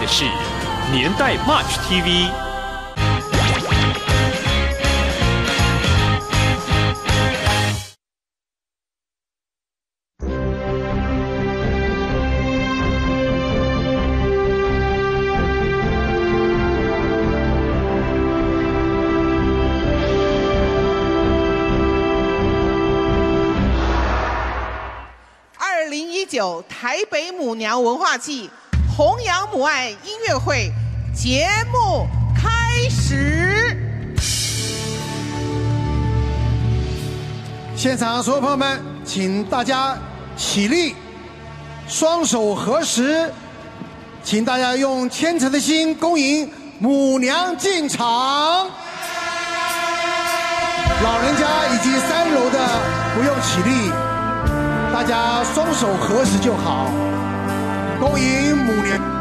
的是年代 Much TV。二零一九台北母娘文化季弘扬母爱音乐会节目开始。现场所有朋友们，请大家起立，双手合十，请大家用虔诚的心恭迎母娘进场。老人家以及三楼的不用起立，大家双手合十就好。恭迎母年。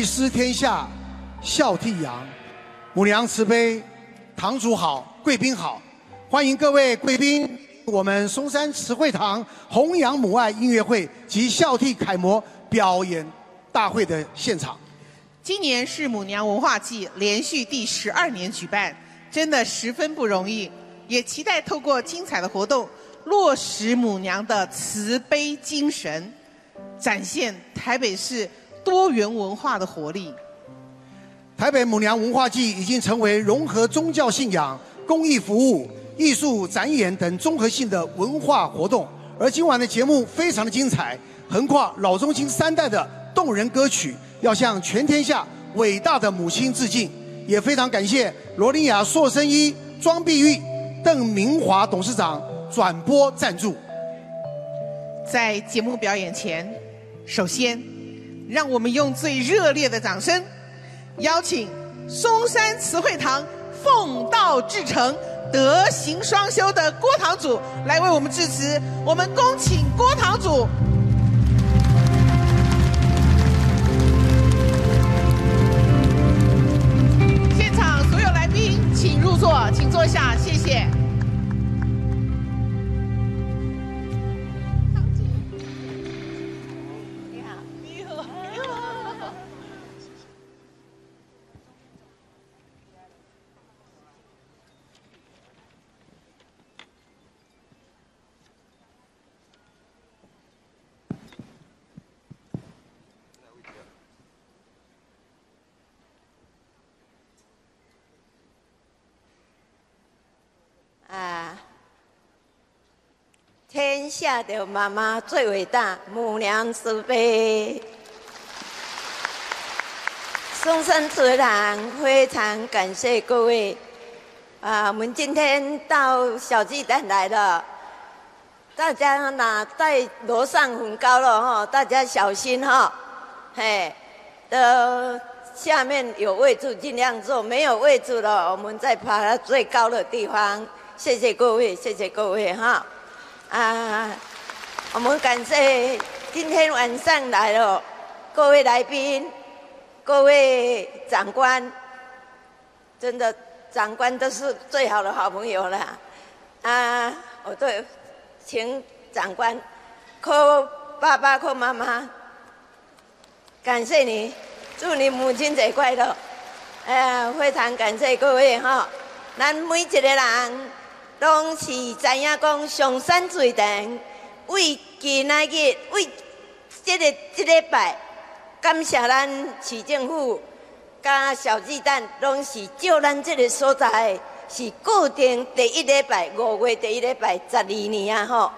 惠施天下，孝悌扬。母娘慈悲，堂主好，贵宾好，欢迎各位贵宾，我们嵩山慈惠堂弘扬母爱音乐会及孝悌楷模表演大会的现场。今年是母娘文化季连续第十二年举办，真的十分不容易。也期待透过精彩的活动，落实母娘的慈悲精神，展现台北市多元文化的活力。台北母娘文化季已经成为融合宗教信仰、公益服务、艺术展演等综合性的文化活动。而今晚的节目非常的精彩，横跨老中青三代的动人歌曲，要向全天下伟大的母亲致敬。也非常感谢罗琳雅塑身衣、庄碧玉、邓明华董事长转播赞助。在节目表演前，首先让我们用最热烈的掌声，邀请嵩山慈惠堂奉道至诚、德行双修的郭堂主来为我们致辞。我们恭请郭堂主。现场所有来宾，请入座，请坐下，谢谢。天下的妈妈最伟大，母娘慈悲。松山慈惠堂非常感谢各位啊，我们今天到小鸡蛋来了，大家呢在楼上很高了哈，大家小心哈，嘿，呃，下面有位置尽量坐，没有位置了，我们再爬到最高的地方。谢谢各位，谢谢各位哈。啊，我们感谢今天晚上来了各位来宾、各位长官，真的长官都是最好的好朋友了。啊，我对，请长官、柯爸爸、柯妈妈，感谢你，祝你母亲节快乐。哎，非常感谢各位哈，咱每一个人。拢是知影讲上山水堂为今仔日为即个即礼拜，感谢咱市政府甲小鸡蛋，拢是照咱即个所在是固定第一礼拜五月第一礼拜十二年啊吼。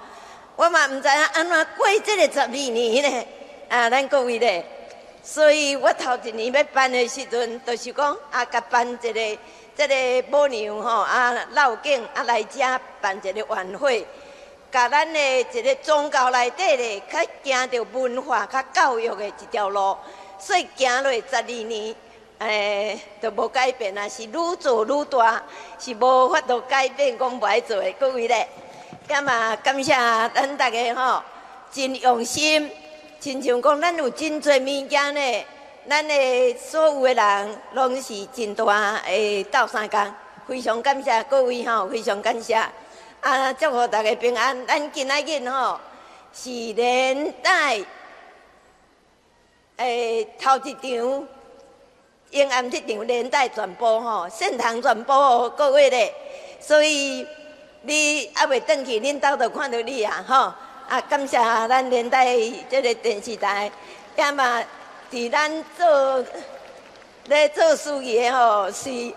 我嘛毋知影安怎过即个十二年呢？啊，咱各位咧，所以我头一年要办的时阵，就是讲啊，甲办一个。这个母娘吼啊，老境啊来遮办一个晚会，甲咱的一个宗教内底咧，较行着文化、较教育的一条路，所以行落十二年，诶，都无改变啊，是愈做愈大，是无法度改变，讲不爱做的各位咧。咁嘛，感谢咱大家吼，真用心，亲像讲咱有真侪物件咧。咱的所有的人拢是真大的斗相共，非常感谢各位吼，非常感谢。啊，祝福大家平安。咱今仔日吼是连带诶头一场，永安这场连带传播吼，现场传播哦各位咧。所以你还未转去，恁兜就看到你啊！吼，啊，感谢咱连带这个电视台，也嘛伫咱做咧做事业吼，是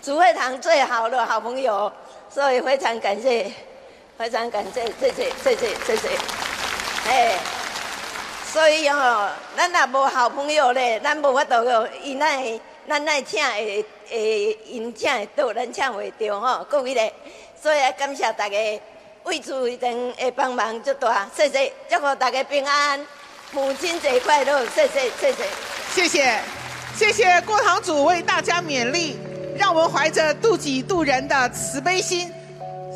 主会堂最好的好朋友，所以非常感谢，非常感谢，谢谢，谢谢，谢谢，哎。所以吼，咱若无好朋友咧，咱无法度个，伊那会，咱那请会会，因请会到，咱请袂着吼，各位咧。所以感谢大家为此一定会帮忙足大，谢谢，祝福大家平安，母亲节快乐，谢谢，谢谢，谢谢，谢谢郭堂主为大家勉励，让我们怀着渡己渡人的慈悲心，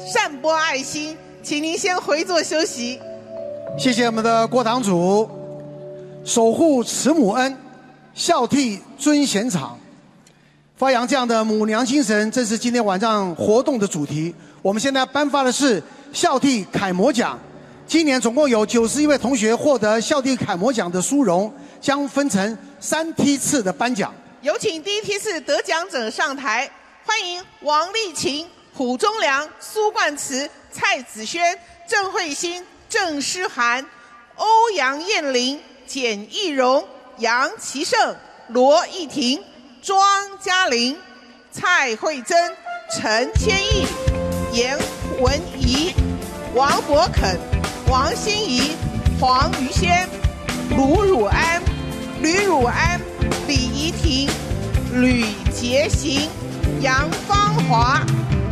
善播爱心，请您先回座休息。谢谢我们的郭堂主。守护慈母恩，孝悌尊贤长，发扬这样的母娘精神，正是今天晚上活动的主题。我们现在颁发的是孝悌楷模奖，今年总共有九十一位同学获得校地楷模奖的殊荣，将分成三梯次的颁奖。有请第一梯次得奖者上台，欢迎王丽琴、胡忠良、苏冠慈、蔡子轩、郑慧欣、郑诗涵、欧阳艳玲。简义荣、杨其胜、罗艺婷、庄嘉玲、蔡慧珍、陈千亿、严文怡、王博肯、王心怡、黄于仙、卢汝安、吕汝安、李怡婷、吕杰行、杨芳华、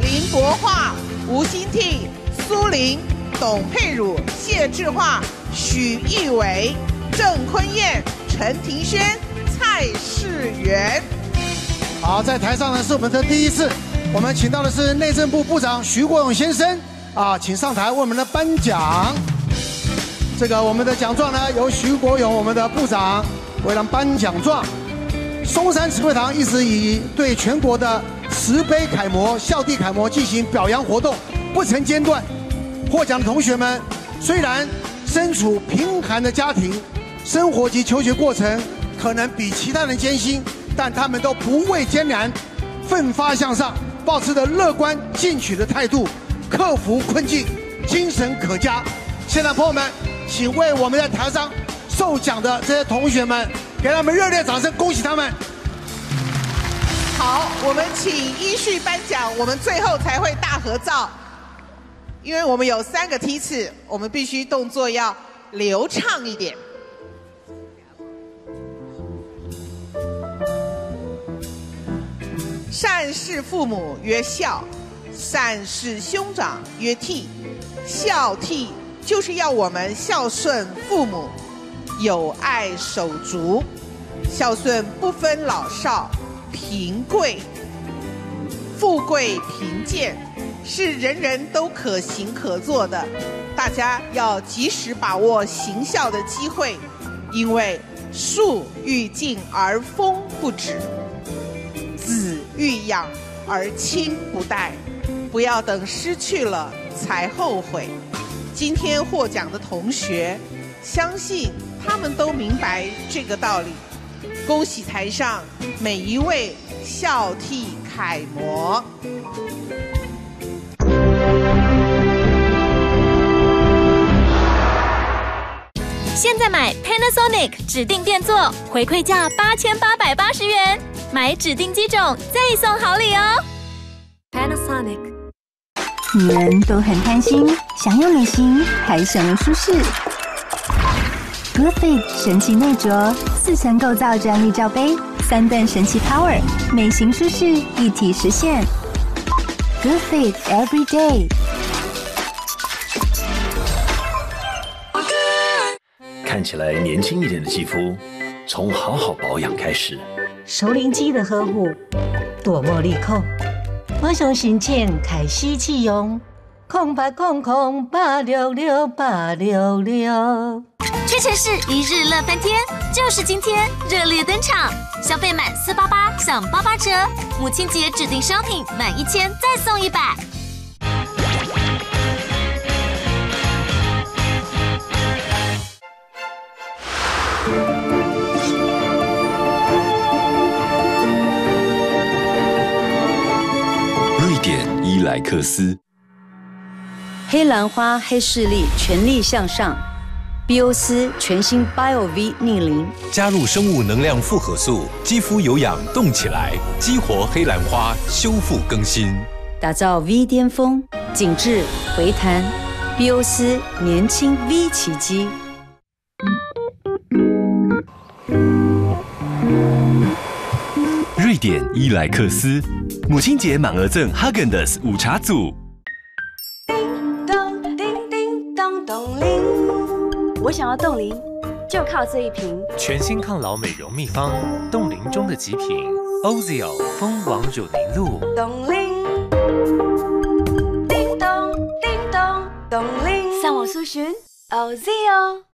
林国华、吴新娣、苏玲、董佩汝、谢志化、许义伟。郑坤燕、陈庭轩、蔡世元。好，在台上呢是我们的第一次，我们请到的是内政部部长徐国勇先生啊，请上台为我们的颁奖。这个我们的奖状呢由徐国勇我们的部长为了颁奖状。嵩山慈惠堂一直以对全国的慈悲楷模、孝悌楷模进行表扬活动，不曾间断。获奖的同学们虽然身处贫寒的家庭。生活及求学过程可能比其他人艰辛，但他们都不畏艰难，奋发向上，保持着乐观进取的态度，克服困境，精神可嘉。现在朋友们，请为我们在台上受奖的这些同学们，给他们热烈掌声，恭喜他们！好，我们请依序颁奖，我们最后才会大合照，因为我们有三个梯次，我们必须动作要流畅一点。善事父母曰孝，善事兄长曰悌。孝悌就是要我们孝顺父母，友爱手足。孝顺不分老少、贫贵、富贵贫贱，是人人都可行可做的。大家要及时把握行孝的机会，因为树欲静而风不止。子欲养而亲不待，不要等失去了才后悔。今天获奖的同学，相信他们都明白这个道理。恭喜台上每一位孝悌楷模。现在买 Panasonic 指定电座，回馈价八千八百八十元。买指定机种再送好礼哦。Panasonic。女人都很贪心，想要美型还想要舒适。Good Fit 神奇内着，四层构造专利罩杯，三段神奇 Power，美型舒适一体实现。Good Fit Every Day。看起来年轻一点的肌肤，从好好保养开始。熟龄肌的呵护，朵茉莉控，马上申请开始启用，空八空空八六六八六六。屈臣氏一日乐翻天，就是今天热烈登场，消费满四八八享八八折，母亲节指定商品满一千再送一百。莱克斯。黑兰花黑势力全力向上，BOC 全新 Bio V 逆龄，加入生物能量复合素，肌肤有氧动起来，激活黑兰花，修复更新，打造 V 巅峰，紧致回弹，BOC 年轻 V 奇迹。瑞典伊莱克斯母亲节满额赠 h a g e n d a s 午茶组。叮咚叮叮咚咚铃，我想要冻龄，就靠这一瓶全新抗老美容秘方，冻龄中的极品 OZIO 蜂王乳凝露。冻龄，叮咚叮咚咚铃，上网搜寻 Ozil。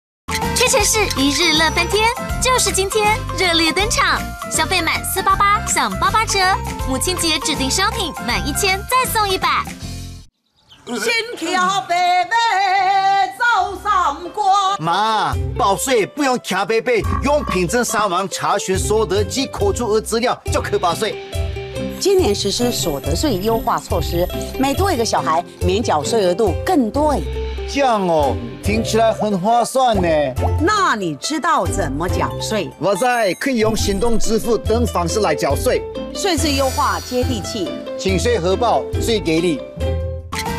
屈臣氏一日乐翻天，就是今天热烈登场，消费满四八八享八八折，母亲节指定商品满一千再送一百。心跳白白走三关。妈，报税不用卡贝贝，用凭证上网查询所得及扣除额资料就可报税。今年实施所得税优化措施，每多一个小孩免缴税额度更多哎。这样哦，听起来很划算呢。那你知道怎么缴税？我在可以用行动支付等方式来缴税。税制优化接地气，请税核报，最给力。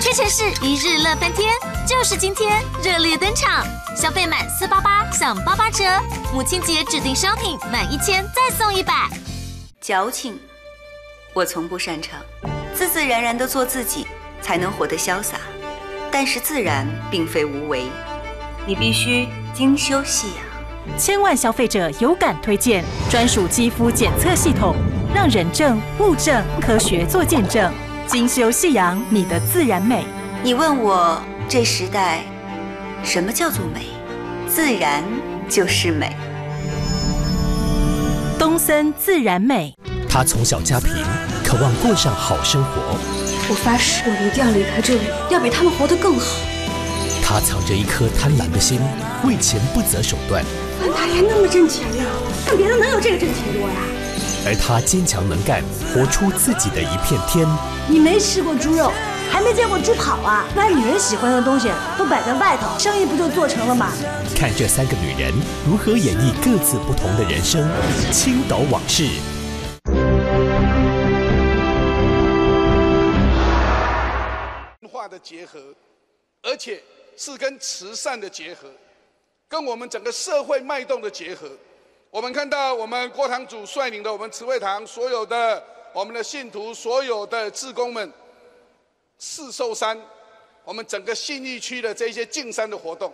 屈臣氏一日乐翻天，就是今天热烈登场，消费满四八八享八八折，母亲节指定商品满一千再送一百。矫情，我从不擅长，自自然然的做自己，才能活得潇洒。但是自然并非无为，你必须精修细养。千万消费者有感推荐专属肌肤检测系统，让人证物证科学做见证，精修细养你的自然美。你问我这时代什么叫做美？自然就是美。东森自然美。他从小家贫，渴望过上好生活。我发誓，我一定要离开这里，要比他们活得更好。他藏着一颗贪婪的心，为钱不择手段。范大爷那么挣钱呀，干别的能有这个挣钱多呀？而他坚强能干，活出自己的一片天。你没吃过猪肉，还没见过猪跑啊？把女人喜欢的东西都摆在外头，生意不就做成了吗？看这三个女人如何演绎各自不同的人生，青岛往事。的结合，而且是跟慈善的结合，跟我们整个社会脉动的结合。我们看到，我们郭堂主率领的我们慈惠堂所有的我们的信徒，所有的志工们，四寿山，我们整个信义区的这些进山的活动，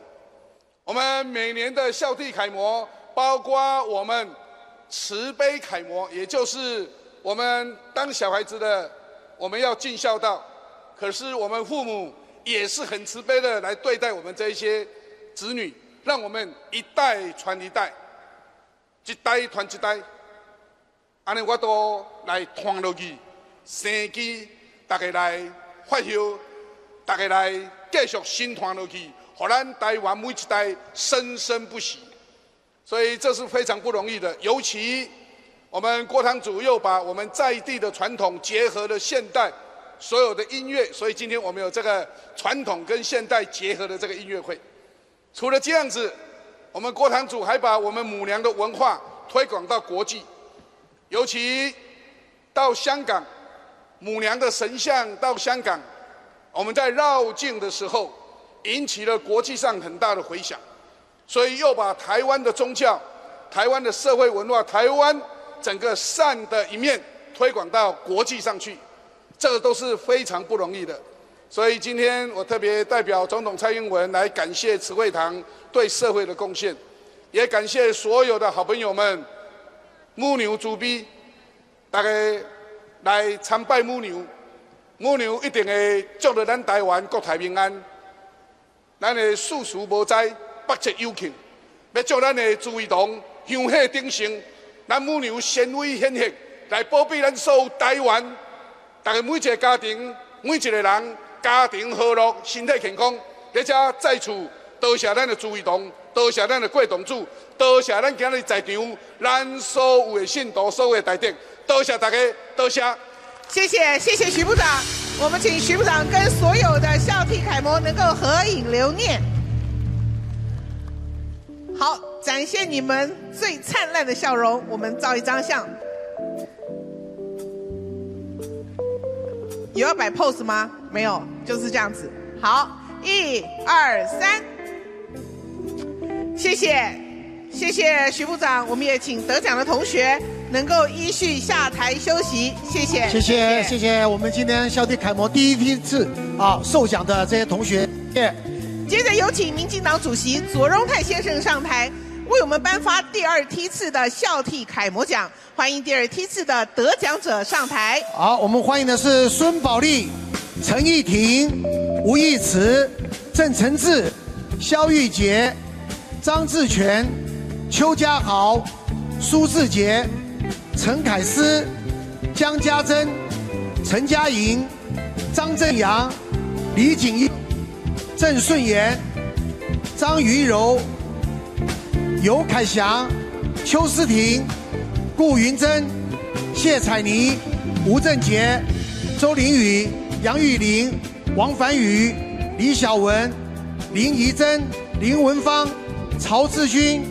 我们每年的孝悌楷模，包括我们慈悲楷模，也就是我们当小孩子的，我们要尽孝道。可是我们父母也是很慈悲的来对待我们这一些子女，让我们一代传一代，一代传一代，安尼我都来传落去，生机大家来发挥，大家来继续新传落去，让咱台湾每一代生生不息。所以这是非常不容易的，尤其我们郭堂主又把我们在地的传统结合了现代。所有的音乐，所以今天我们有这个传统跟现代结合的这个音乐会。除了这样子，我们郭堂主还把我们母娘的文化推广到国际，尤其到香港，母娘的神像到香港，我们在绕境的时候，引起了国际上很大的回响，所以又把台湾的宗教、台湾的社会文化、台湾整个善的一面推广到国际上去。这个都是非常不容易的，所以今天我特别代表总统蔡英文来感谢慈惠堂对社会的贡献，也感谢所有的好朋友们，母牛主逼，大家来参拜母牛，母牛一定会祝福咱台湾国泰民安，咱的世事无灾，百节有庆，要祝咱的朱义堂香火鼎盛，咱母牛显威显赫，来保庇咱所有台湾。大家每一个家庭，每一个人家庭和乐，身体健康。而且在此多谢咱的朱义堂，多谢咱的郭董主，多谢咱今日在场咱所有的信徒、所有的大德，多谢大家，多谢。谢谢谢谢徐部长，我们请徐部长跟所有的孝悌。楷模能够合影留念。好，展现你们最灿烂的笑容，我们照一张相。有要摆 pose 吗？没有，就是这样子。好，一二三，谢谢，谢谢徐部长。我们也请得奖的同学能够依序下台休息，谢谢，谢谢谢谢我们今天校地楷模第一批次啊受奖的这些同学，谢谢。接着有请民进党主席左荣泰先生上台，为我们颁发第二梯次的校替楷模奖。欢迎第二梯次的得奖者上台。好，我们欢迎的是孙宝利、陈义婷、吴义慈、郑承志、肖玉杰、张志全、邱家豪、苏志杰、陈凯思、江家珍、陈嘉莹、张正阳、李景一、郑顺言、张于柔、尤凯翔、邱思婷。顾云珍、谢彩妮、吴正杰、周凌宇、杨玉玲、王凡宇、李小文、林怡珍、林文芳、曹志勋、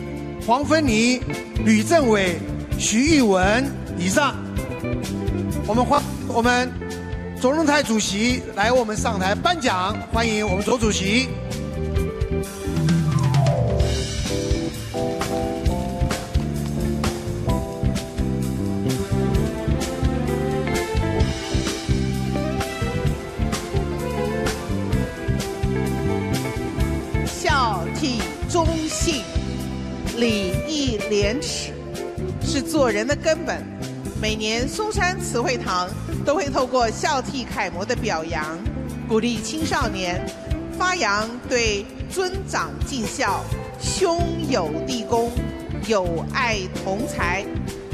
黄芬妮、吕政伟、徐玉文以上，我们欢我们左荣泰主席来我们上台颁奖，欢迎我们左主席。廉耻是做人的根本。每年松山慈惠堂都会透过孝悌楷模的表扬，鼓励青少年发扬对尊长尽孝、兄友弟恭、友爱同才、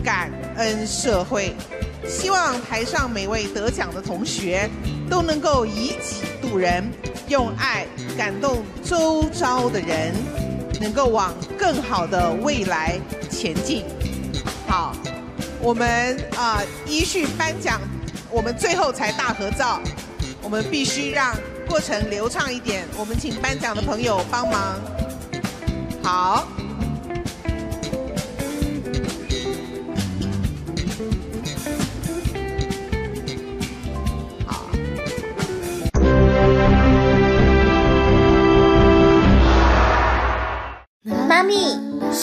感恩社会。希望台上每位得奖的同学都能够以己度人，用爱感动周遭的人，能够往更好的未来前进。好，我们啊、依序颁奖，我们最后才大合照，我们必须让过程流畅一点。我们请颁奖的朋友帮忙。好。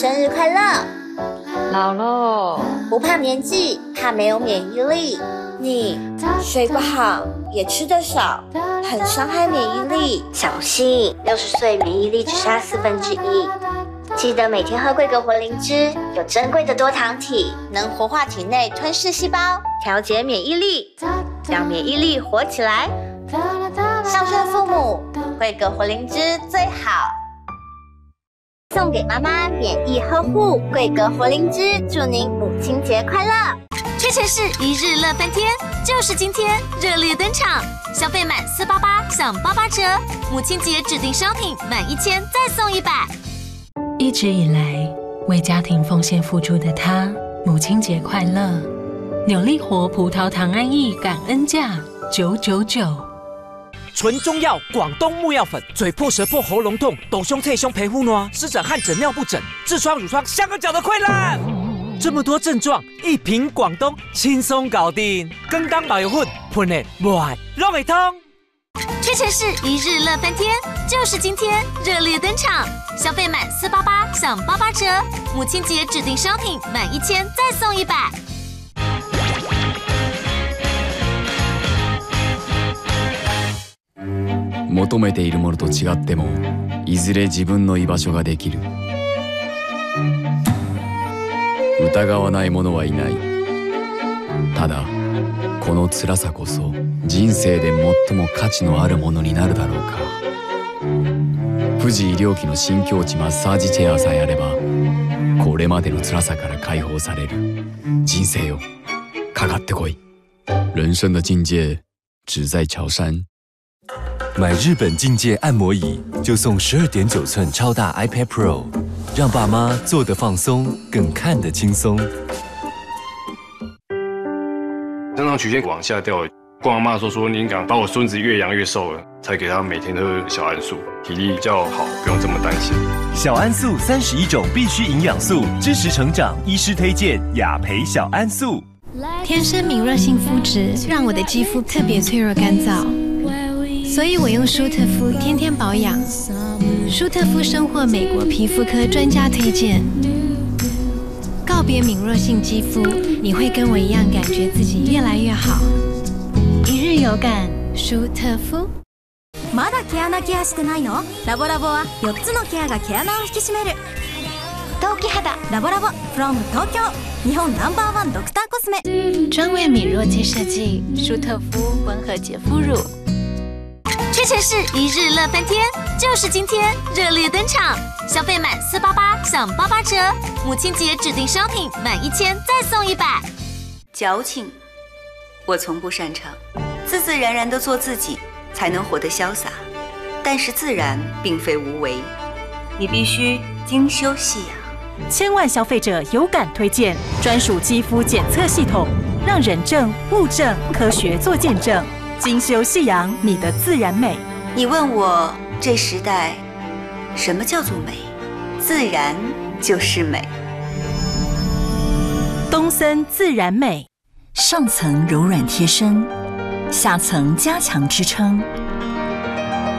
生日快乐！老喽，不怕年纪，怕没有免疫力。你睡不好，也吃得少，很伤害免疫力。小心，六十岁免疫力只差四分之一。记得每天喝桂格活灵芝，有珍贵的多糖体，能活化体内吞噬细胞，调节免疫力，让免疫力活起来。孝顺父母，桂格活灵芝最好。送给妈妈免疫呵护，桂格活灵芝，祝您母亲节快乐！屈臣氏一日乐翻天，就是今天热烈登场，消费满四八八享八八折，母亲节指定商品满一千再送一百。一直以来为家庭奉献付出的她，母亲节快乐！纽力活葡萄糖安逸感恩价九九九。纯中药广东木药粉，嘴破舌破喉咙痛，抖胸退胸皮肤暖，湿疹汗疹尿布疹，痔疮乳疮香港脚的溃烂，这么多症状，一瓶广东轻松搞定。跟当保油混，喷的不爱让会通。屈臣氏一日乐翻天，就是今天热烈登场，消费满四八八享八八折，母亲节指定商品满一千再送一百。求めているものと違ってもいずれ自分の居場所ができる。疑わない者はいない。ただこの辛さこそ人生で最も価値のあるものになるだろうか。富士医療機の新境地マッサージチェアさえあればこれまでの辛さから解放される。人生よかかってこい。人生的境界只在乔山买日本境界按摩椅就送十二点九寸超大 iPad Pro，让爸妈坐得放松，更看得轻松。正常曲线往下掉，跟我妈说说，你敢把我孙子越养越瘦了，才给他每天喝小安素，体力较好，不用这么担心。小安素三十一种必需营养素，支持成长。医师推荐雅培小安素。天生敏弱性肤质让我的肌肤特别脆弱干燥，所以我用舒特肤天天保养。舒特肤收获美国皮肤科专家推荐。告别敏弱性肌肤，你会跟我一样感觉自己越来越好。一日有感，舒特肤。まだ毛穴ケアしてないの？ラボラボは4つのケアが毛穴を引き締める。陶器肌ラボラボ from 東京日本ナンバーワンドクターコスメ专为敏弱肌设计舒特肤温和洁肤乳。 屈臣氏一日乐翻天，就是今天热烈登场，消费满四八八享八八折，母亲节指定商品满一千再送一百。矫情，我从不擅长，自自然然的做自己才能活得潇洒。但是自然并非无为，你必须精修细养。千万消费者有感推荐专属肌肤检测系统，让人证物证科学做见证。精修细养你的自然美。你问我这时代什么叫做美？自然就是美。东森自然美，上层柔软贴身，下层加强支撑，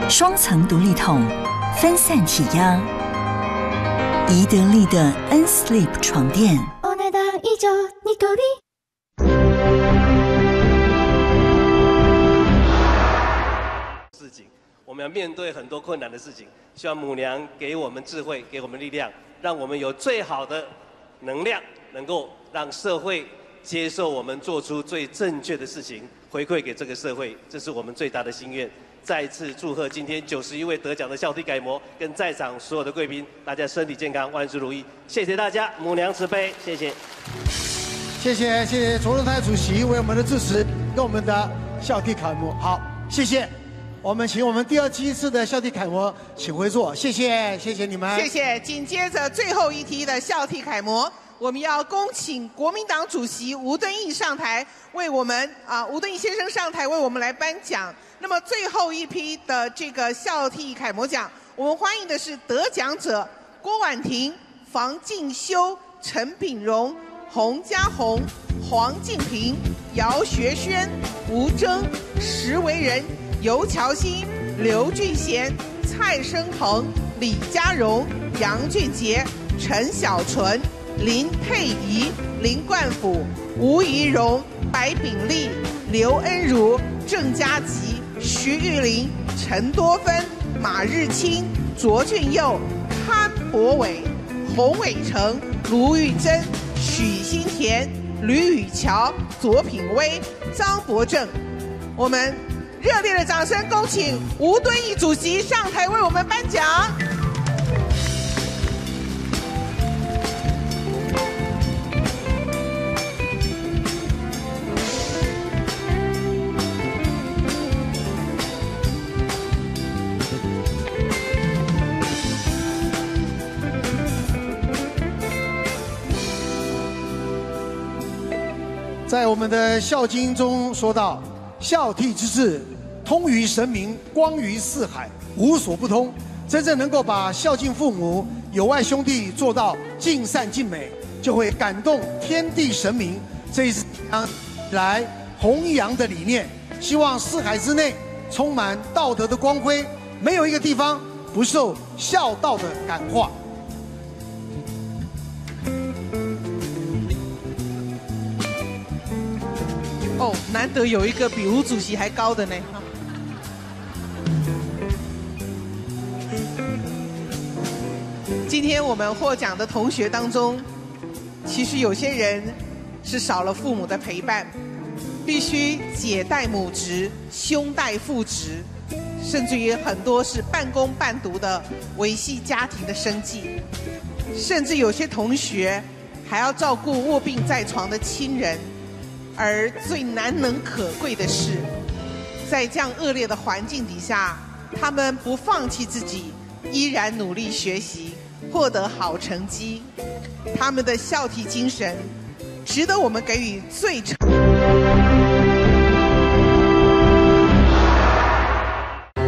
双层独立筒，分散体压。宜得利的 N Sleep 床垫。我们要面对很多困难的事情，希望母娘给我们智慧，给我们力量，让我们有最好的能量，能够让社会接受我们做出最正确的事情，回馈给这个社会，这是我们最大的心愿。再次祝贺今天九十一位得奖的孝悌楷模，跟在场所有的贵宾，大家身体健康，万事如意。谢谢大家，母娘慈悲，谢谢。谢谢谢谢卓荣泰主席为我们的支持，跟我们的孝悌楷模。好，谢谢。我们请我们第二期次的孝悌楷模请回座，谢谢谢谢你们。谢谢。紧接着最后一批的孝悌楷模，我们要恭请国民党主席吴敦义上台为我们啊，吴敦义先生上台为我们来颁奖。那么最后一批的这个孝悌楷模奖，我们欢迎的是得奖者郭婉婷、房静修、陈炳荣、洪家宏、黄静平、姚学轩、吴征、石维仁、尤乔欣、刘俊贤、蔡生鹏、李佳荣、杨俊杰、陈小纯、林佩仪、林冠甫、吴怡蓉、白炳丽、刘恩如、郑嘉吉。徐玉玲、陈多芬、马日清、卓俊佑、潘博伟、洪伟成、卢玉珍、许新田、吕宇桥、左品威、张博正，我们热烈的掌声，恭请吴敦义主席上台为我们颁奖。在我们的《孝经》中说到：“孝悌之至，通于神明，光于四海，无所不通。”真正能够把孝敬父母、友爱兄弟做到尽善尽美，就会感动天地神明。这一次来弘扬的理念，希望四海之内充满道德的光辉，没有一个地方不受孝道的感化。哦，难得有一个比吴主席还高的呢。今天我们获奖的同学当中，其实有些人是少了父母的陪伴，必须姐带母职，兄带父职，甚至于很多是半工半读的维系家庭的生计，甚至有些同学还要照顾卧病在床的亲人。而最难能可贵的是，在这样恶劣的环境底下，他们不放弃自己，依然努力学习，获得好成绩。他们的孝悌精神，值得我们给予最长。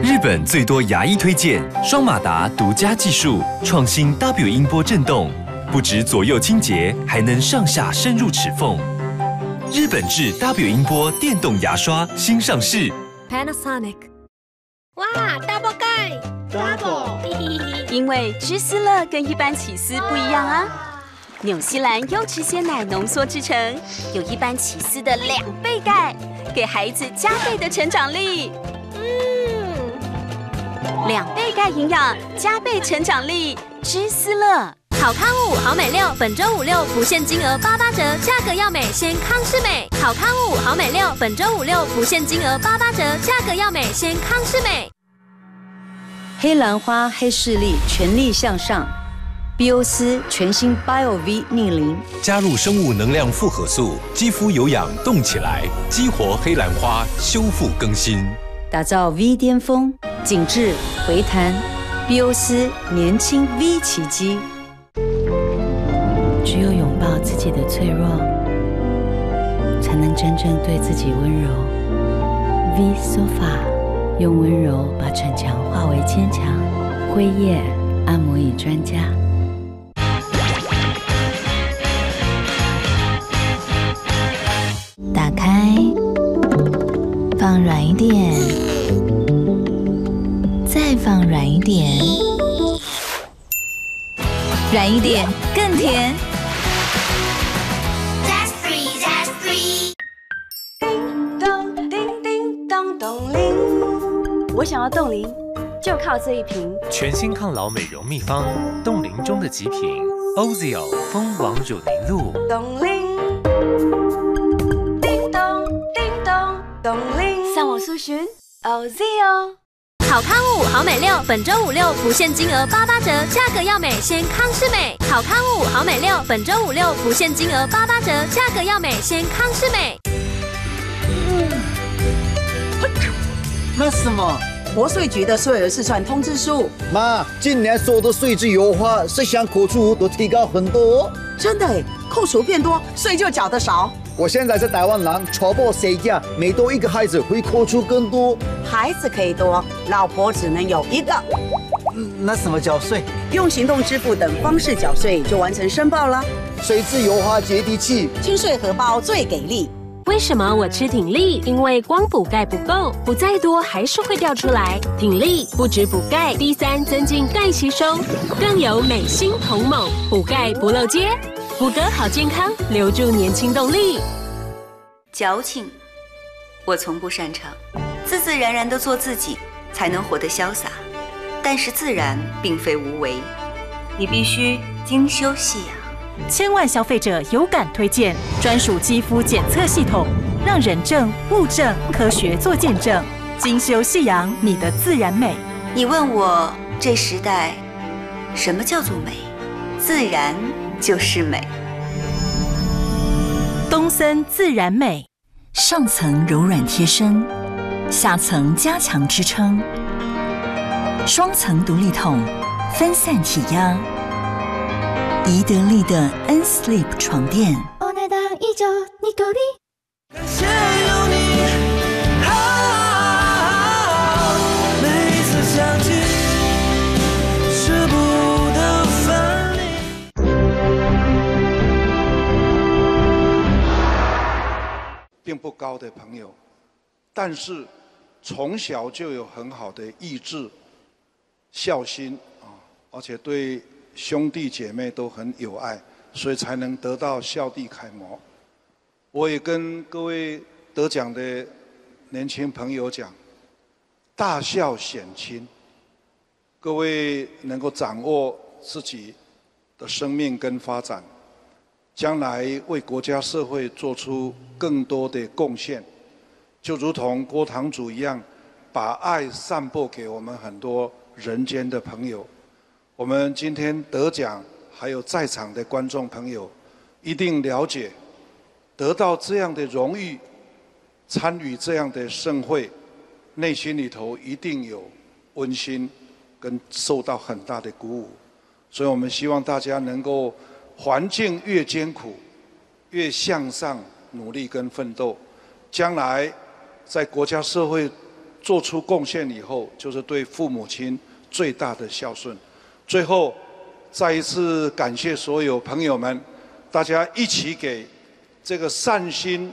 日本最多牙医推荐双马达独家技术，创新 W 音波震动，不止左右清洁，还能上下深入齿缝。日本制 W 音波电动牙刷新上市。Panasonic。哇，double 盖，double，因为芝斯乐跟一般起司不一样啊。纽西兰优质鲜奶浓缩制成，有一般起司的两倍钙，给孩子加倍的成长力。嗯，两倍钙营养，加倍成长力，芝斯乐。好康五好美六，本周五六不限金额八八折，价格要美先康是美。好康五好美六，本周五六不限金额八八折，价格要美先康是美。黑兰花黑势力全力向上，BO 斯全新 Bio V 逆龄，加入生物能量复合素，肌肤有氧动起来，激活黑兰花，修复更新，打造 V 巅峰，紧致回弹，BO 斯年轻 V 奇迹。只有拥抱自己的脆弱，才能真正对自己温柔。V Sofa 用温柔把逞强化为坚强。辉夜按摩椅专家。打开，放软一点，再放软一点，软一点更甜。冻龄，就靠这一瓶。全新抗老美容秘方，冻龄中的极品 OZIO 蜂王乳凝露。冻龄，叮咚叮咚冻龄，上网搜寻 OZIO。好康五好美六，本周五六不限金额八八折，价格要美先康师美。好康五好美六，本周五六不限金额八八折，价格要美先康师美。那什么？国税局的税额试算通知书。妈，今年所有的税制优化，这项扣除都提高很多。真的诶，扣除变多，税就缴得少。我现在在台湾人，超过谁家每多一个孩子会扣除更多。孩子可以多，老婆只能有一个。那怎么缴税？用行动支付等方式缴税就完成申报了。税制优化接地气，清税荷包最给力。为什么我吃挺力？因为光补钙不够，补再多还是会掉出来。挺力不止补钙，B 三增进钙吸收，更有美心同盟，补钙不漏接，补格好健康，留住年轻动力。矫情，我从不擅长。自自然然的做自己，才能活得潇洒。但是自然并非无为，你必须精修细养。千万消费者有感推荐专属肌肤检测系统，让人证物证科学做见证，精修细养你的自然美。你问我这时代什么叫做美？自然就是美。东森自然美，上层柔软贴身，下层加强支撑，双层独立筒，分散体压。宜得利的 N Sleep 床垫。お値段以上ニトリ。感谢有你，每一次想起，舍不得分离。并不高的朋友，但是从小就有很好的意志、孝心啊，而且对。 兄弟姐妹都很有爱，所以才能得到孝弟楷模。我也跟各位得奖的年轻朋友讲：大孝显亲。各位能够掌握自己的生命跟发展，将来为国家社会做出更多的贡献，就如同郭堂主一样，把爱散播给我们很多人间的朋友。我们今天得奖，还有在场的观众朋友，一定了解，得到这样的荣誉，参与这样的盛会，内心里头一定有温馨，跟受到很大的鼓舞。所以我们希望大家能够，环境越艰苦，越向上努力跟奋斗，将来在国家社会做出贡献以后，就是对父母亲最大的孝顺。最后，再一次感谢所有朋友们，大家一起给这个善心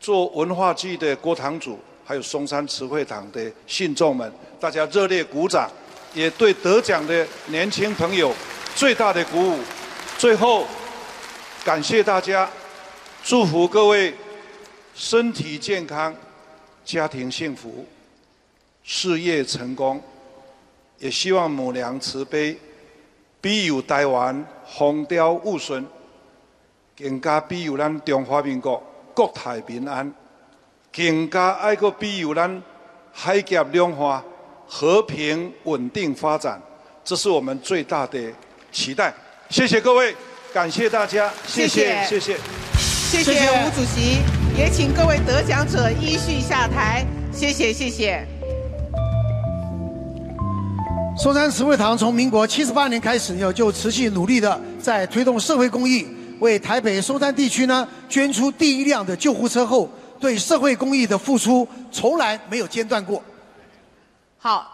做文化祭的郭堂主，还有松山慈惠堂的信众们，大家热烈鼓掌，也对得奖的年轻朋友最大的鼓舞。最后，感谢大家，祝福各位身体健康，家庭幸福，事业成功。也希望母娘慈悲，庇佑台湾风调雨顺，更加庇佑咱中华民国国泰民安，更加爱个庇佑咱海峡两岸和平稳定发展，这是我们最大的期待。谢谢各位，感谢大家，谢谢谢谢。谢谢吴主席，也请各位得奖者依序下台，谢谢谢谢。松山慈惠堂从民国七十八年开始呢，就持续努力的在推动社会公益，为台北松山地区呢捐出第一辆的救护车后，对社会公益的付出从来没有间断过。好，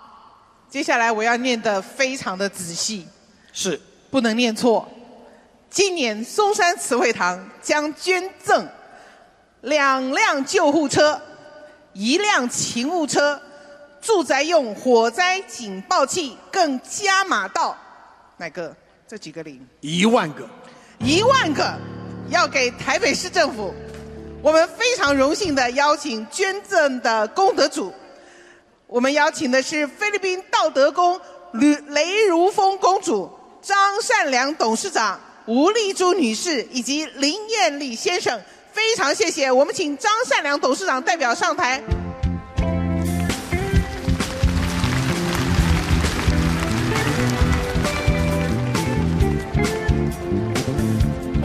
接下来我要念的非常的仔细，是不能念错。今年松山慈惠堂将捐赠两辆救护车、一辆勤务车。住宅用火灾警报器更加码到哪个？这几个零？一万个，一万个要给台北市政府。我们非常荣幸的邀请捐赠的功德主，我们邀请的是菲律宾道德宫吕雷如风公主、张善良董事长、吴丽珠女士以及林彦礼先生。非常谢谢，我们请张善良董事长代表上台。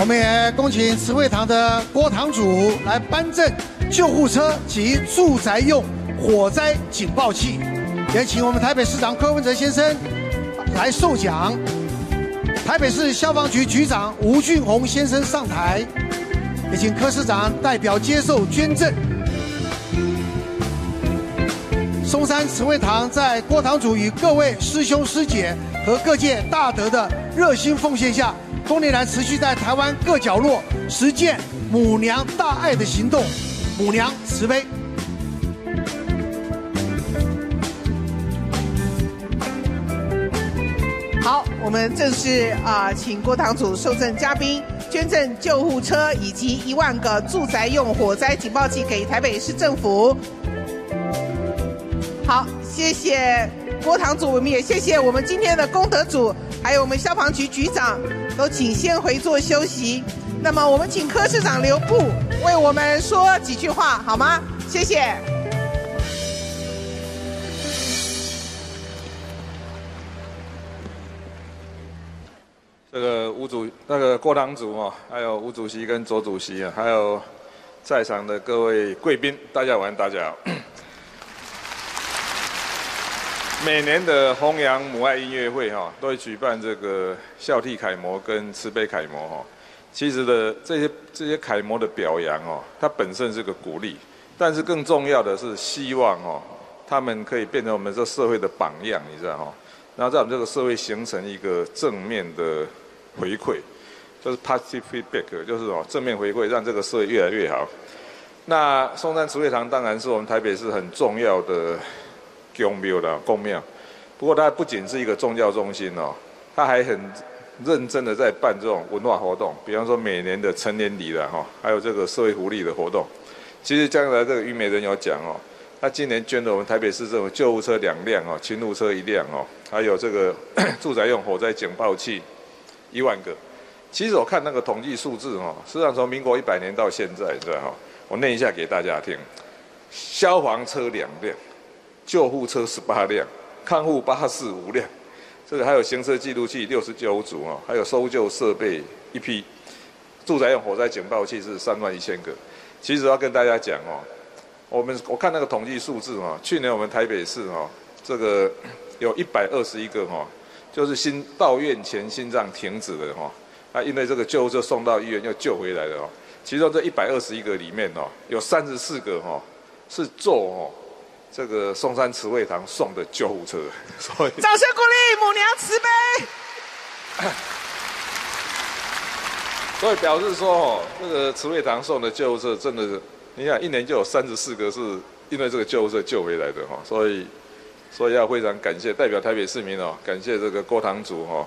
我们也恭请慈惠堂的郭堂主来颁赠救护车及住宅用火灾警报器，也请我们台北市长柯文哲先生来授奖。台北市消防局局长吴俊宏先生上台，也请柯市长代表接受捐赠。松山慈惠堂在郭堂主与各位师兄师姐和各界大德的热心奉献下。多年来持续在台湾各角落实践母娘大爱的行动，母娘慈悲。好，我们正式啊，请郭堂主受赠嘉宾捐赠救护车以及一万个住宅用火灾警报器给台北市政府。好，谢谢郭堂主，我们也谢谢我们今天的功德主，还有我们消防局局长。都请先回座休息。那么，我们请柯市长留步，为我们说几句话，好吗？谢谢。这个吴主，那个郭堂主啊，还有吴主席跟左主席啊，还有在场的各位贵宾，大家晚安，大家好。每年的弘扬母爱音乐会哈，都会举办这个孝悌楷模跟慈悲楷模哈。其实的这些这些楷模的表扬哦，它本身是个鼓励，但是更重要的是希望哦，他们可以变成我们这社会的榜样，你知道哈。然后在我们这个社会形成一个正面的回馈，就是 positive feedback，就是哦正面回馈，让这个社会越来越好。那松山慈惠堂当然是我们台北市很重要的。公庙的公庙，不过它不仅是一个宗教中心哦，它还很认真的在办这种文化活动，比方说每年的成年礼的哈，还有这个社会福利的活动。其实将来这个虞美人有讲哦，他今年捐了我们台北市政府救护车两辆哦，勤务车一辆哦，还有这个 住宅用火灾警报器一万个。其实我看那个统计数字哦，实际上从民国一百年到现在，知道哈？我念一下给大家听：消防车两辆。救护车十八辆，看护巴士五辆，这个还有行车记录器六十九组哦，还有搜救设备一批，住宅用火灾警报器是三万一千个。其实要跟大家讲哦，我们我看那个统计数字哦，去年我们台北市哦，这个有一百二十一个哈，就是心到院前心脏停止的哈，啊，因为这个救护车送到医院又救回来了哦，其中这一百二十一个里面哦，有三十四个哈是做哦。这个松山慈惠堂送的救护车，所以掌声鼓励母娘慈悲。所以表示说哦，这个慈惠堂送的救护车真的是，你想一年就有三十四个是因为这个救护车救回来的哈，所以所以要非常感谢代表台北市民哦，感谢这个郭堂主哈，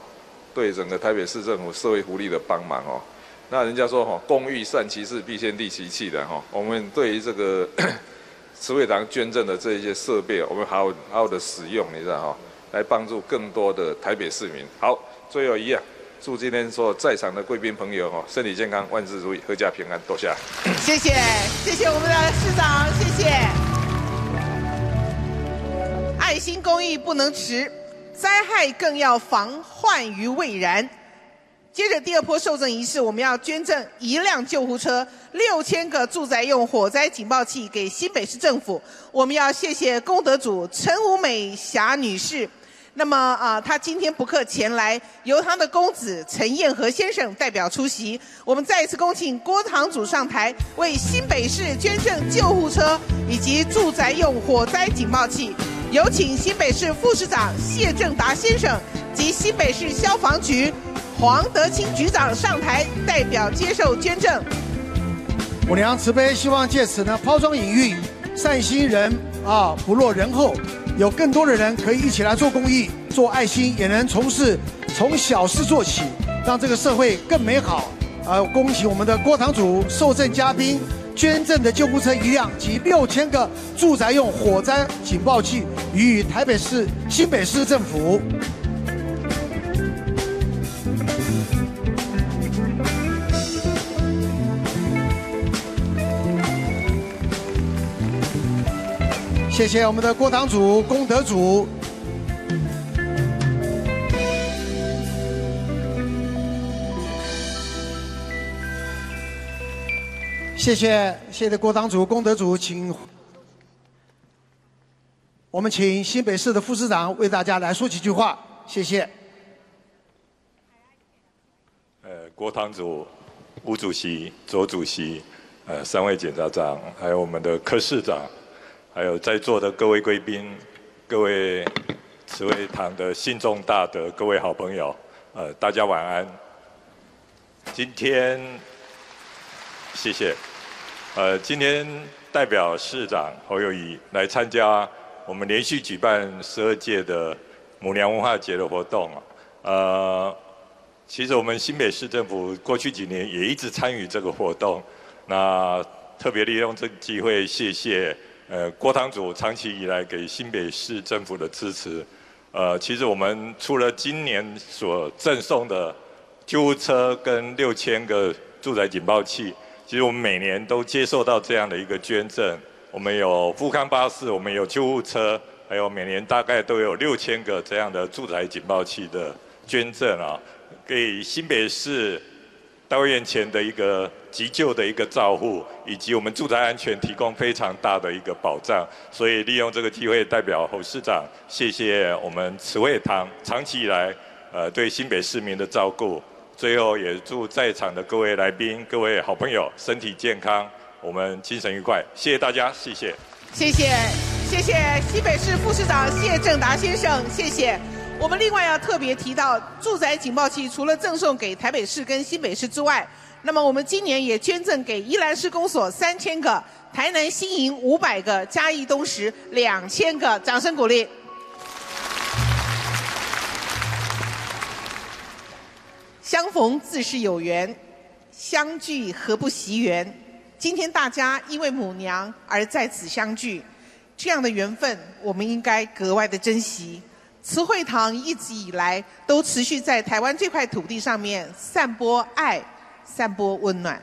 对整个台北市政府社会福利的帮忙哦。那人家说哈，工欲善其事，必先利其器的哈。我们对于这个慈惠堂捐赠的这一些设备，我们好好好的使用，你知道哈，来帮助更多的台北市民。好，最后一样，祝今天所有在场的贵宾朋友哈，身体健康，万事如意，阖家平安，多谢。谢谢，谢谢我们的市长，谢谢。爱心公益不能迟，灾害更要防患于未然。接着第二波受赠仪式，我们要捐赠一辆救护车、六千个住宅用火灾警报器给新北市政府。我们要谢谢功德主陈武美霞女士。那么啊，她今天不克前来，由她的公子陈彦和先生代表出席。我们再一次恭请郭堂主上台，为新北市捐赠救护车以及住宅用火灾警报器。有请新北市副市长谢正达先生及新北市消防局黄德清局长上台，代表接受捐赠。我娘慈悲，希望借此呢抛砖引玉，善心人啊不落人后，有更多的人可以一起来做公益、做爱心，也能从事从小事做起，让这个社会更美好。啊，恭喜我们的郭堂主受赠嘉宾捐赠的救护车一辆及六千个住宅用火灾警报器，予台北市新北市政府。谢谢我们的郭堂主、功德主。谢谢，谢谢郭堂主、功德主，请我们请新北市的副市长为大家来说几句话，谢谢。呃，郭堂主、吴主席、左主席，呃，三位检察长，还有我们的柯市长，还有在座的各位贵宾、各位慈惠堂的信众大德、各位好朋友，呃，大家晚安。今天，谢谢。呃，今天代表市长侯友谊来参加我们连续举办十二届的母娘文化节的活动啊。呃，其实我们新北市政府过去几年也一直参与这个活动，那特别利用这个机会，谢谢呃郭堂主长期以来给新北市政府的支持。呃，其实我们除了今年所赠送的救护车跟六千个住宅警报器。其实我们每年都接受到这样的一个捐赠，我们有富康巴士，我们有救护车，还有每年大概都有六千个这样的住宅警报器的捐赠啊，给新北市到院前的一个急救的一个照护，以及我们住宅安全提供非常大的一个保障。所以利用这个机会，代表侯市长，谢谢我们慈惠堂长期以来呃对新北市民的照顾。最后也祝在场的各位来宾、各位好朋友身体健康，我们精神愉快。谢谢大家，谢谢。谢谢，谢谢西北市副市长谢正达先生，谢谢。我们另外要特别提到，住宅警报器除了赠送给台北市跟新北市之外，那么我们今年也捐赠给宜兰市公所三千个，台南新营五百个，嘉义东石两千个，掌声鼓励。相逢自是有缘，相聚何不惜缘？今天大家因为母娘而在此相聚，这样的缘分我们应该格外的珍惜。慈惠堂一直以来都持续在台湾这块土地上面散播爱、散播温暖。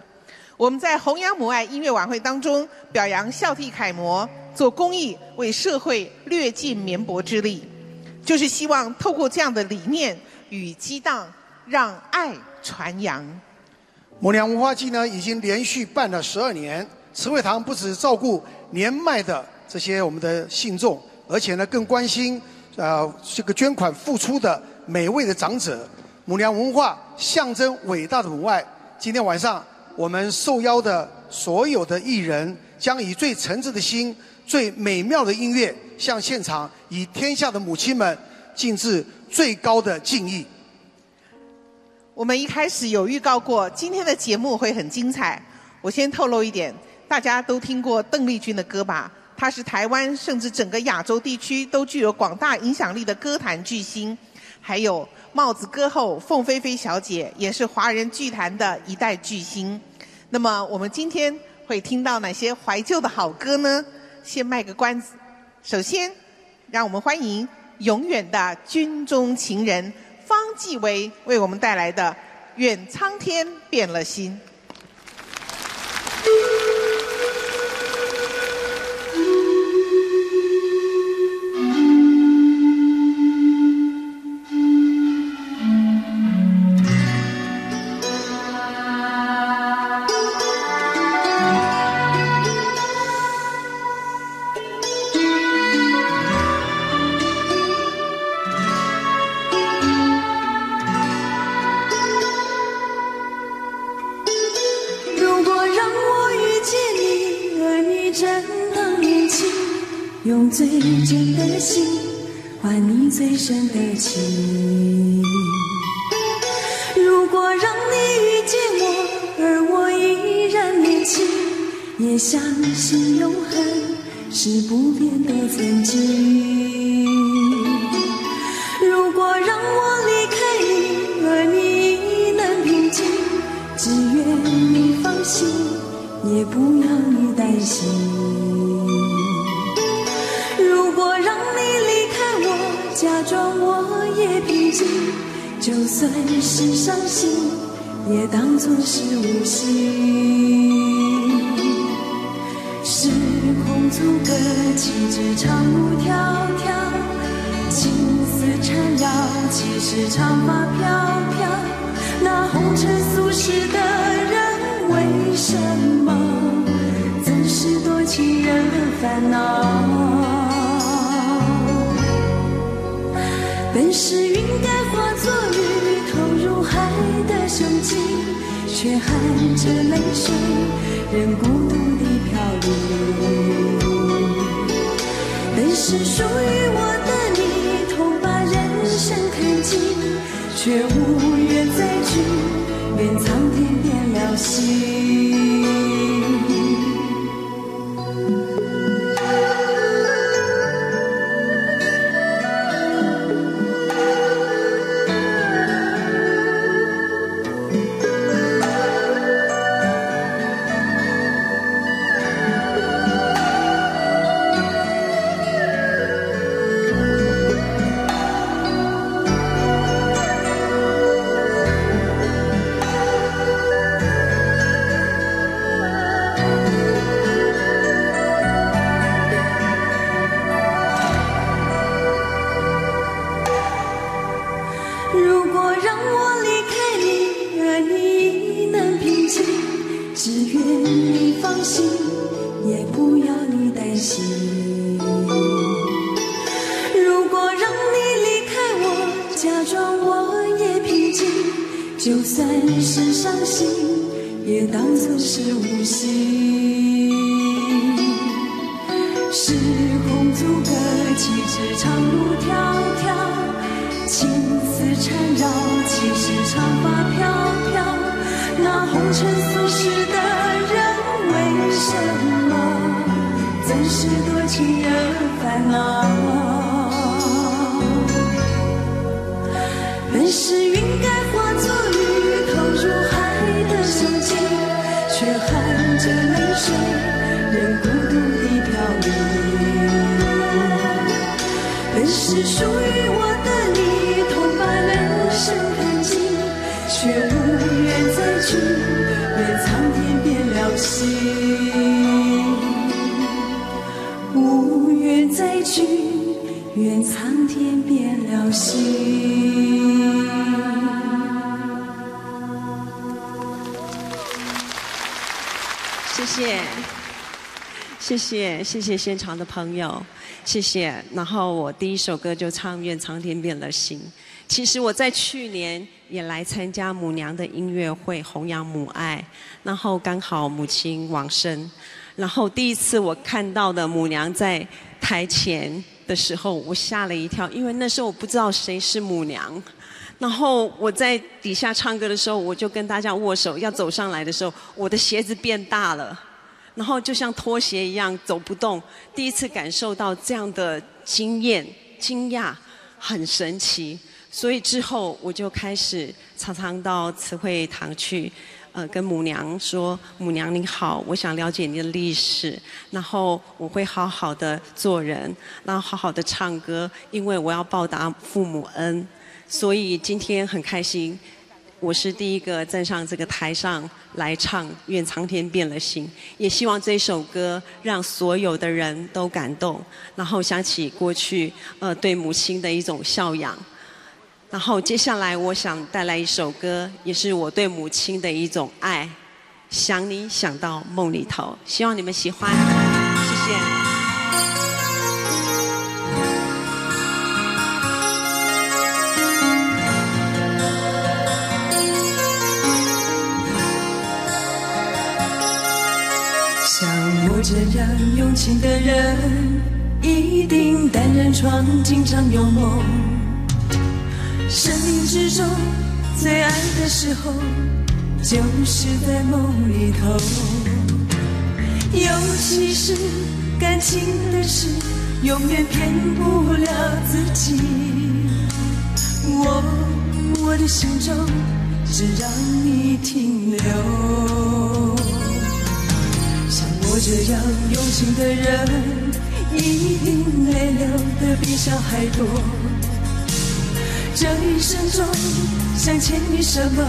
我们在弘扬母爱音乐晚会当中表扬孝悌楷模，做公益，为社会略尽绵薄之力，就是希望透过这样的理念与激荡。让爱传扬。母娘文化季呢，已经连续办了十二年。慈惠堂不止照顾年迈的这些我们的信众，而且呢，更关心呃这个捐款付出的每位的长者。母娘文化象征伟大的母爱。今天晚上我们受邀的所有的艺人将以最诚挚的心、最美妙的音乐，向现场以天下的母亲们尽致最高的敬意。我们一开始有预告过，今天的节目会很精彩。我先透露一点，大家都听过邓丽君的歌吧？她是台湾甚至整个亚洲地区都具有广大影响力的歌坛巨星。还有帽子歌后凤飞飞小姐，也是华人剧坛的一代巨星。那么我们今天会听到哪些怀旧的好歌呢？先卖个关子。首先，让我们欢迎永远的军中情人。方季韦为我们带来的《愿苍天变了心》。一生的情。如果让你遇见我，而我依然年轻，也相信永恒是不变的曾经。算是伤心，也当作是无心。时空阻隔，岂止长路迢迢，情丝缠绕，岂是长发飘飘。那红尘俗世的人，为什么总是多情人烦恼？本是云该，海的胸襟，却含着泪水，任孤独地飘零。本是属于我的你，同把人生看尽。却无缘再聚，愿苍天变了心。谢谢，现场的朋友。谢谢。然后我第一首歌就唱《愿苍天变了心》。其实我在去年也来参加母娘的音乐会，弘扬母爱。然后刚好母亲往生，然后第一次我看到的母娘在台前的时候，我吓了一跳，因为那时候我不知道谁是母娘。然后我在底下唱歌的时候，我就跟大家握手，要走上来的时候，我的鞋子变大了，然后就像拖鞋一样走不动。第一次感受到这样的经验、惊讶，很神奇。所以之后我就开始常常到慈惠堂去，呃，跟母娘说：“母娘你好，我想了解你的历史，然后我会好好的做人，然后好好的唱歌，因为我要报答父母恩。”所以今天很开心，我是第一个站上这个台上来唱《愿苍天变了心》，也希望这首歌让所有的人都感动，然后想起过去呃对母亲的一种孝养。然后接下来我想带来一首歌，也是我对母亲的一种爱，想你想到梦里头，希望你们喜欢，谢谢。这样用情的人，一定单人床，经常有梦。生命之中最爱的时候，就是在梦里头。尤其是感情的事，永远骗不了自己。我我的心中只让你停留。我这样用心的人，一定泪流的比笑还多。这一生中想牵你什么，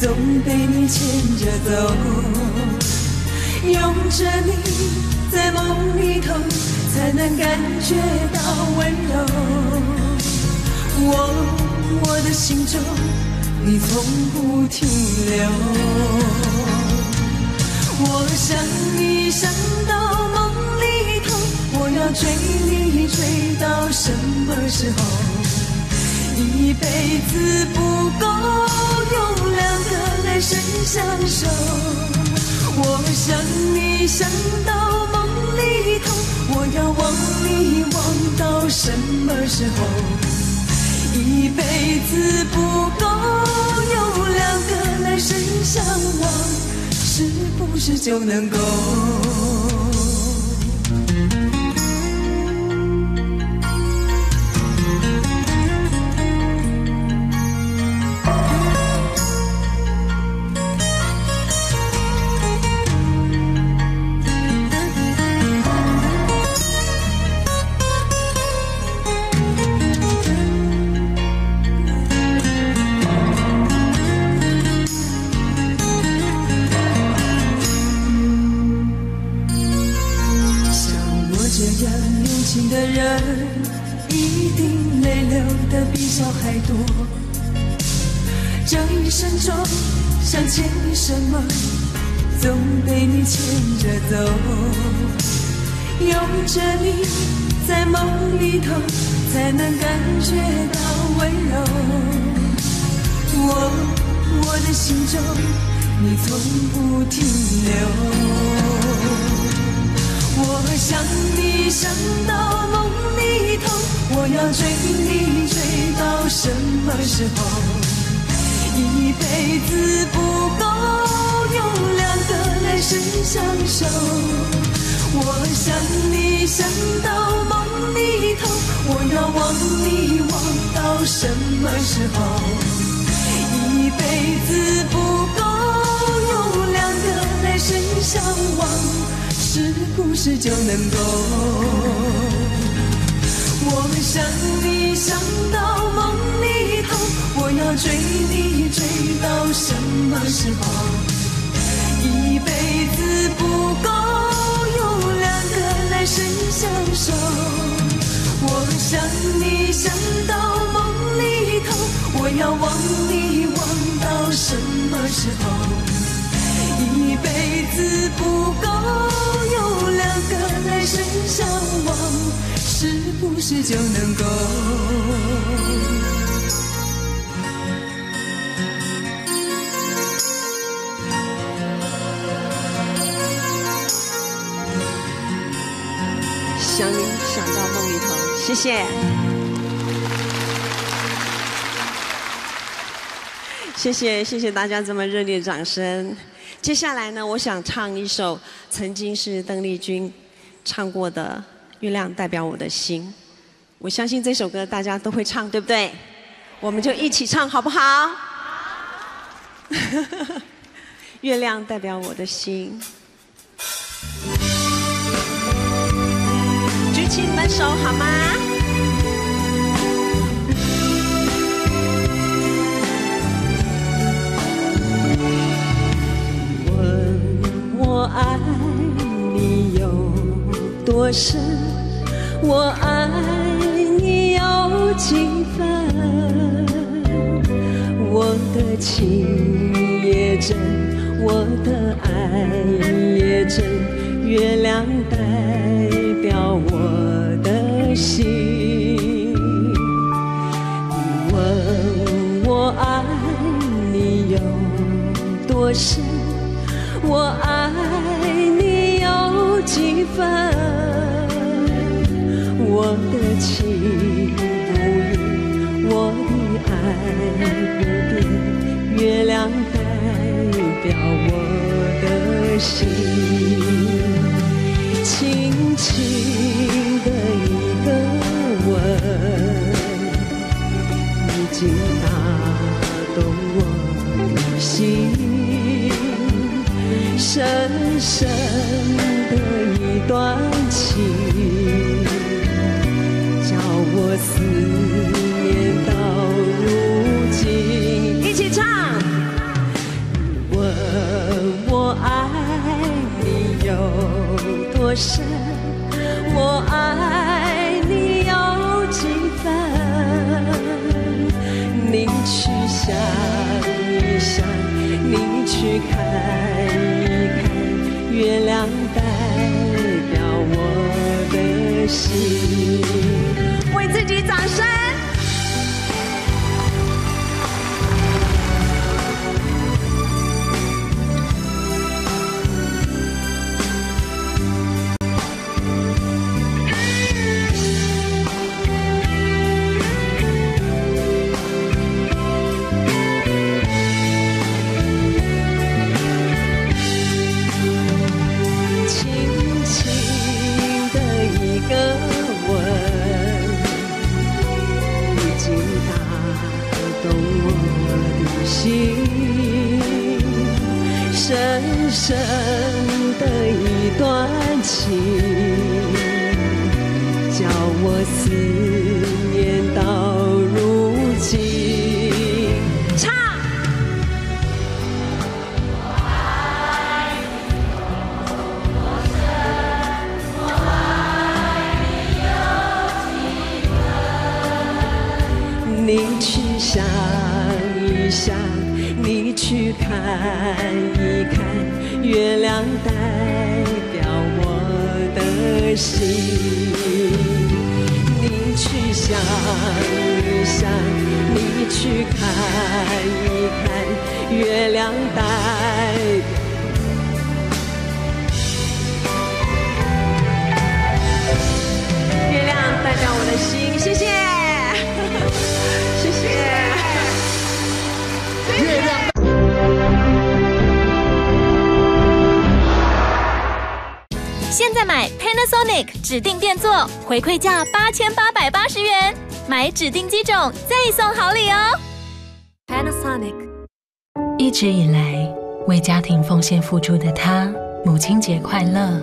总被你牵着走。拥着你在梦里头，才能感觉到温柔。我我的心中，你从不停留。我想你想到梦里头，我要追你追到什么时候？一辈子不够用两个来生相守。我想你想到梦里头，我要望你望到什么时候？一辈子不够用两个来生相望，是不是就能够？走。拥着你在梦里头，才能感觉到温柔。我我的心中，你从不停留。我想你想到梦里头，我要追你追到什么时候？一辈子不够用两个来生相守。我想你想到梦里头，我要望你望到什么时候？一辈子不够用两个来生相望。是不是就能够？我想你想到梦里头，我要追你追到什么时候？一辈子不够用两个来生相守。我想你想到梦里头，我要望你望到什么时候？一辈子不够用两个来生相望，是不是就能够？谢谢，谢谢谢谢大家这么热烈的掌声。接下来呢，我想唱一首曾经是邓丽君唱过的《月亮代表我的心》，我相信这首歌大家都会唱，对不对？我们就一起唱好不好？月亮代表我的心。起你们手好吗？问我爱你有多深，我爱你有几分？我的情也真，我的爱也真，月亮代表我的心。你问我爱你有多深，我爱你有几分？我的情不移，我的爱不变，月亮代表我的心。轻轻的一个吻，已经打动我的心。深深的一段情，叫我思念到如今。一起唱。问我爱你有多深，我爱你有几分？你去想一想，你去看一看，月亮代表我的心。想一想，你去看一看，月亮代表。月亮代表我的心，谢谢，谢谢。月亮。现在买 Panasonic 指定电座，回馈价八千八百八十元，买指定机种再送好礼哦。Panasonic。一直以来为家庭奉献付出的他，母亲节快乐！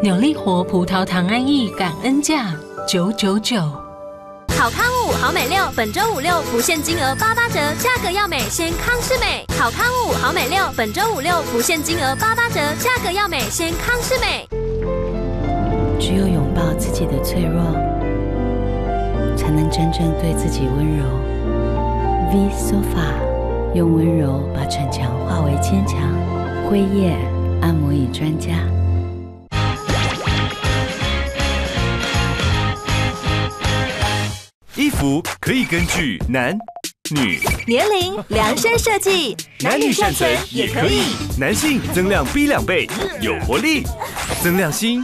扭力活葡萄糖安逸感恩价九九九。好康五好美六，本周五六不限金额八八折，价格要美先康是美。好康五好美六，本周五六不限金额八八折，价格要美先康是美。只有拥抱自己的脆弱才能真正对自己温柔。V sofa 用温柔把逞强化为坚强辉夜按摩椅专家。衣服可以根据男女年龄量身设计。男女生穿也可以男性增量 b 两倍有活力。增量心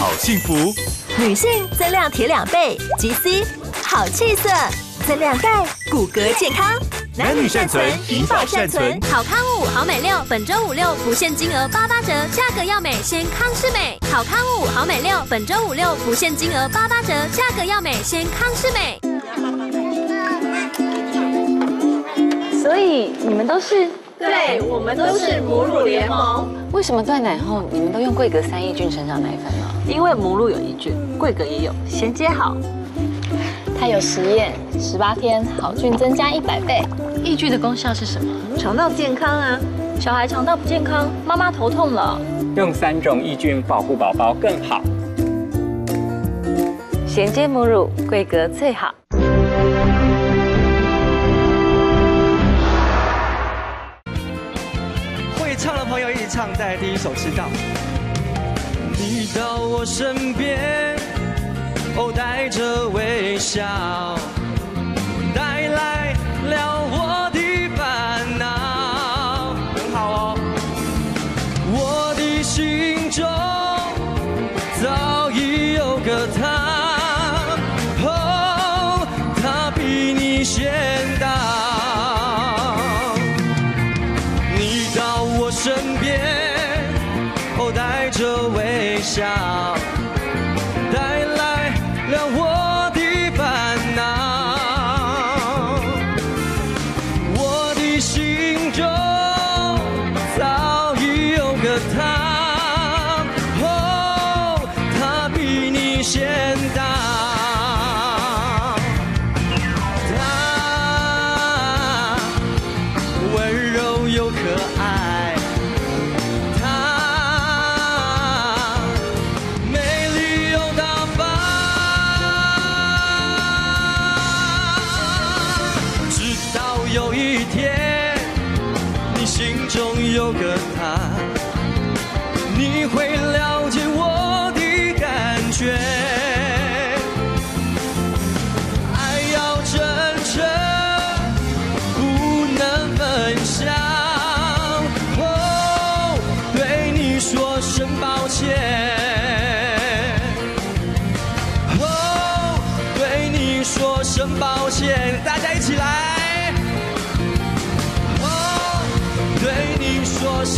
好幸福。女性增量铁两倍，G C 好气色，增量钙，骨骼健康。男女善存，银保善存。好康五好美六，本周五六不限金额八八折，价格要美先康师美。好康五好美六，本周五六不限金额八八折，价格要美先康师美。所以你们都是？对我们都是母乳联盟。为什么断奶后你们都用桂格三益菌成长奶粉呢？因为母乳有益菌，桂格也有，衔接好。它有实验，十八天好菌增加一百倍。益菌的功效是什么？肠道健康啊！小孩肠道不健康，妈妈头痛了。用三种益菌保护宝宝更好。衔接母乳，桂格最好。唱，在第一首知道。你到我身边，哦，带着微笑，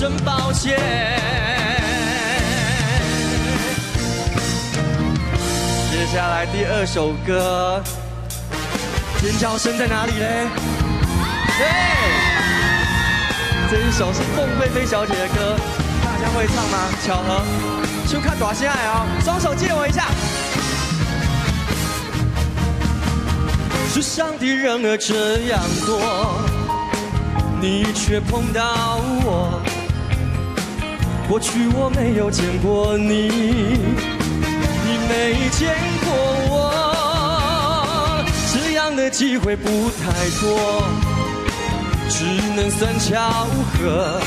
声抱歉。接下来第二首歌，尖叫声在哪里嘞？对，这一首是凤飞飞小姐的歌，大家会唱吗？巧合，就看短信爱哦，双手借我一下。世上的人儿这样多，你却碰到我。过去我没有见过你，你没见过我，这样的机会不太多。只能算巧合，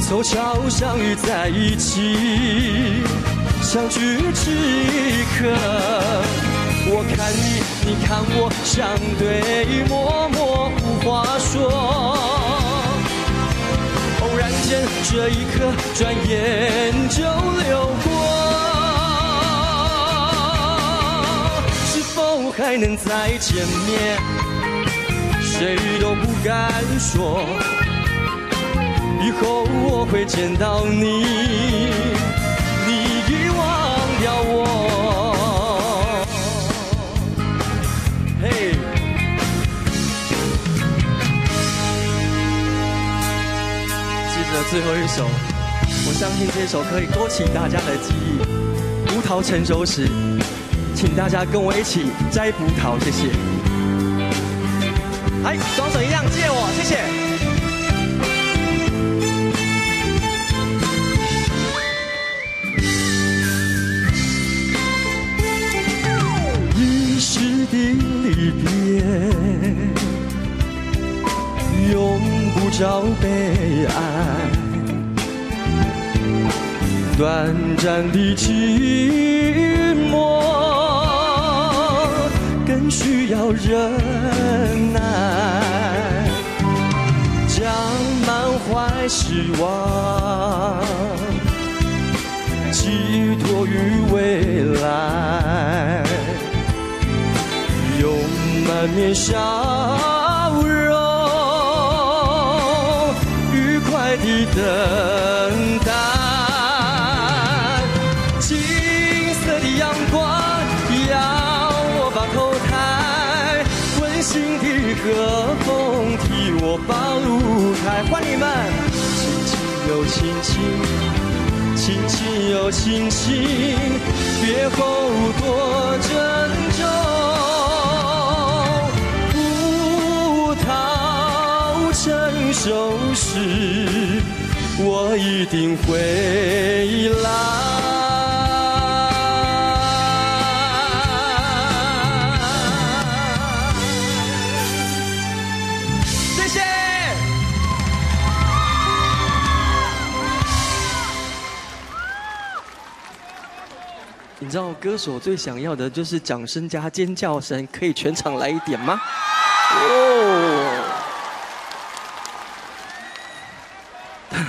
凑巧相遇在一起，相聚只一刻。我看你，你看我，相对默默无话说。突然间，这一刻转眼就流过，是否还能再见面？谁都不敢说，以后我会见到，你。最后一首，我相信这首可以勾起大家的记忆。葡萄成熟时，请大家跟我一起摘葡萄，谢谢。哎，双手一样借我，谢谢。一时的离别，用不着悲哀，短暂的寂寞，更需要忍耐，将满怀失望寄托于未来，用满面笑来。欢迎你们，亲亲又亲亲，亲亲又亲亲，别后多珍重。葡萄成熟时，我一定回来。歌手最想要的就是掌声加尖叫声，可以全场来一点吗？哦。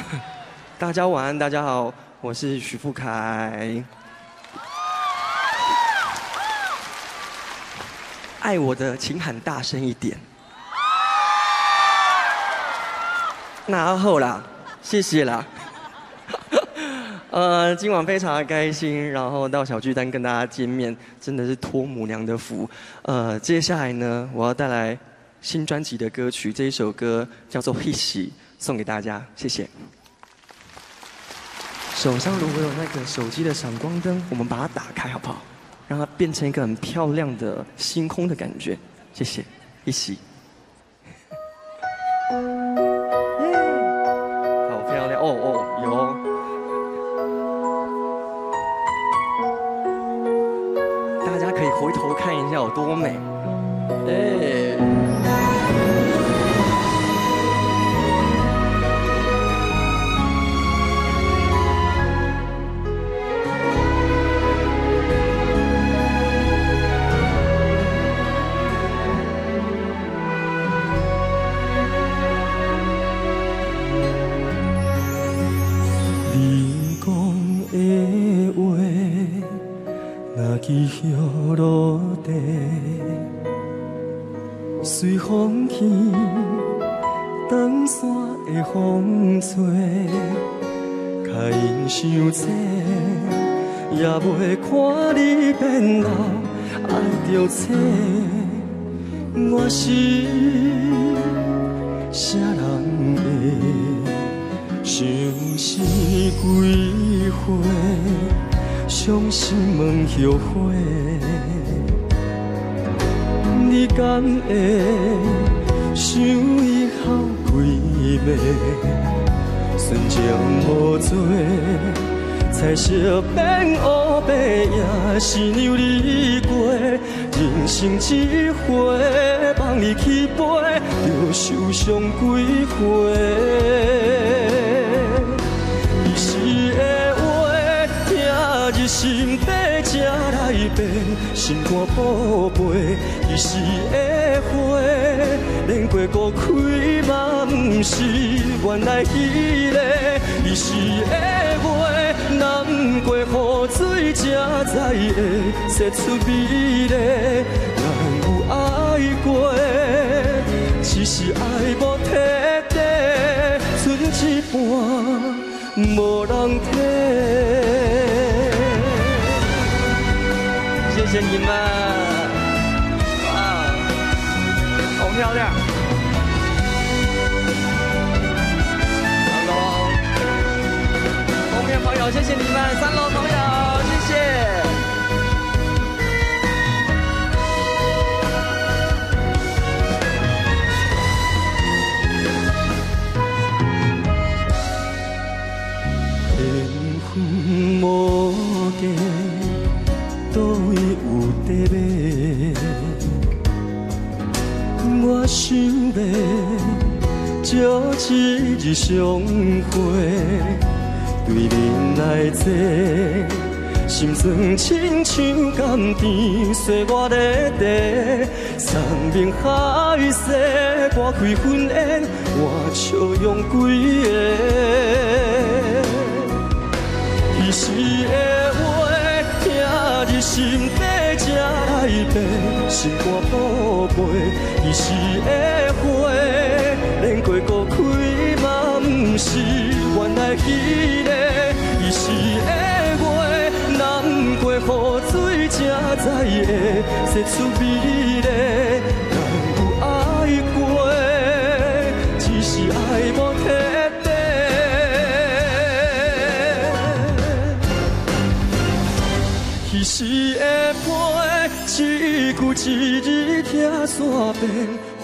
大家晚安，大家好，我是许富凯。爱我的请喊大声一点。那后啦，谢谢啦。呃，今晚非常的开心，然后到小巨蛋跟大家见面，真的是托母娘的福。呃，接下来呢，我要带来新专辑的歌曲，这一首歌叫做《一起》，送给大家，谢谢。手上如果有那个手机的闪光灯，我们把它打开好不好？让它变成一个很漂亮的星空的感觉，谢谢。一喜。下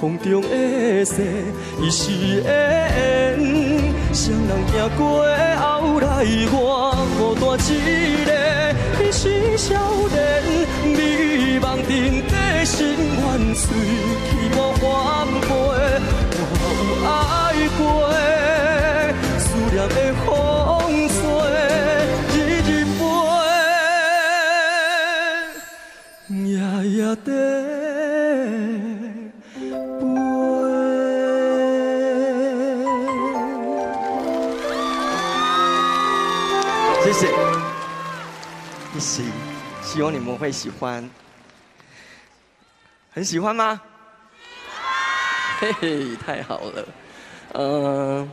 风中的雪。彼时的缘，双人行过后来我孤单一个。彼时少年，美梦沉底，心愿随去无反背。我有爱过，思念的风吹，日日飞，夜夜地希望你们会喜欢。很喜欢吗？嘿 嘿，太好了。嗯、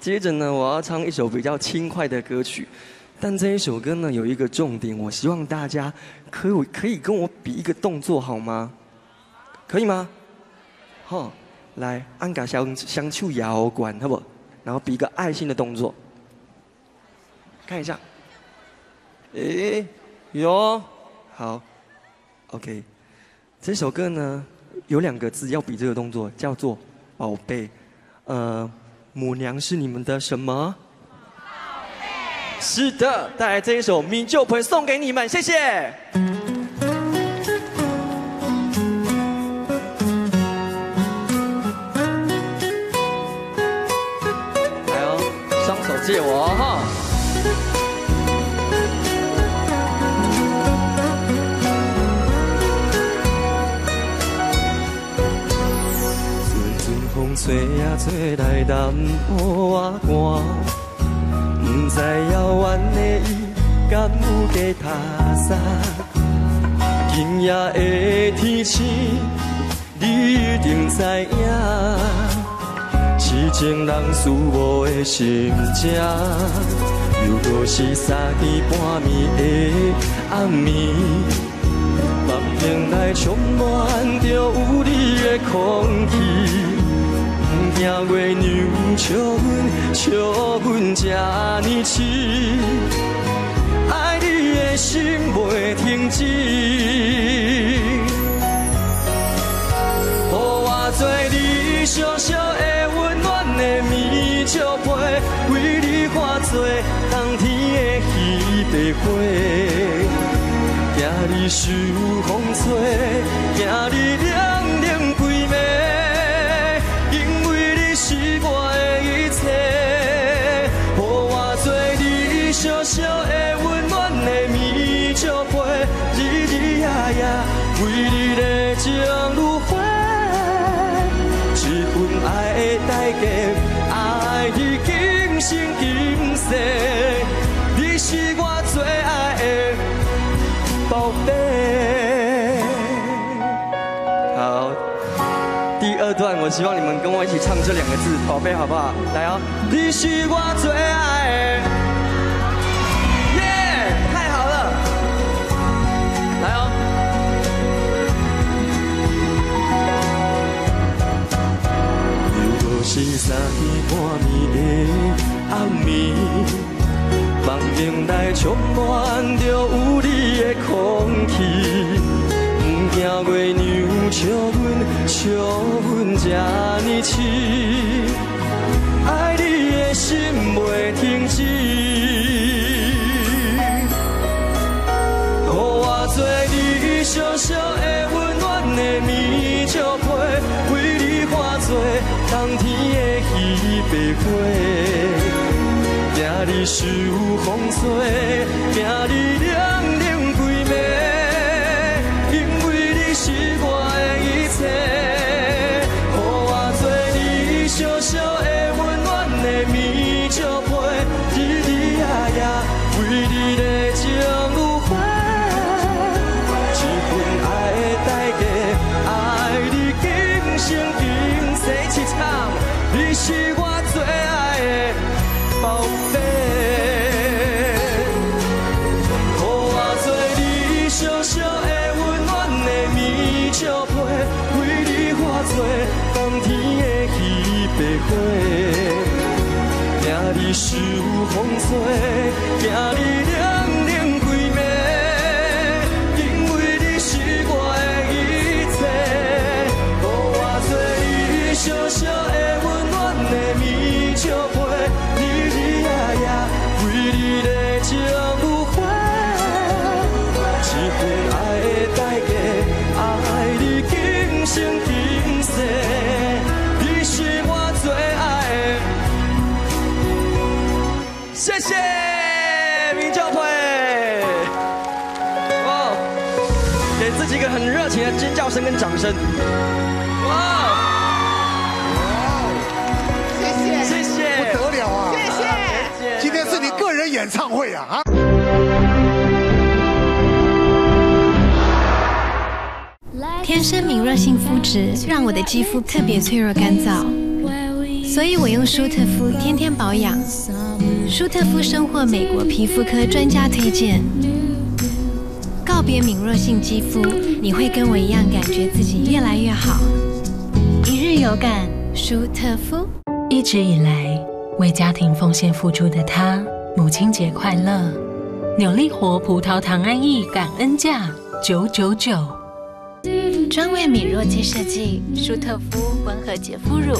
接着呢，我要唱一首比较轻快的歌曲，但这一首歌呢有一个重点，我希望大家可以可以跟我比一个动作好吗？可以吗？好，来按个相相手摇管，好不好？然后比一个爱心的动作，看一下。诶，有，好，OK。这首歌呢有两个字要比这个动作，叫做“宝贝”。呃，母娘是你们的什么？宝贝。是的，带来这一首《米酒盆》送给你们，谢谢。来哦，双手借我哈。阵风吹啊吹来南部啊寒，不知遥远的伊敢有加他山。今夜的天气，你一定知影，痴情人思无的心情，又搁是三更半暝的暗暝。梦境内充满着有你的空气，不惊月娘笑阮笑阮这呢痴，爱你的心袂停止。予我做你小小的温暖的棉石被，为你化作冬天的彼白花。惊你受风吹，惊你我希望你们跟我一起唱这两个字“宝贝”，好不好？来哦，你是我最爱的，耶，太好了，来哦。又搁是三更半暝的暗暝。梦境内充满着有你的空气，惊月娘笑阮笑阮这呢痴，爱你的心袂停止。予我做你小小的温暖的棉石被，为你化作冬天的彼白花。惊你是有风吹，命你凉有掌声，哇，谢谢，谢谢，不得了啊！谢谢。今天是你个人演唱会啊啊！天生敏弱性肤质让我的肌肤特别脆弱干燥，所以我用舒特夫天天保养。舒特肤深获美国皮肤科专家推荐。告别敏弱性肌肤，你会跟我一样感觉自己越来越好。一日有感，舒特肤。一直以来为家庭奉献付出的他，母亲节快乐！纽力活葡萄糖安逸感恩价九九九。专为敏弱肌设计，舒特肤温和洁肤乳。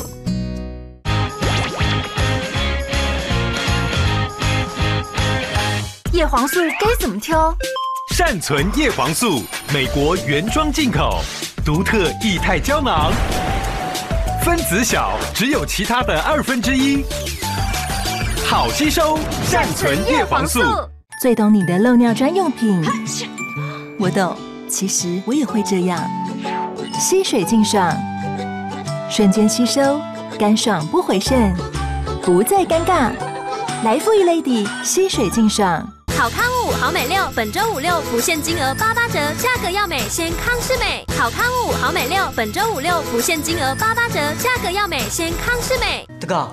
叶黄素该怎么挑？善存叶黄素，美国原装进口，独特液态胶囊，分子小，只有其他的二分之一，好吸收。善存叶黄素。最懂你的漏尿专用品，我懂，其实我也会这样。吸水净爽，瞬间吸收，干爽不回渗，不再尴尬。来富一 lady 吸水净爽。好康五好美六，本周五六不限金额八八折，价格要美先康师美。好康五好美六，本周五六不限金额八八折，价格要美先康师美。大哥，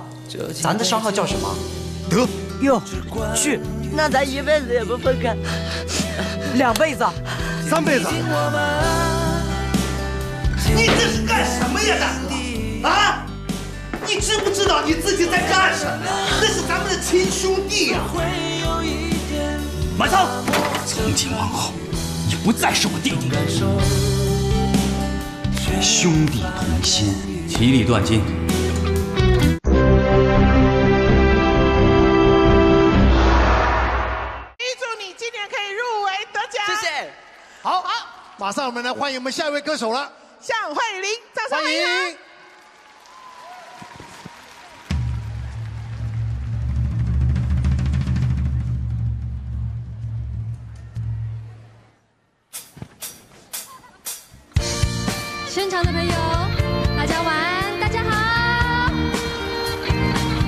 咱的商号叫什么？得哟，去，那咱一辈子也不分开，两辈子，三辈子。你这是干什么呀，大哥？啊？你知不知道你自己在干什么？那是咱们的亲兄弟呀、马超，从今往后，你不再是我弟弟，兄弟同心，其利断金。预祝你今年可以入围得奖。谢谢。好，好，马上我们来欢迎我们下一位歌手了。向慧玲，掌声欢欢迎。现场的朋友，大家晚安，大家好。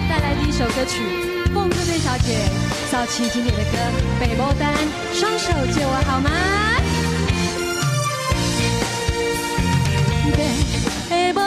带来第一首歌曲《凤飞飞小姐》，早期经典的歌《北波丹》，双手借我好吗？北波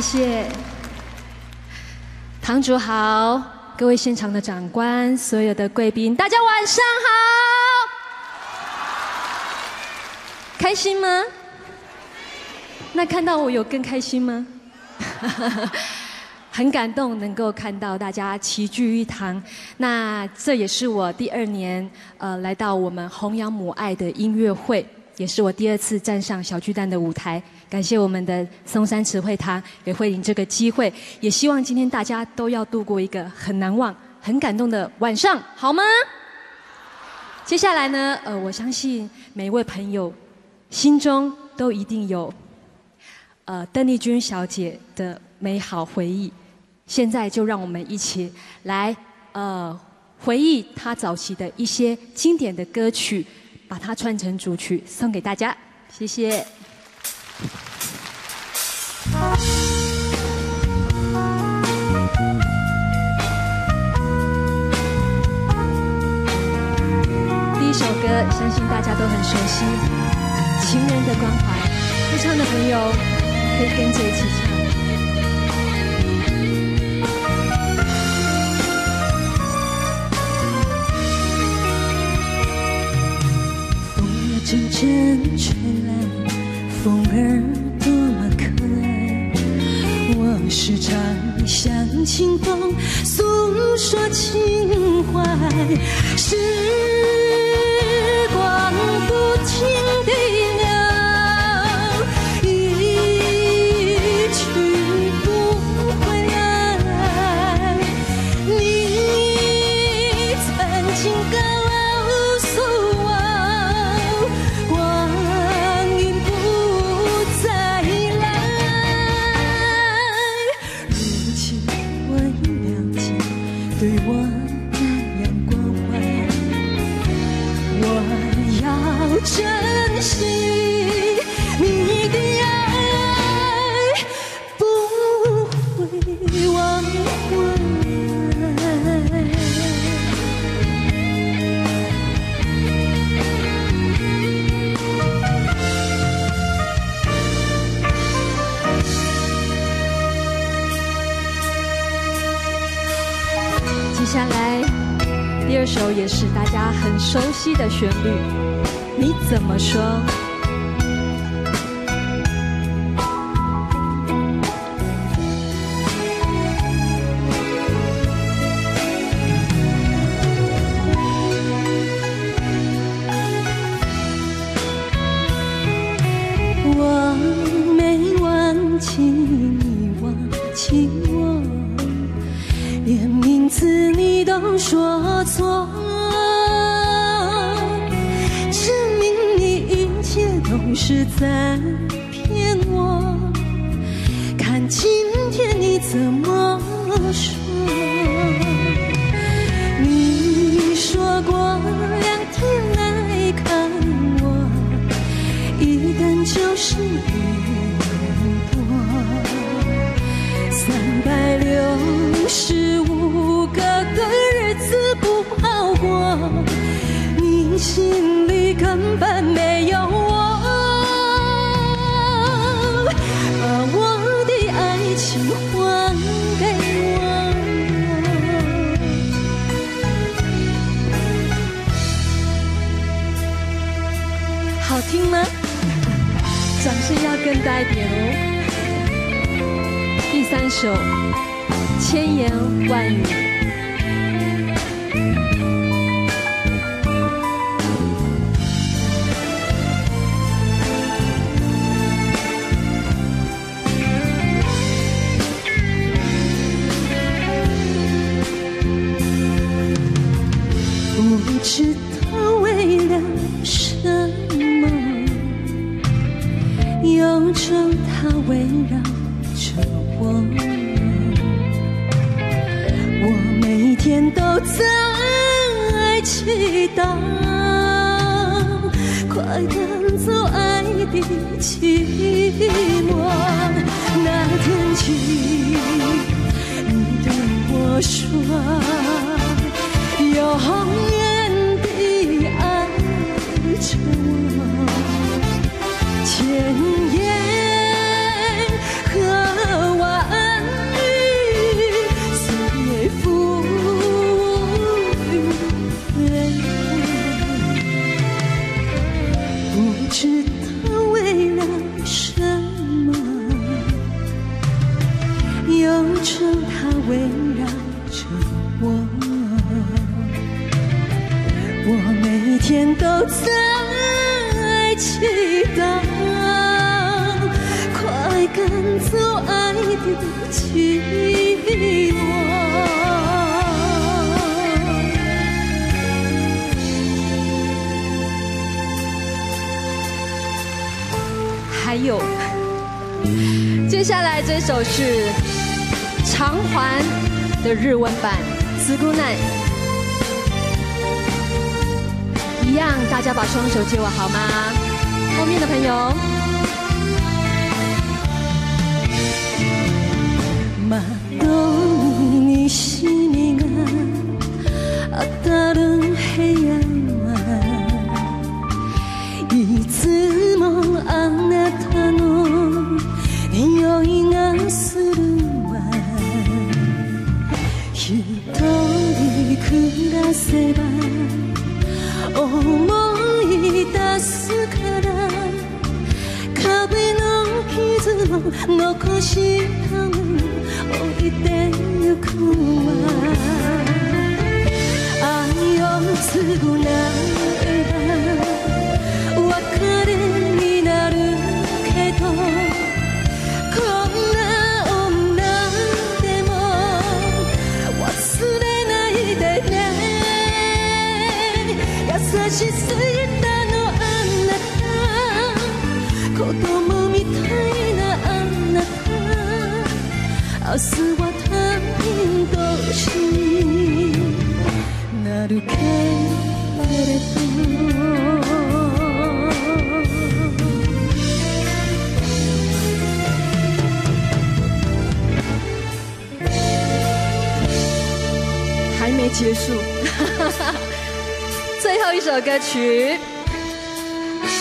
谢谢。堂主好，各位现场的长官，所有的贵宾，大家晚上好。开心吗？那看到我有更开心吗？很感动，能够看到大家齐聚一堂。那这也是我第二年呃来到我们弘扬母爱的音乐会，也是我第二次站上小巨蛋的舞台。感谢我们的松山慈惠堂给慧玲这个机会，也希望今天大家都要度过一个很难忘、很感动的晚上，好吗？接下来呢，呃，我相信每一位朋友心中都一定有呃邓丽君小姐的美好回忆。现在就让我们一起来呃回忆她早期的一些经典的歌曲，把它串成主曲送给大家，谢谢。第一首歌，相信大家都很熟悉，《情人的关怀》。会唱的朋友可以跟着一起唱。阵阵吹来，风儿多么可爱。我时常向清风诉说情怀，是是大家很熟悉的旋律，你怎么说？还有，接下来这首是偿还的日文版《子姑奈》，一样，大家把双手借我好吗？后面的朋友。せば思い出すから壁の傷を残したまま置いてゆくわ。愛を償う。明日は他人同士になるけれ还没结束，最后一首歌曲《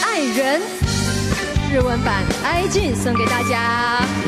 爱人》日文版《爱进》送给大家。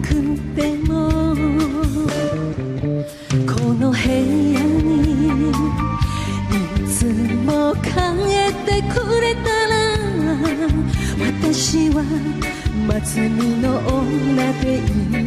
松見の女でいい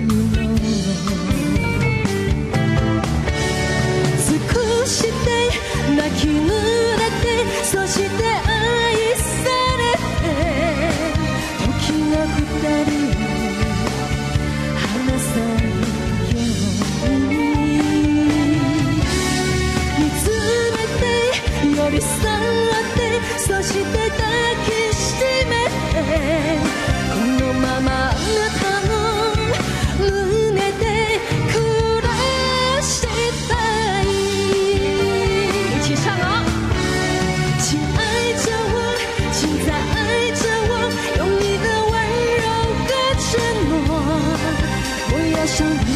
我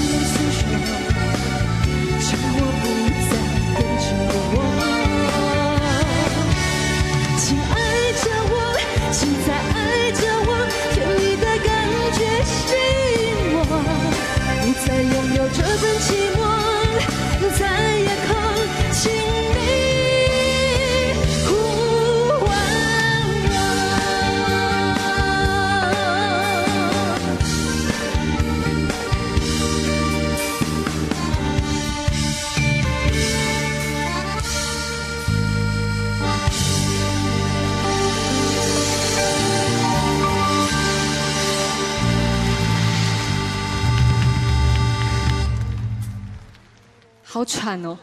好喘哦，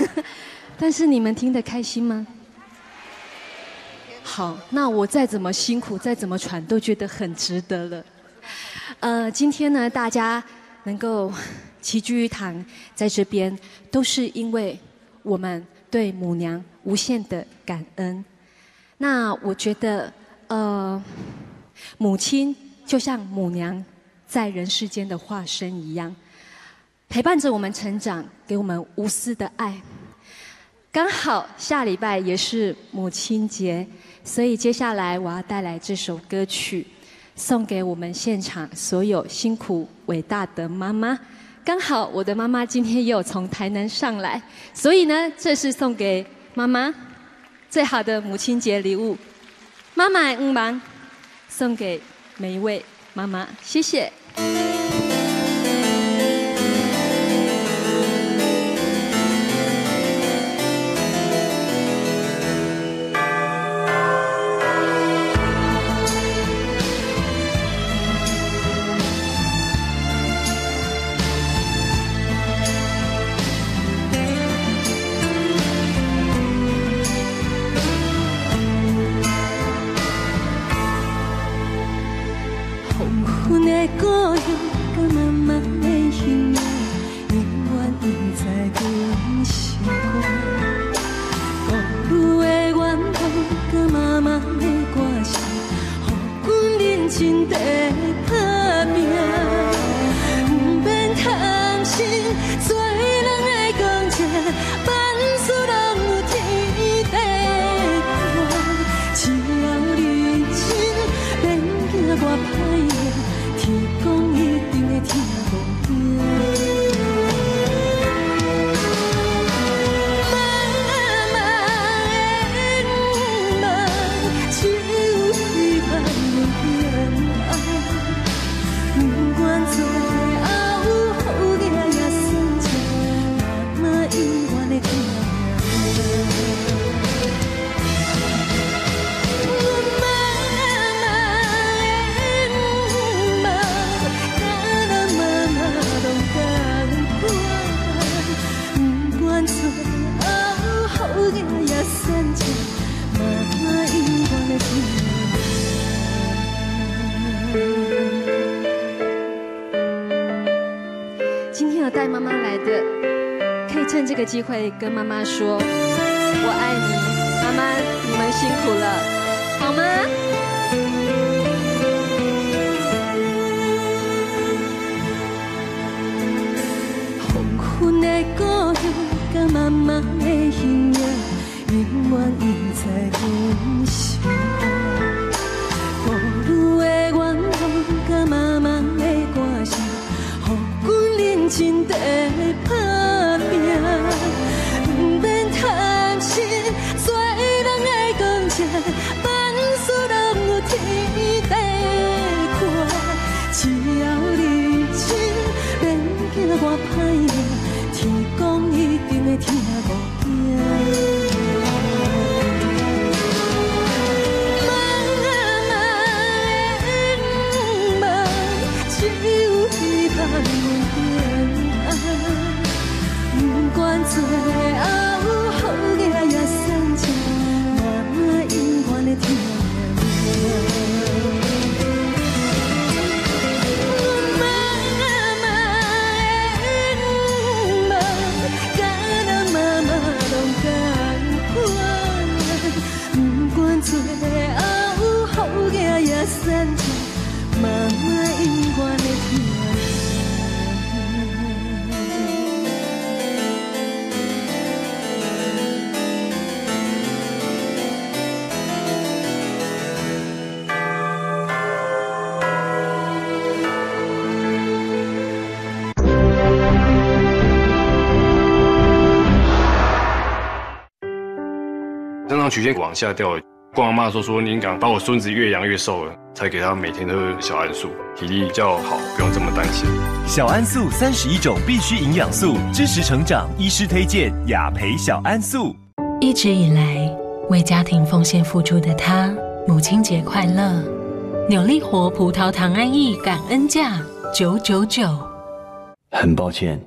但是你们听得开心吗？好，那我再怎么辛苦，再怎么喘，都觉得很值得了。呃，今天呢，大家能够齐聚一堂，在这边，都是因为我们对母娘无限的感恩。那我觉得，呃，母亲就像母娘在人世间的化身一样。陪伴着我们成长，给我们无私的爱。刚好下礼拜也是母亲节，所以接下来我要带来这首歌曲，送给我们现场所有辛苦伟大的妈妈。刚好我的妈妈今天也有从台南上来，所以呢，这是送给妈妈最好的母亲节礼物。妈妈嗯忙，送给每一位妈妈，谢谢。跟妈妈说：“曲线往下掉，跟我妈说说，您敢把我孙子越养越瘦了，才给他每天喝小桉素，体力较好，不用这么担心。小桉素三十一种必需营养素，支持成长。医师推荐雅培小桉素。一直以来为家庭奉献付出的她，母亲节快乐！纽力活葡萄糖安逸感恩价九九九。很抱歉，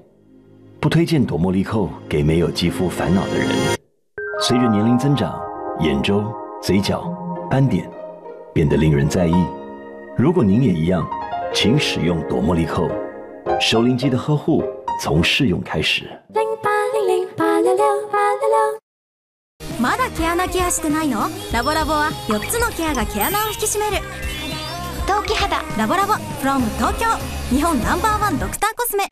不推荐朵茉莉蔻给没有肌肤烦恼的人。随着年龄增长，眼周、嘴角、斑点变得令人在意。如果您也一样，请使用朵茉莉蔻。熟龄肌的呵护从试用开始。零八零零八六六八六六。まだ毛穴ケアしてないのラボラボは4つのケアが毛穴を引き締める陶器肌ラボラボ from 東京日本ナンバーワンドクターコスメ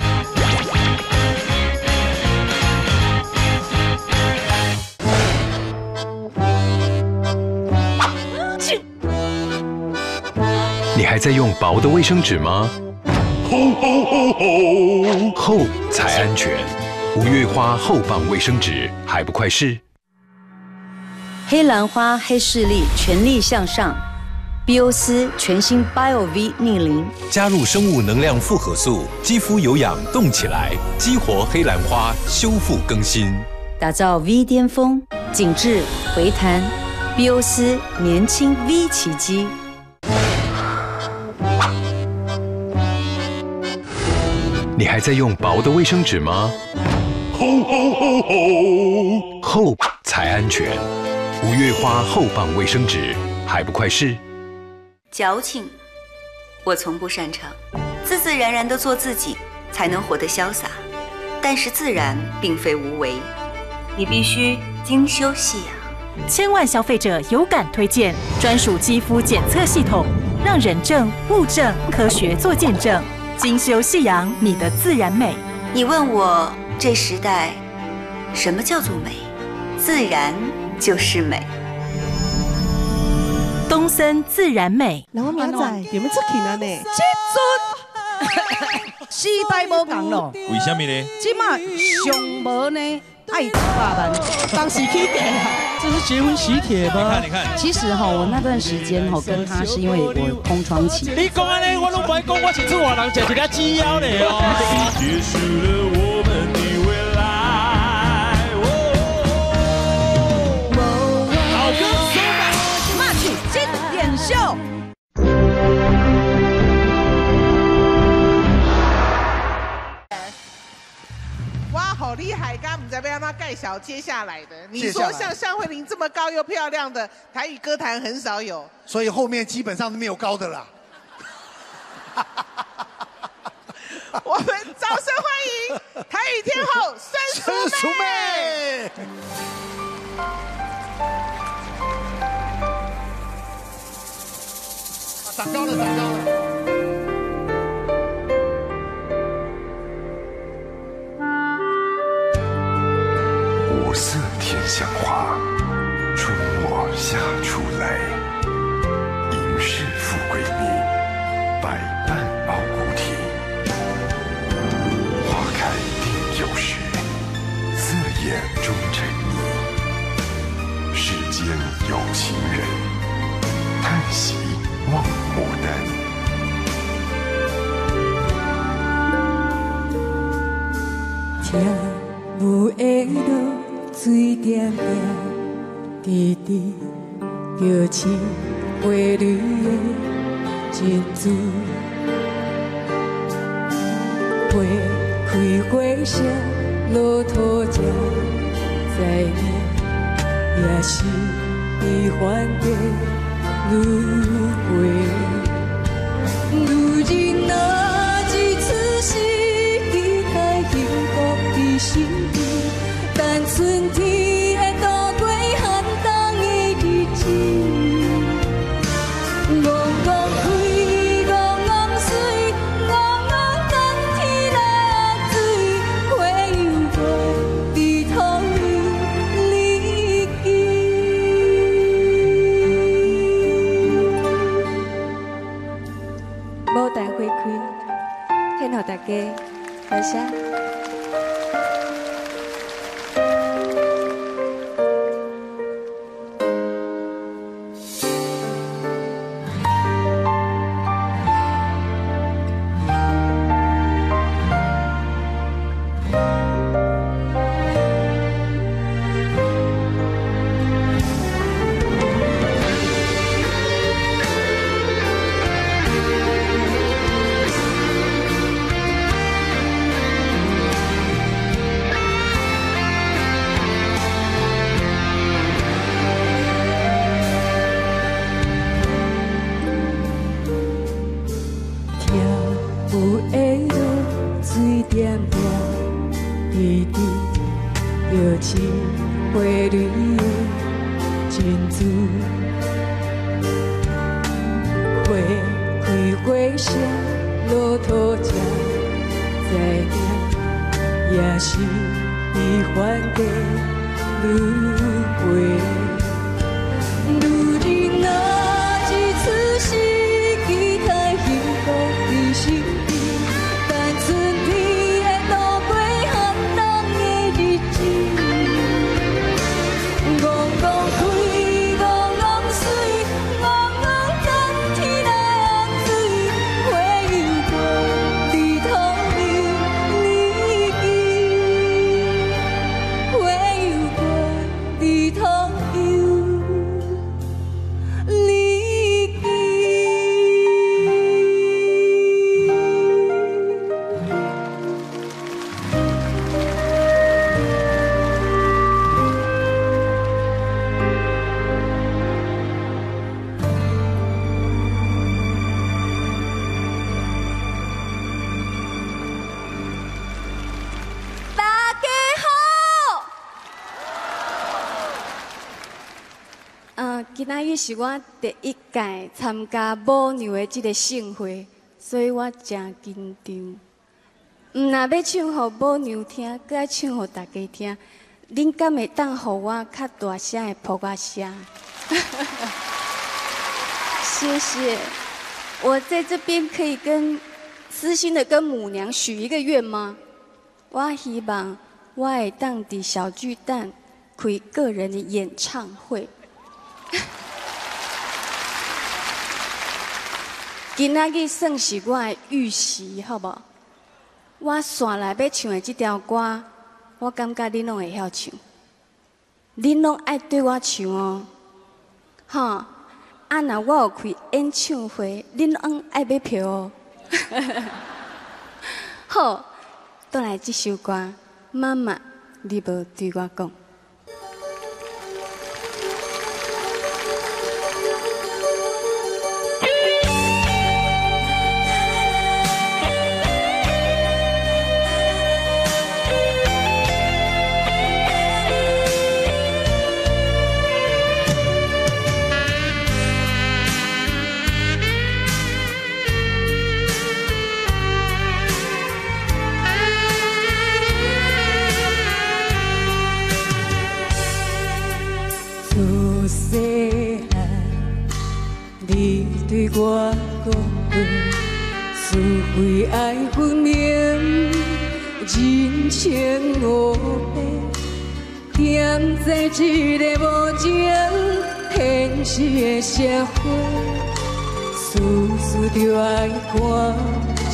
还在用薄的卫生纸吗？吼吼吼吼！厚才安全。五月花厚棒卫生纸，还不快试？黑兰花黑视力全力向上，BO 斯全新 Bio V 逆龄，加入生物能量复合素，肌肤有氧动起来，激活黑兰花，修复更新，打造 V 巅峰，紧致回弹，BO 斯年轻 V 奇迹。你还在用薄的卫生纸吗？吼吼吼吼！厚才安全。五月花厚棒卫生纸，还不快试？矫情，我从不擅长。自自然然的做自己，才能活得潇洒。但是自然并非无为，你必须精修细养。千万消费者有感推荐专属肌肤检测系统，让人证物证科学做见证，精修细养你的自然美。你问我这时代什么叫做美？自然就是美。东森自然美。那我明仔有没有出去了呢？这阵 时代无同了，为什么呢？即马上无呢爱八万，当时去给这是结婚喜帖吗？你看，你看。其实哈，我那段时间哈跟他是因为我空窗期。你讲安尼，我都不爱讲，我是出外人，食一个鸡腰呢哦。好歌，马曲经典秀。好厉害！刚刚我们在被他妈盖小接下来的，你说像向慧玲这么高又漂亮的台语歌坛很少有。所以后面基本上都没有高的啦。我们掌声欢迎台语天后孙淑。妹，长高了，长高了。色天香花，春末夏初来。迎氏富贵命，百般傲骨体。花开定有时，色眼终成泥。世间有情人，叹息望牡丹。听雾的落水点点，滴滴叫醒花蕊的珍珠。花开花谢，落土才知影，也是悲欢的轮回。如今那一次是期待幸福在心，但春天会度过寒冬的日子。戆戆开，戆戆水，戆戆等天来黑水，花又败在土里离牡丹花开，献予大家，多谢。今仔日是我第一届参加母牛的这个盛会，所以我真紧张。毋若要唱互母牛听，搁要唱互大家听，恁敢会当互我较大声的扑啊声？谢谢。我在这边可以跟私心的跟母娘许一个愿吗？我希望我会当伫小巨蛋开个人的演唱会。今仔日算是我的预习，好不？我线内要唱的这条歌，我感觉恁拢会晓唱，恁拢爱对我唱哦，哈。啊，若我有开演唱会，恁拢爱买票哦。好，倒来这首歌，妈妈，你无对我讲。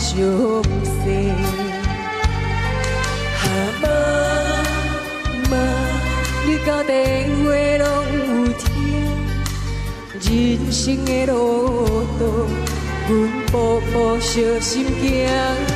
详细。啊妈妈。你到电话拢有听，人生的路途，阮步步小心行。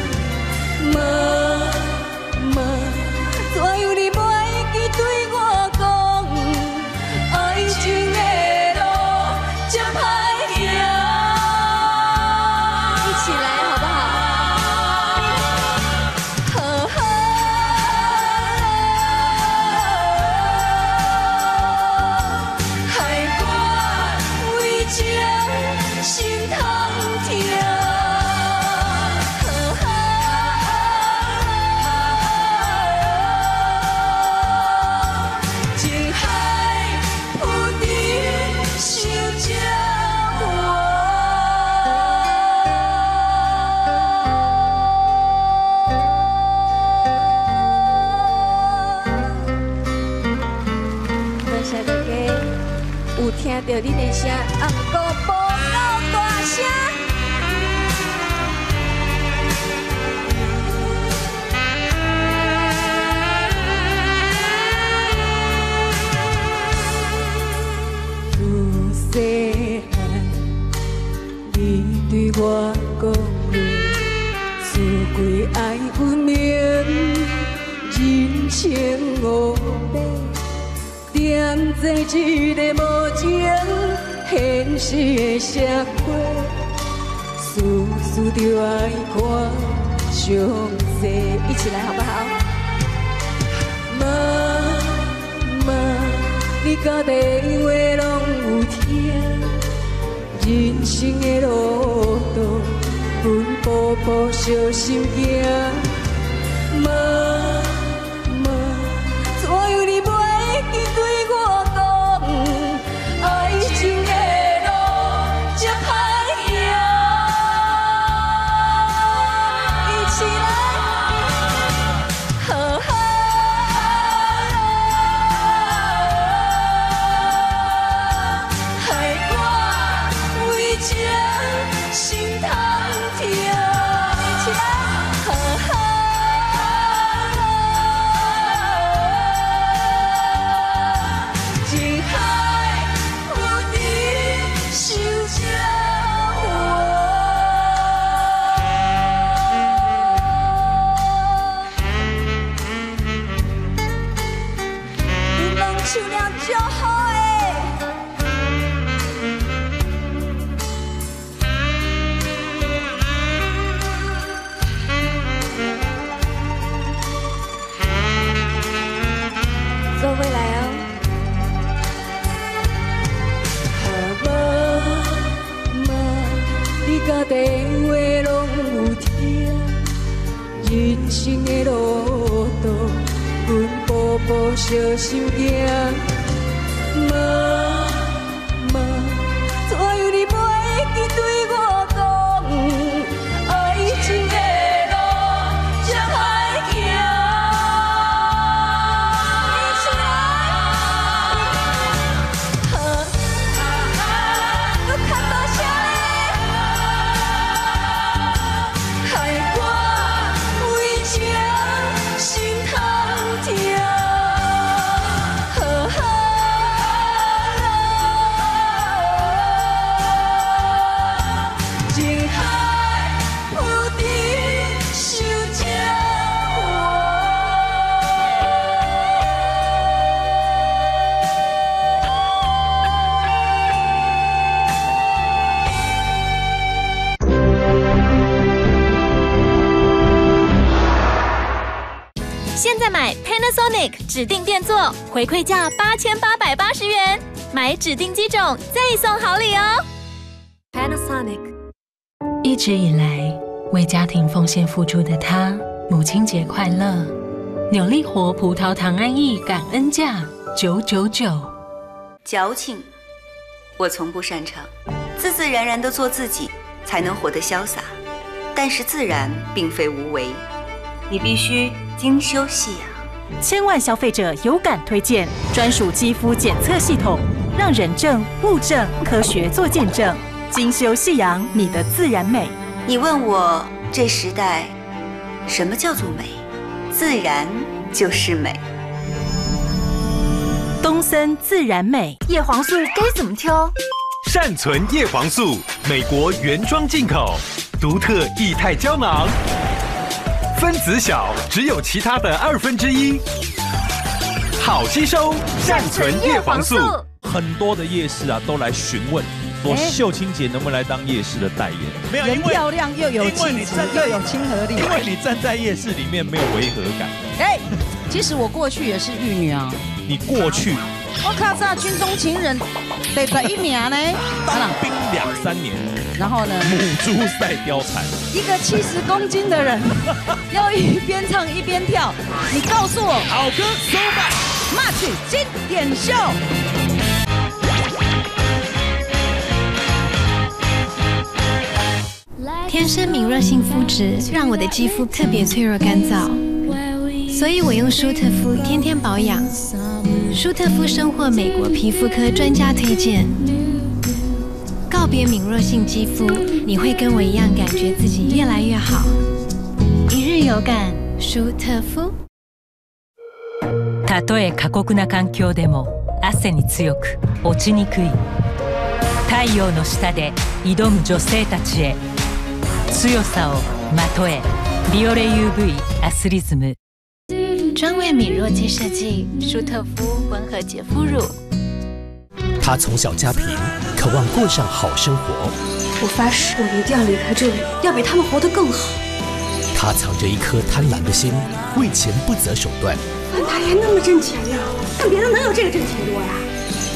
回馈价八千八百八十元，买指定机种再送好礼哦。Panasonic。一直以来为家庭奉献付出的他，母亲节快乐！纽力活葡萄糖安逸感恩价九九九。矫情，我从不擅长，自自然然的做自己，才能活得潇洒。但是自然并非无为，你必须精修细养。千万消费者有感推荐专属肌肤检测系统，让人证物证科学做见证，精修细养你的自然美。你问我这时代什么叫做美？自然就是美。东森自然美叶黄素该怎么挑？善存叶黄素，美国原装进口，独特液态胶囊，分子小，只有其他的二分之一，好吸收。善存叶黄素。很多的夜市啊都来询问，说哎秀清姐能不能来当夜市的代言？没有，人因为漂亮又有气质你站在又有亲和力因为你站在夜市里面没有违和感。哎，其实我过去也是玉女啊，你过去我靠这军中情人得得一名呢，当兵两三年，然后呢，母猪赛貂蝉，一个七十公斤的人 要一边唱一边跳，你告诉我，好歌收吧，骂去经典秀。天生敏弱性肤质让我的肌肤特别脆弱干燥，所以我用舒特夫天天保养。舒特夫生获美国皮肤科专家推荐。告别敏弱性肌肤，你会跟我一样感觉自己越来越好。一日有感，舒特肤。たとえ過酷な環境でも汗に強く落ちにくい太陽の下で挑む女性たちへ強さをまとえビオレ UV アスリズム专为敏弱肌设计舒特肤混合洁肤乳。他从小家贫，渴望过上好生活。我发誓，我一定要离开这里，要比他们活得更好。他藏着一颗贪婪的心，为钱不择手段。范大爷那么挣钱呀，但别人能有这个挣钱多呀？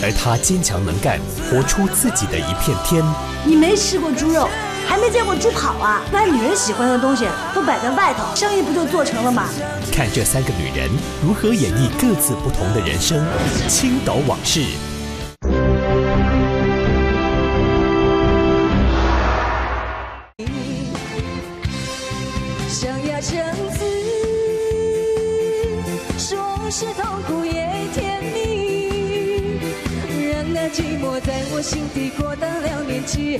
而他坚强能干，活出自己的一片天。你没吃过猪肉，还没见过猪跑啊？把女人喜欢的东西都摆在外头，生意不就做成了吗？看这三个女人如何演绎各自不同的人生，青岛往事。在我心底扩大了年纪，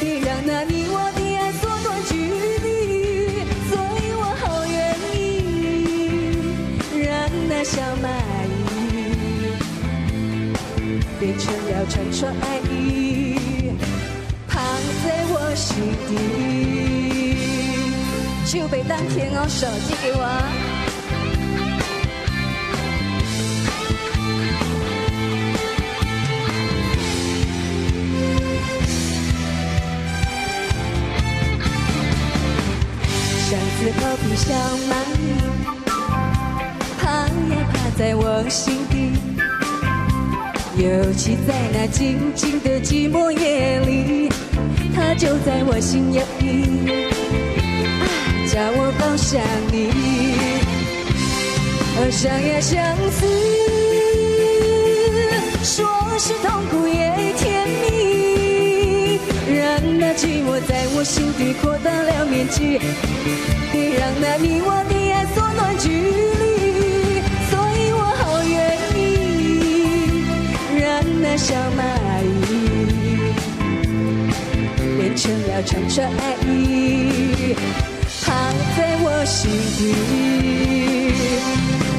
也让那你我的爱缩短距离，所以我好愿意让那小蚂蚁变成了串串爱意，躺在我心底。就被当天哦，手机给我。上次何必小蚂蚁，爬呀爬在我心底，尤其在那静静的寂寞夜里，它就在我心有意。啊，叫我好想你，而想也相思，说是痛苦也甜蜜，让那寂寞在我心底扩大了面积，让那你我的爱缩短距离，所以我好愿意让那小蚂蚁变成了串串爱意，躺在我心底，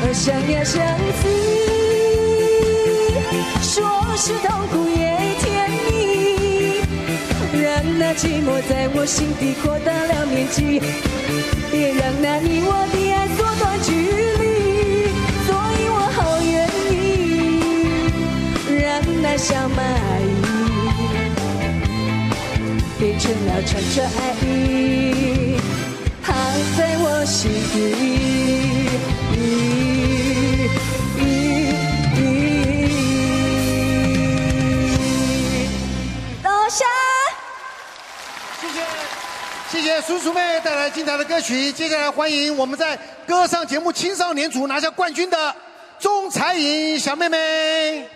而想呀相思，说是痛苦也甜，那寂寞在我心底扩大了面积，别让那你我的爱缩短距离，所以我好愿意让那小蚂蚁。变成了串串爱意，躺在我心底。叔叔妹带来精彩的歌曲。接下来欢迎我们在歌唱节目青少年组拿下冠军的钟彩颖小妹妹。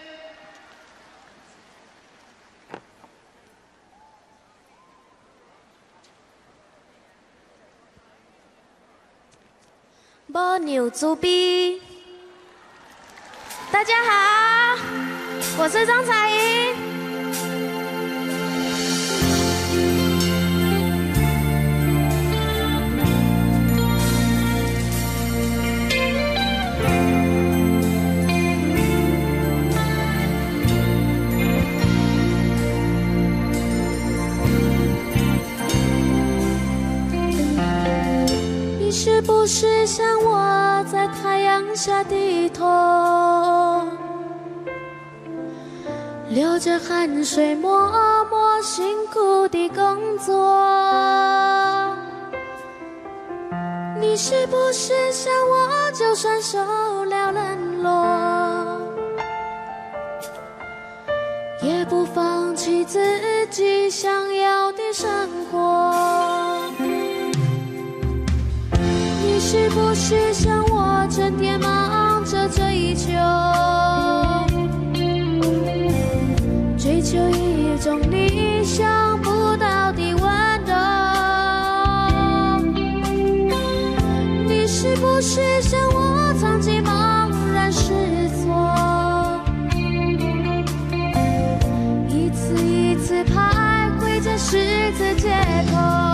蜗牛猪逼，大家好，我是张彩莹。是不是像我在太阳下低头，流着汗水默默辛苦地工作？你是不是像我，就算受了冷落，也不放弃自己想要的生活？是不是像我，整天忙着追求，追求一种你想不到的温柔？你是不是像我，曾经茫然失措，一次一次徘徊在十字街头？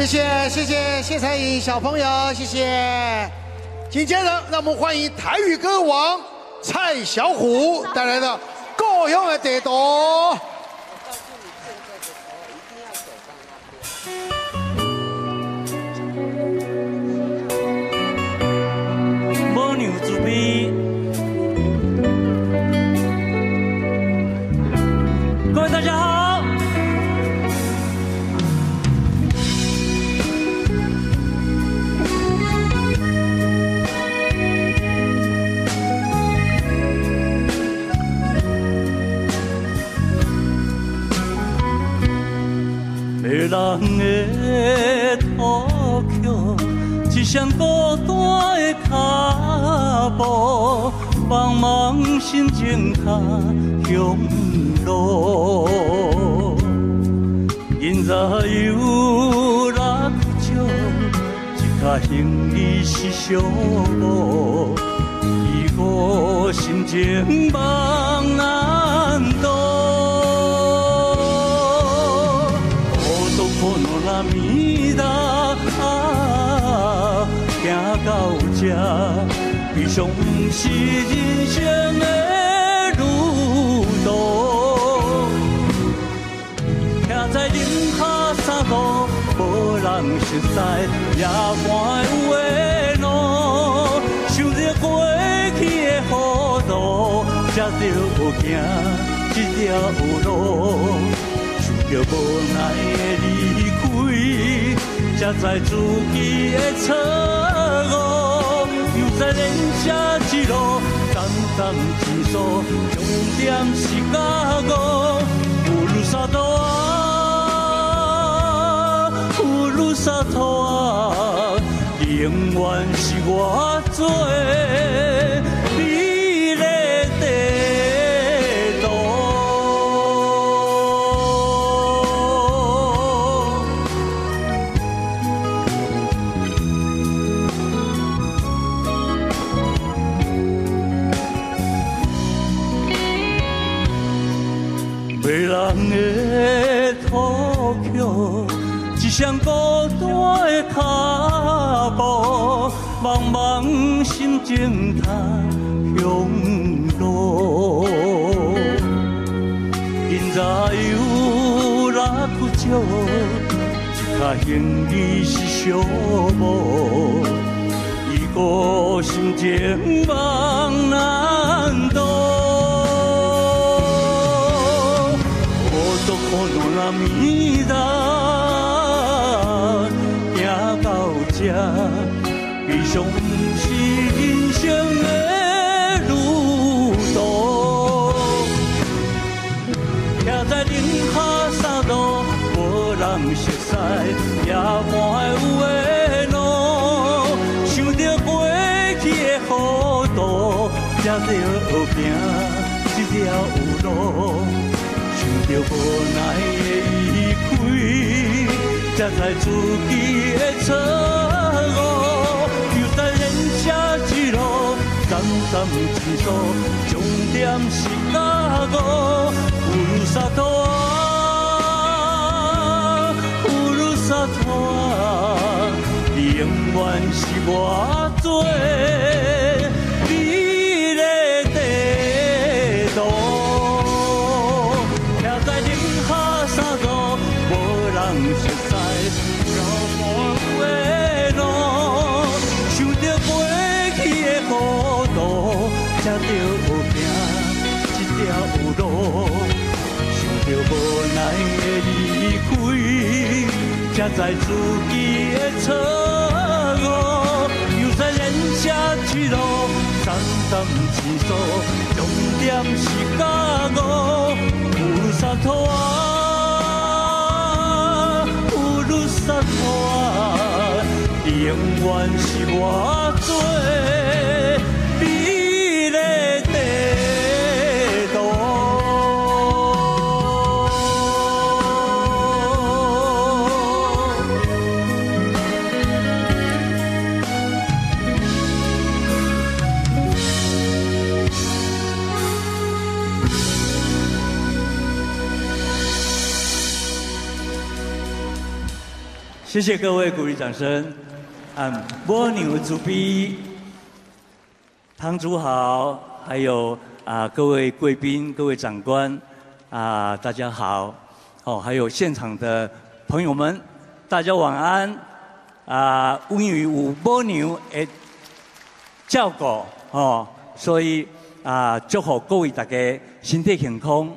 谢谢谢谢谢彩颖小朋友，谢谢。紧接着，让我们欢迎台语歌王蔡小虎带来的《故乡的地图》。茫茫心情较向路。人在有六少，一脚行李是小无，伊我心情茫难度。男咪达行到这，悲伤是人生的路途。徛在林下三步，无人熟悉夜半有的路。想着过去的糊涂，才着行这条路。着无奈的离开，才知自己的错误。在人生一路淡淡情愫，终点是甲我有如沙土啊，有如沙土啊，永远是我做情他向路。现在有六少，一脚行李是小无，伊个心情茫难度。男涙这，悲伤夜半有的路，想着过去的糊涂，才着行这条路，想着无奈的离开，才知自己的错误。又在人生一路，站站前数，终点是甲我。乌鲁萨永远是我最美丽地图。徛在零下三度，无人熟悉遥远的路，想着过去的糊涂，才着行这条路。想着无奈的离开，才知自己的错站站前数，终点是甲我。乌鲁萨托啊，乌鲁萨托啊，永远是我最谢谢各位鼓励掌声。嗯，蜗牛主笔堂主好，还有啊各位贵宾、各位长官啊，大家好。哦，还有现场的朋友们，大家晚安。啊，因为有蜗牛的照顾哦，所以啊祝福各位大家身体健康，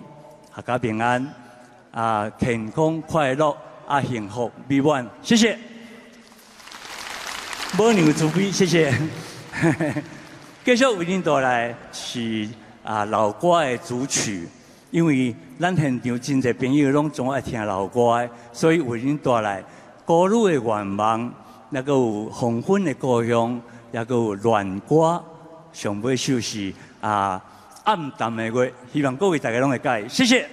阖家平安，啊健康快乐。啊，幸福美满，谢谢。蜗牛主笔，谢谢。继续。为您带来是啊老歌的主曲，因为咱现场真侪朋友拢总爱听老歌的，所以为您带来歌女的愿望，那个有黄昏的故乡，那个有恋歌，上尾首是啊暗淡的月，希望各位大家拢会介意，谢谢。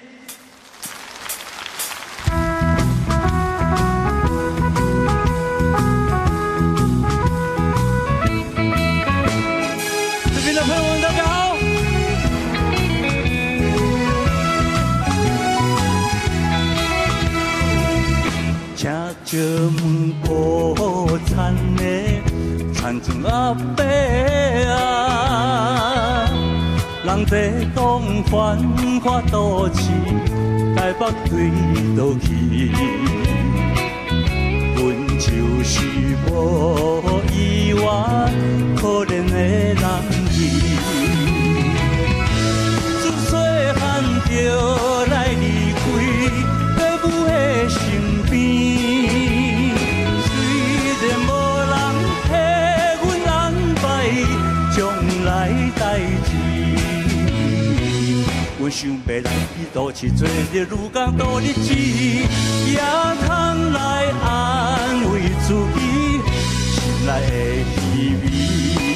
阿伯啊，人坐东繁华都市，台北对倒去。阮想要来都市做日如工度日子，也通来安慰自己心内的虚伪。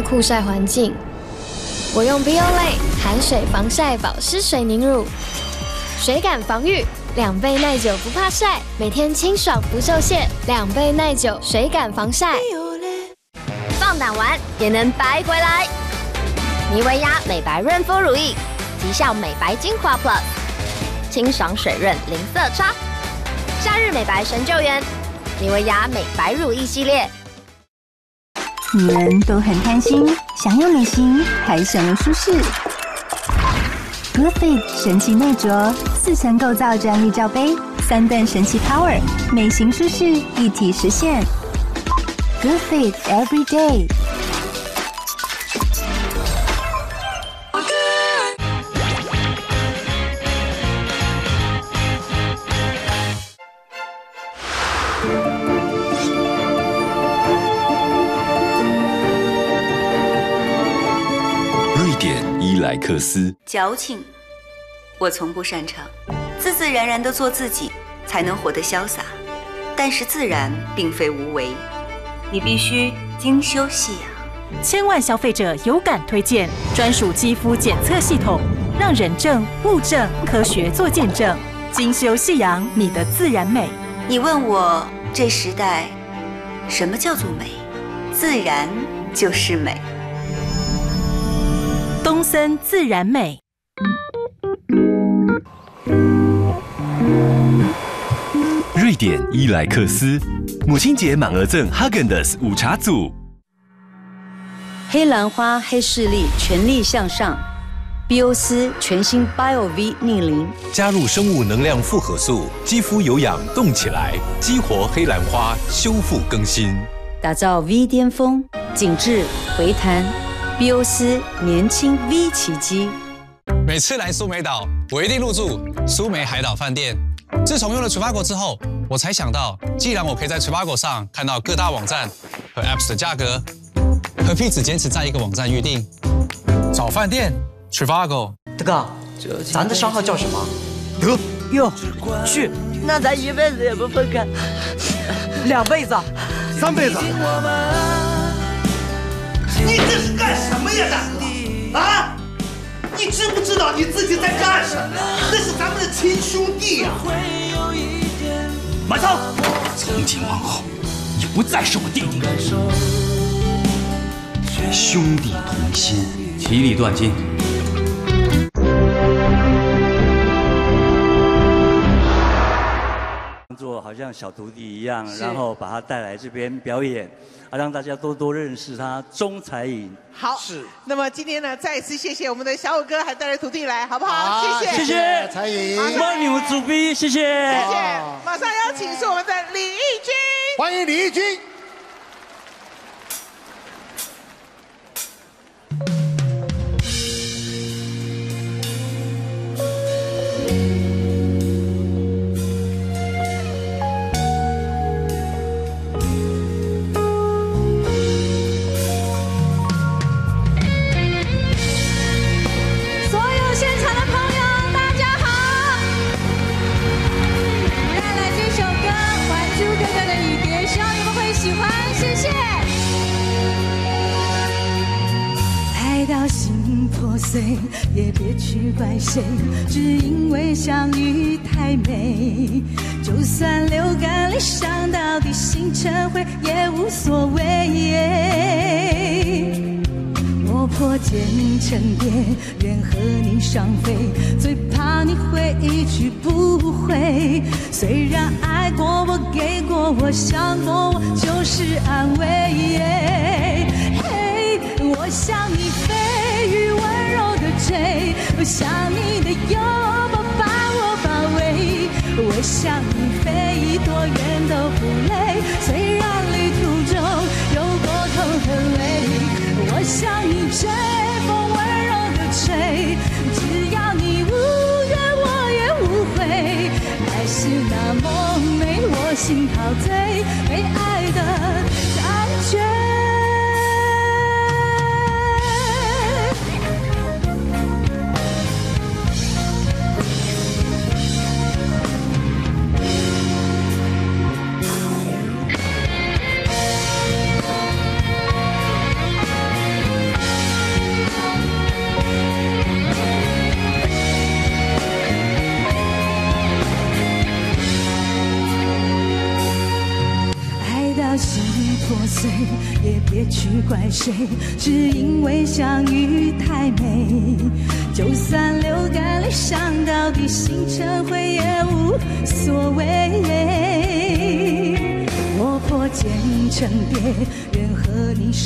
的酷晒环境，我用 Biolay 含水防晒保湿水凝乳，水感防御，两倍耐久不怕晒，每天清爽不受限，两倍耐久水感防晒。放胆玩也能白回来。妮维雅美白润肤乳液，极效美白精华 Plus，清爽水润零色差，夏日美白神救援，妮维雅美白乳液系列。女人都很贪心，想要美型，还想要舒适。Good Fit 神奇内着，四层构造专利罩杯，三段神奇 Power，美型舒适一体实现。Good Fit Every Day。莱克斯，矫情，我从不擅长。自自自然然的做自己，才能活得潇洒。但是自然并非无为，你必须精修细养。千万消费者有感推荐专属肌肤检测系统，让人证、物证科学做见证，精修细养你的自然美。你问我这时代什么叫做美？自然就是美。东森自然美。瑞典伊莱克斯母亲节满额赠 h a g e n d a s 午茶组。黑兰花黑势力全力向上，BO 斯全新 Bio V 逆龄，加入生物能量复合素，肌肤有氧动起来，激活黑兰花，修复更新，打造 V 巅峰，紧致回弹，BO 斯年轻 V 奇迹。每次来苏梅岛，我一定入住苏梅海岛饭店。自从用了 Trivago 之后，我才想到，既然我可以在 Trivago 上看到各大网站和 Apps 的价格，何必只坚持在一个网站预定？找饭店 Trivago。大哥，咱的商号叫什么？得哟，去，那咱一辈子也不分开，两辈子，三辈子。你这是干什么呀，大哥？啊？你知不知道你自己在干什么？那是咱们的亲兄弟呀！马超，从今往后，你不再是我弟弟，兄弟同心，其利断金。好像小徒弟一样，然后把他带来这边表演，啊，让大家多多认识他钟才颖。好，是。那么今天呢，再一次谢谢我们的小五哥，还带着徒弟来，好不好？谢谢，谢谢彩颖，万牛主逼，谢谢，谢谢。马上邀请是我们的李义军，欢迎李义军。想飞。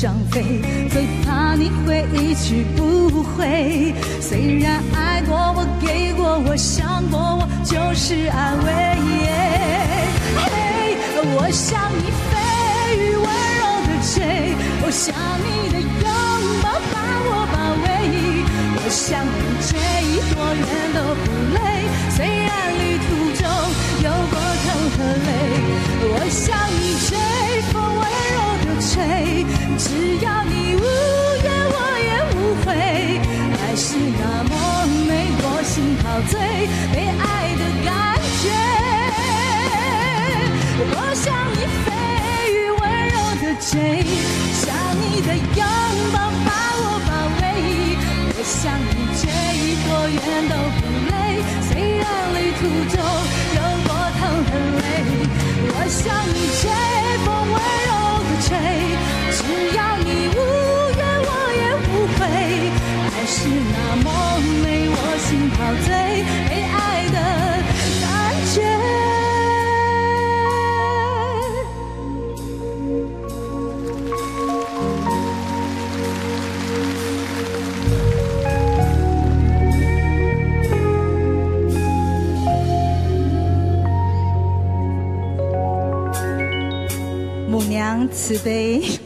想飞，最怕你会一去不回。虽然爱过我，给过我，想过我，就是安慰。嘿，我向你飞，雨温柔的吹，我向你的拥抱把我包围。我向你追，多远都不累。虽然旅途中有过痛和泪，我向你追，风吹只要你无怨我也无悔爱是那么美我心陶醉被爱的感觉。我向你飞雨温柔的坠像你的拥抱把我包围。我向你追多远都不累。虽然旅途中有过涛和泪，我向你追风温柔的吹，只要你无怨我也无悔，爱是那么美，我心陶醉，被爱的感觉。慈悲。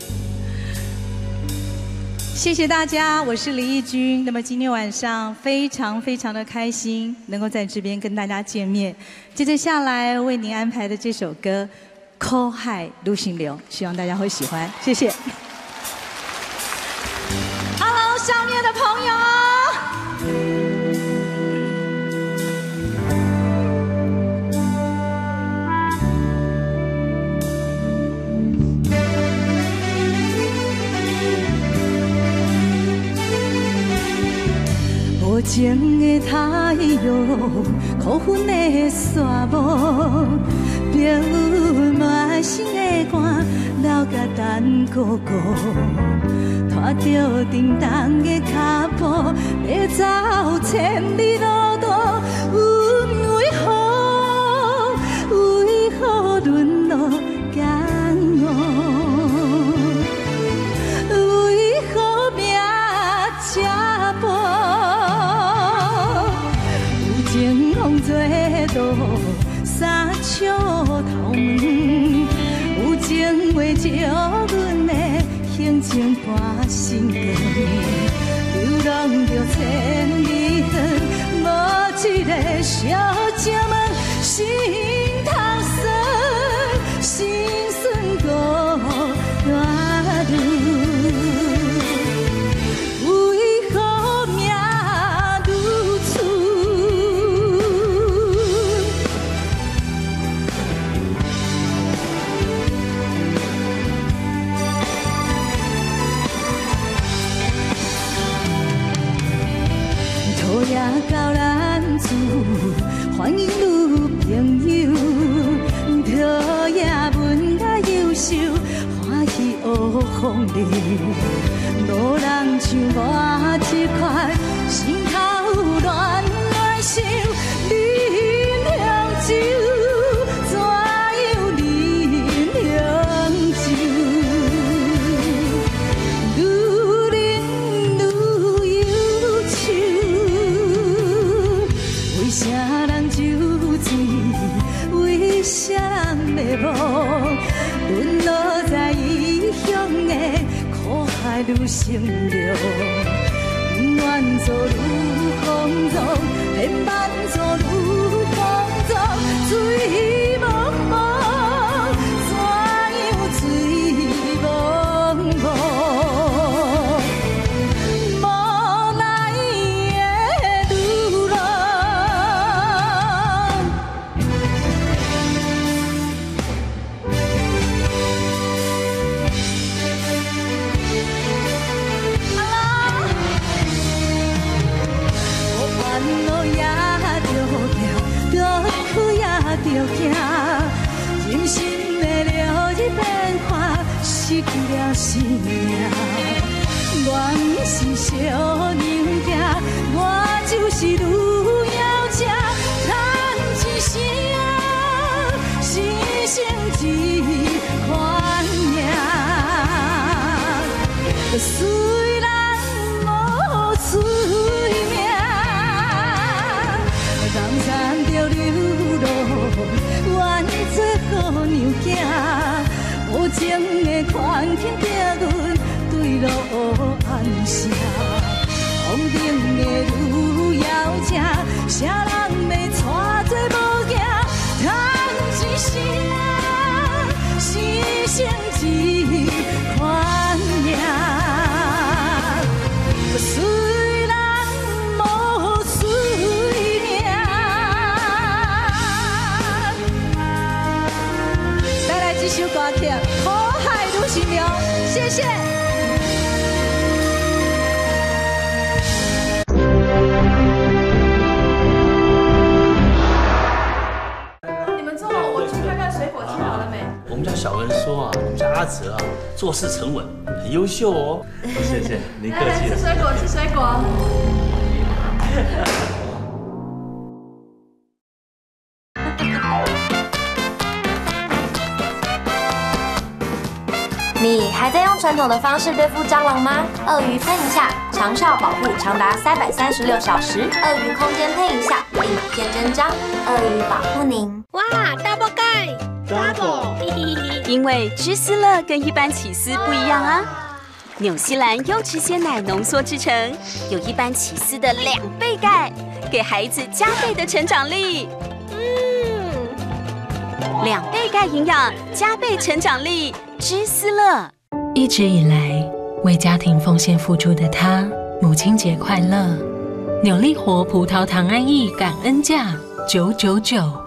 谢谢大家，我是李义君。那么今天晚上非常非常的开心，能够在这边跟大家见面。接着下来为您安排的这首歌《口海陆行流》，希望大家会喜欢。谢谢。Hello，上面的朋友。无情的太阳，苦恨的沙漠，表满心的肝，流甲等哥哥，拖着沉重的脚步，要走千里路途，阮为何？为何沦落？三尺头毛。有情话招阮的行情半心肠，流浪着千里远，无一个小姐问风里。无人像我这款心头乱乱想，在愈成流，不愿做愈放纵，偏慢做说啊，我们家阿哲啊，做事沉稳，很优秀哦。谢谢，您客气了。吃水果，吃水果。你还在用传统的方式对付蟑螂吗？鳄鱼喷一下，长效保护长达三百三十六小时。鳄鱼空间喷一下，立马见真章。鳄鱼保护您。哇，double 盖 Double 因为芝士乐跟一般起司不一样啊，纽西兰优质鲜奶浓缩制成，有一般起司的两倍钙，给孩子加倍的成长力。嗯，两倍钙营养，加倍成长力，芝士乐。一直以来为家庭奉献付出的他，母亲节快乐！纽力活葡萄糖安逸感恩价九九九。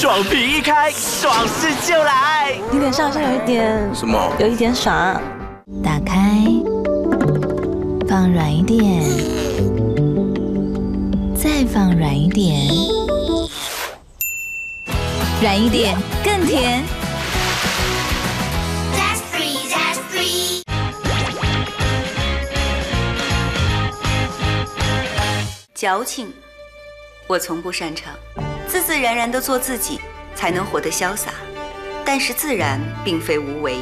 爽皮一开，爽事就来。你脸上好像有一点什么？有一点爽。打开，放软一点，再放软一点，软一点更甜。矫情，我从不擅长。自自然然的做自己，才能活得潇洒。但是自然并非无为，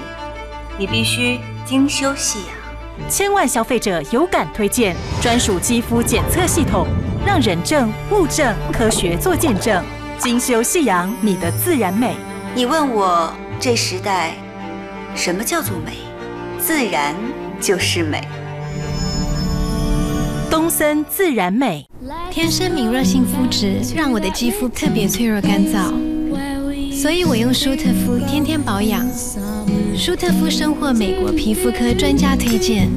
你必须精修细养。千万消费者有感推荐专属肌肤检测系统，让人证物证科学做见证，精修细养你的自然美。你问我这时代什么叫做美？自然就是美。东森自然美，天生敏弱性肤质让我的肌肤特别脆弱干燥，所以我用舒特肤天天保养。舒特肤深获美国皮肤科专家推荐。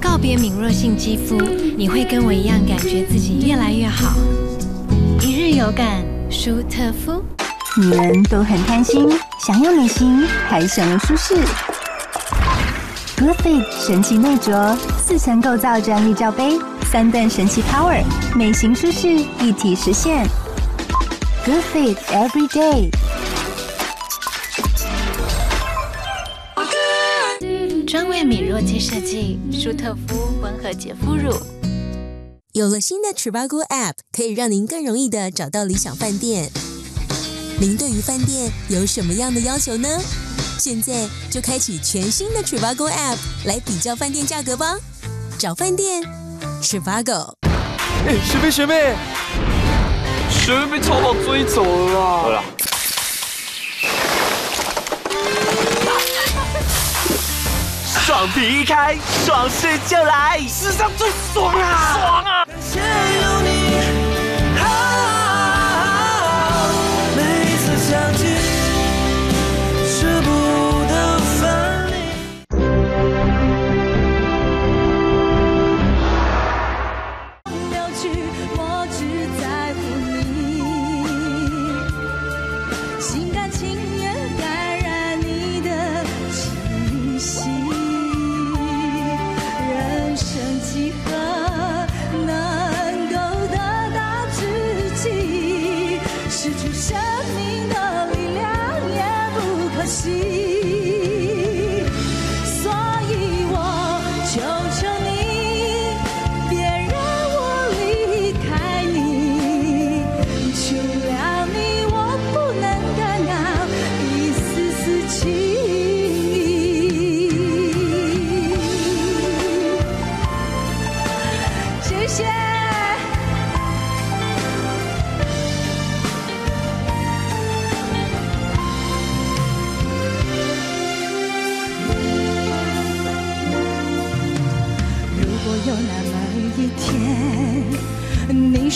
告别敏弱性肌肤，你会跟我一样感觉自己越来越好。一日有感，舒特肤。女人都很贪心，想要美型还想要舒适。Good Fit 神奇内着，四层构造专利罩杯，三段神奇 Power，美型舒适一体实现。Good Fit Every Day。专为敏弱肌设计，舒特肤温和洁肤乳。有了新的 Trivago App，可以让您更容易的找到理想饭店。您对于饭店有什么样的要求呢？现在就开启全新的 Trivago App 来比较饭店价格吧。找饭店，Trivago。哎，学妹学妹，学妹被超跑追走了啦！好了，爽皮一开，爽事就来，史上最爽啊！爽啊！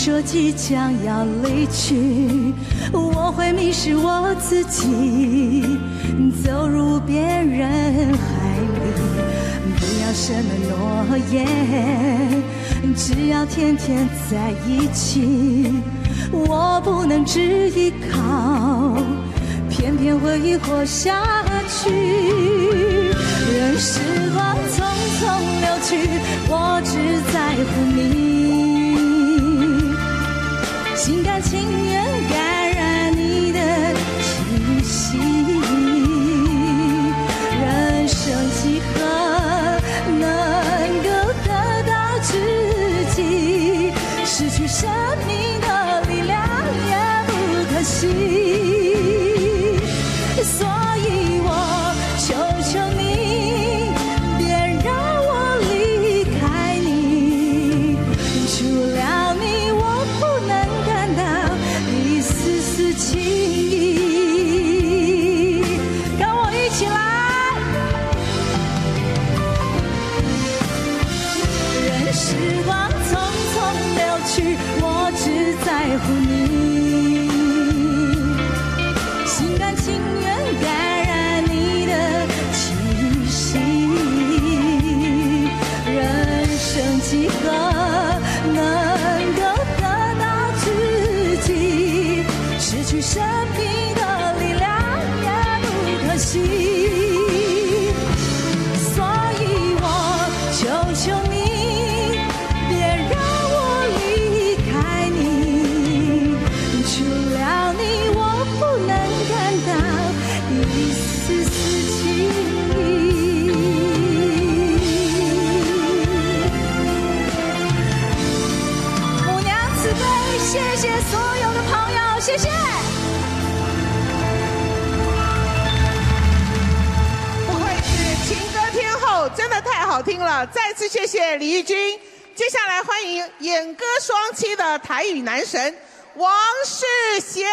说即将要离去，我会迷失我自己，走入别人海里。不要什么诺言，只要天天在一起。我不能只依靠，偏偏回忆活下去。任时光匆匆流去，我只在乎你，心甘情愿感了！再次谢谢李玉君。接下来欢迎演歌双栖的台语男神王世贤。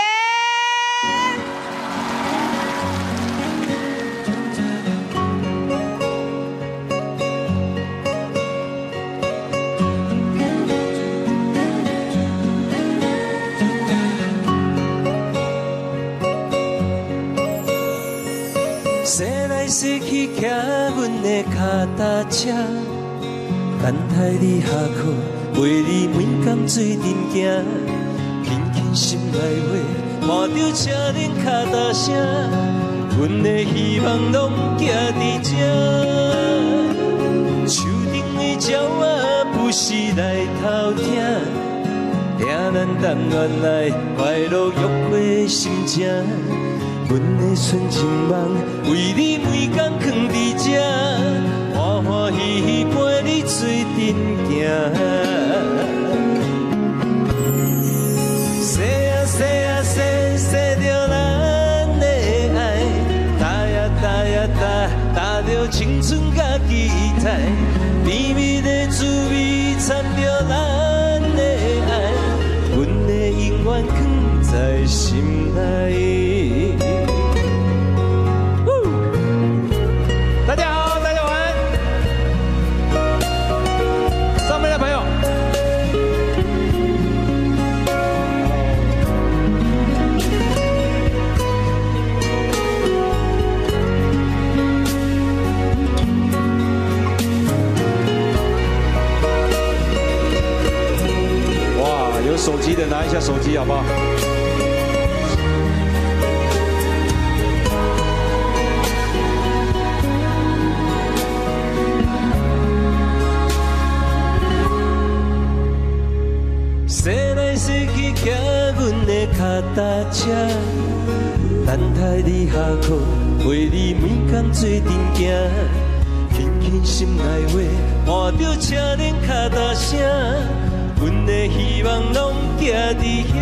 说来说去，骑阮的脚踏车，等待你下课，陪你每工做阵行，轻轻心内话，看着车铃脚踏声，阮的希望拢寄伫这。树顶的鸟仔不时来偷听，听咱谈恋爱快乐约会心情。阮的纯情梦，为你每天藏伫这，欢欢喜喜陪你做阵行。说啊说啊说，说着咱的爱，搭呀搭呀搭，搭着青春甲期待，甜蜜的滋味掺着咱的爱，阮的永远藏在心内。一下手机好不好？说来说去，骑阮的脚踏车，等待你下课，陪你每天做阵行，轻轻心内话，看着车铃脚踏声，阮的希望拢寄伫遐。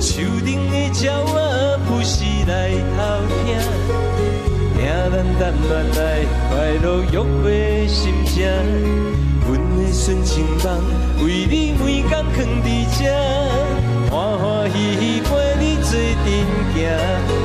树顶的鸟仔不时来偷听，听咱谈恋爱快乐约会心情。阮的纯情梦，为你每天藏伫这，欢欢喜喜陪你做阵行。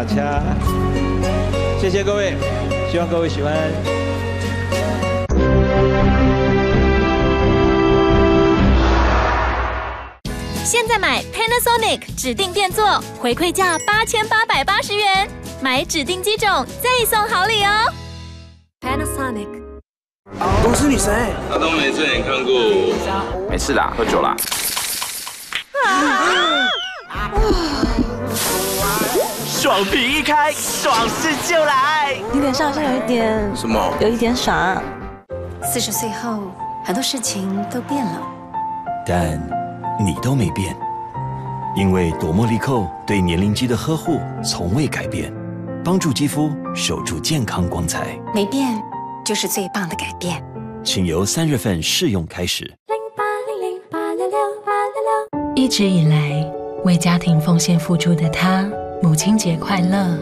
卡达恰，谢谢各位，希望各位喜欢。现在买 Panasonic 指定电座，回馈价八千八百八十元，买指定机种再送好礼哦。Panasonic。公司女神哎，他都没正眼看过我。没事啦，喝酒啦。爽皮一开，爽事就来。你脸上好像有一点什么？有一点傻。四十岁后，很多事情都变了。但你都没变，因为朵茉莉蔻对年龄肌的呵护从未改变，帮助肌肤守住健康光彩。没变，就是最棒的改变。请由三月份试用开始。一直以来为家庭奉献付出的他，母亲节快乐！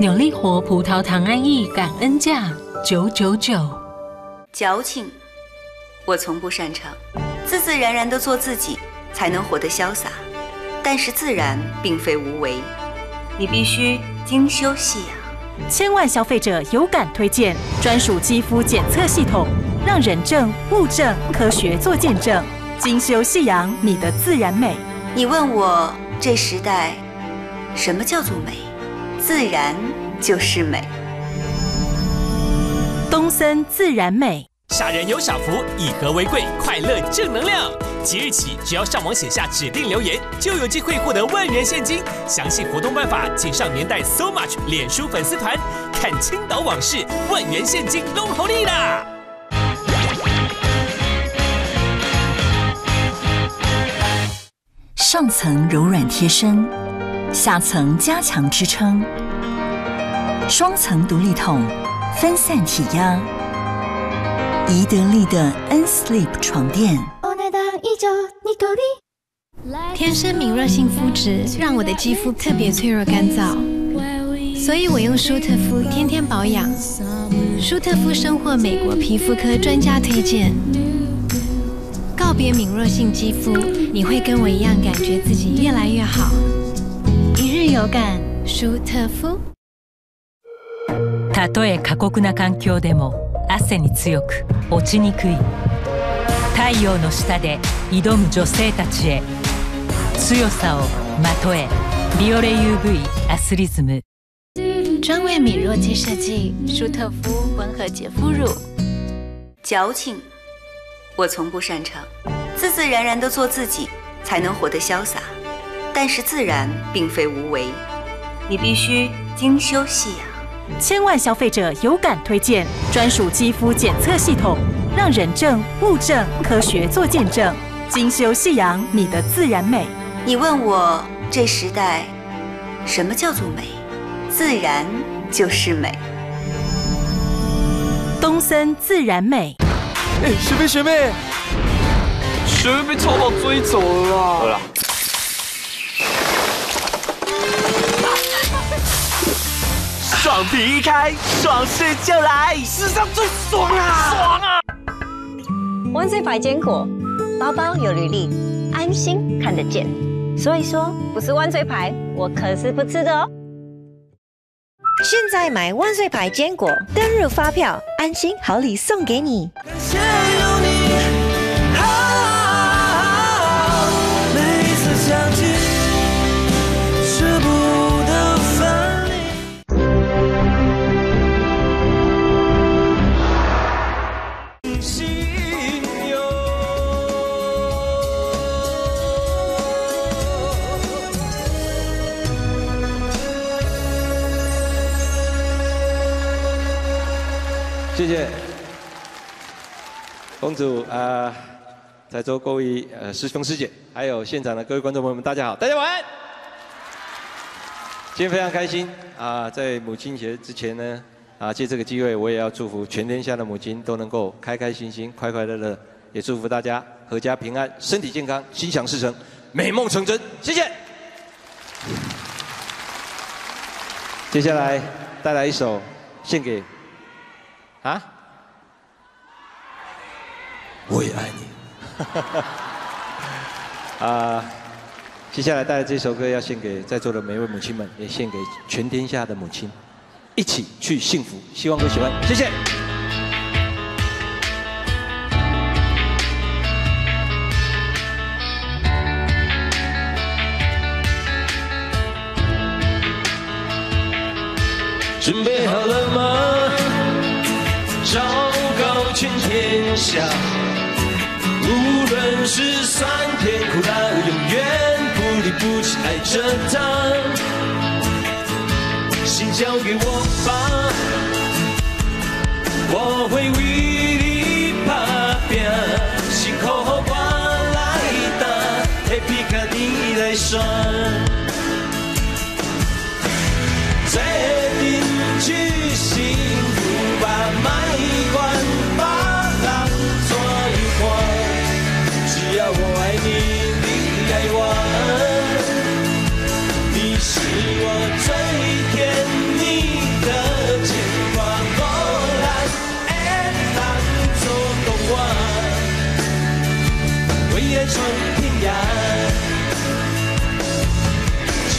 扭力活葡萄糖安逸感恩价九九九。矫情，我从不擅长，自自然然的做自己，才能活得潇洒。但是自然并非无为，你必须精修细养。千万消费者有感推荐专属肌肤检测系统，让人证、物证科学做见证，精修细养你的自然美。你问我这时代什么叫做美？自然就是美。东森自然美。傻人有傻福，以和为贵，快乐正能量。即日起，只要上网写下指定留言，就有机会获得万元现金。详细活动办法，请上年代 so much 脸书粉丝团看青岛往事，万元现金弄好利啦！上层柔软贴身，下层加强支撑，双层独立筒，分散体压。宜得利的 N Sleep 床垫，天生敏弱性肤质让我的肌肤特别脆弱干燥，所以我用舒特肤天天保养。舒特肤深获美国皮肤科专家推荐。告别敏弱性肌肤，你会跟我一样感觉自己越来越好。有感，舒特肤。たとえ過酷な環境でも汗に強く落ちにくい太陽の下で挑む女性たちへ強さをまとえビオレ UV アスリズム专为敏弱肌设计舒特肤温和洁肤乳。矫情，我从不擅长，自自然然的做自己，才能活得潇洒。但是自然并非无为，你必须精修细养。千万消费者有感推荐专属肌肤检测系统，让人证、物证科学做见证，精修细养你的自然美。你问我这时代什么叫做美？自然就是美。东森自然美。哎，学妹学妹，学妹被超跑追走了啦！爽皮一开，爽事就来，史上最爽啊！爽啊！万岁牌坚果，包包有履历，安心看得见。所以说，不是万岁牌，我可是不吃的哦。现在买万岁牌坚果，登入发票，安心好礼送给你。每谢谢公主啊、在座各位呃师兄师姐，还有现场的各位观众朋友们，大家好，大家晚安。今天非常开心啊，在母亲节之前呢，啊借这个机会，我也要祝福全天下的母亲都能够开开心心、快快乐乐，也祝福大家阖家平安、身体健康、心想事成、美梦成真。谢谢。接下来带来一首献给啊，我也爱你。啊，接下来带来这首歌要献给在座的每一位母亲们，也献给全天下的母亲，一起去幸福。希望各位喜欢，谢谢。准备好了下，无论是酸甜苦辣，我永远不离不弃爱着她。心交给我吧，我会为你打拼，辛苦我来担，Happy 卡你来耍。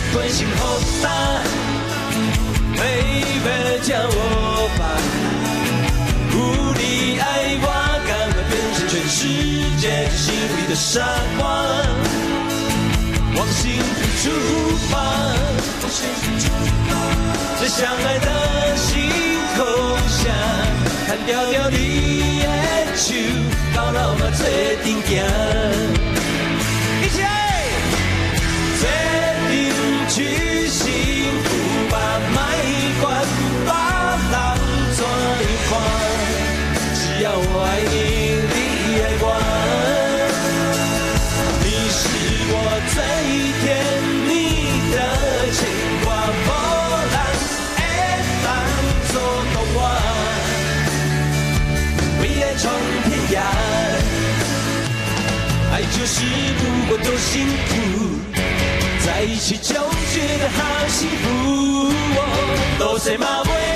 一杯心好打。Baby，叫我吧，无你爱我，赶快变成全世界最幸福的傻瓜，往幸福出发，在相爱的星空下，看调调你的手，到老嘛做阵行，去幸福吧，卖管别人怎看，只要我爱你，你爱我，你是我最甜蜜的牵挂，无人会当作同我，为爱闯天涯，爱就是不过多辛苦。在一起就觉得好幸福，多谢嘛袂寒，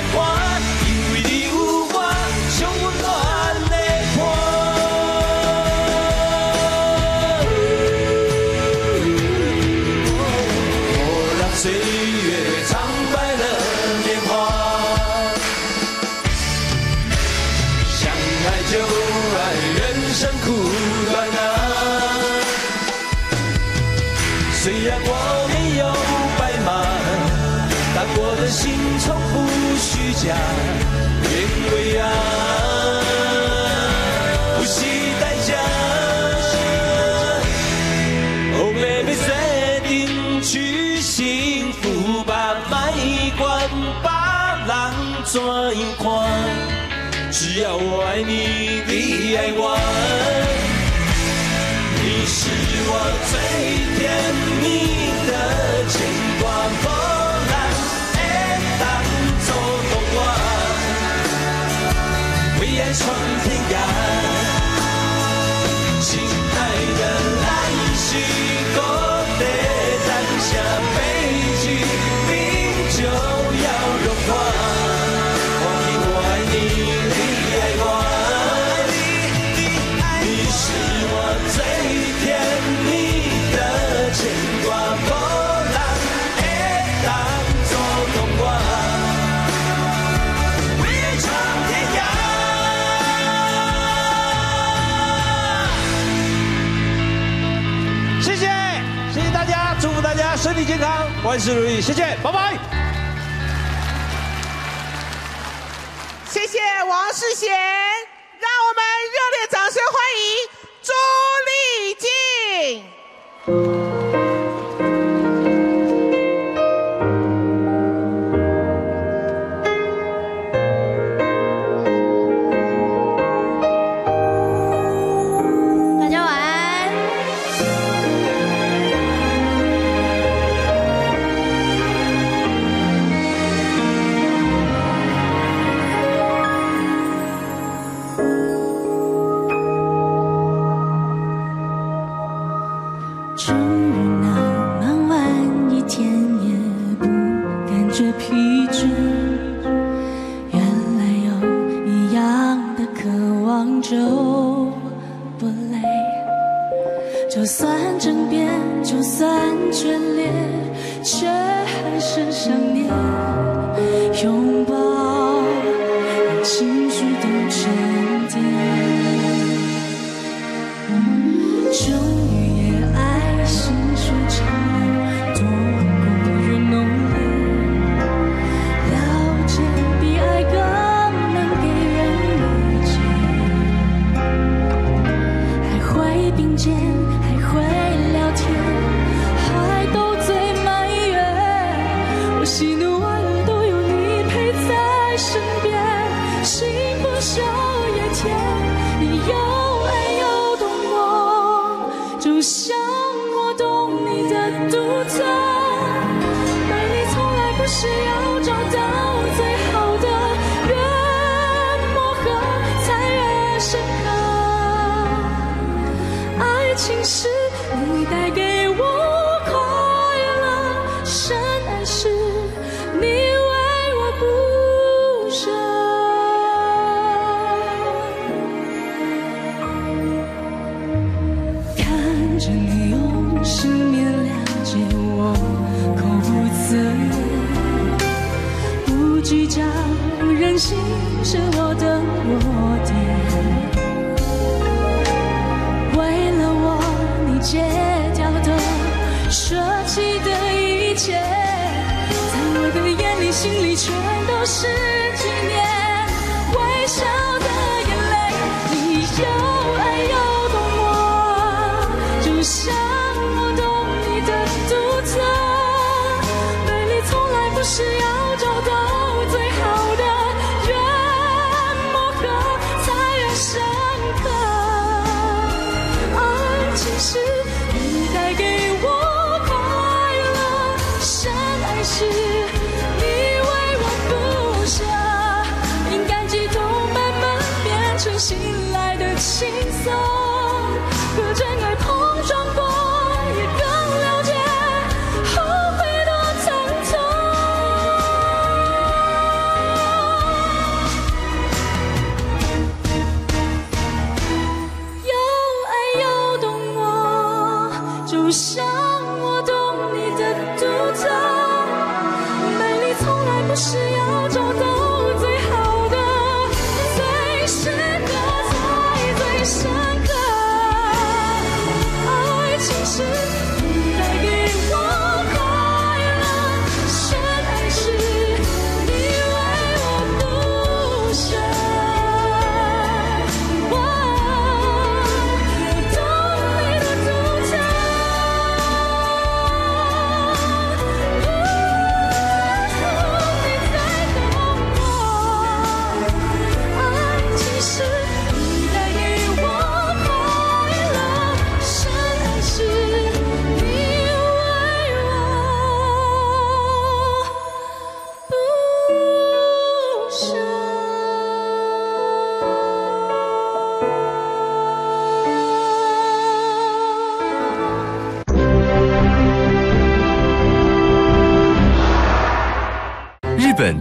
万事如意，谢谢，拜拜。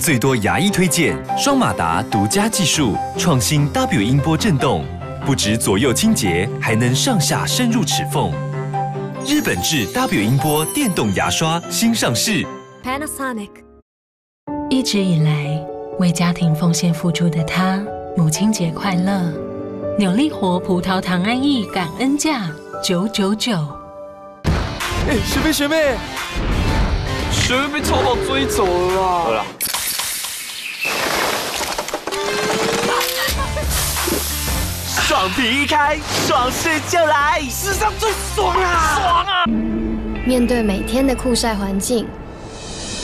最多牙医推荐双马达独家技术，创新 W 音波震动，不止左右清洁，还能上下深入齿缝。日本制 W 音波电动牙刷新上市。Panasonic。一直以来为家庭奉献付出的他，母亲节快乐！扭力活葡萄糖安逸感恩价九九九。哎，学妹学妹，学妹被超跑追走了啦！好了，爽皮一开，爽事就来，史上最爽啊！爽啊！面对每天的酷晒环境，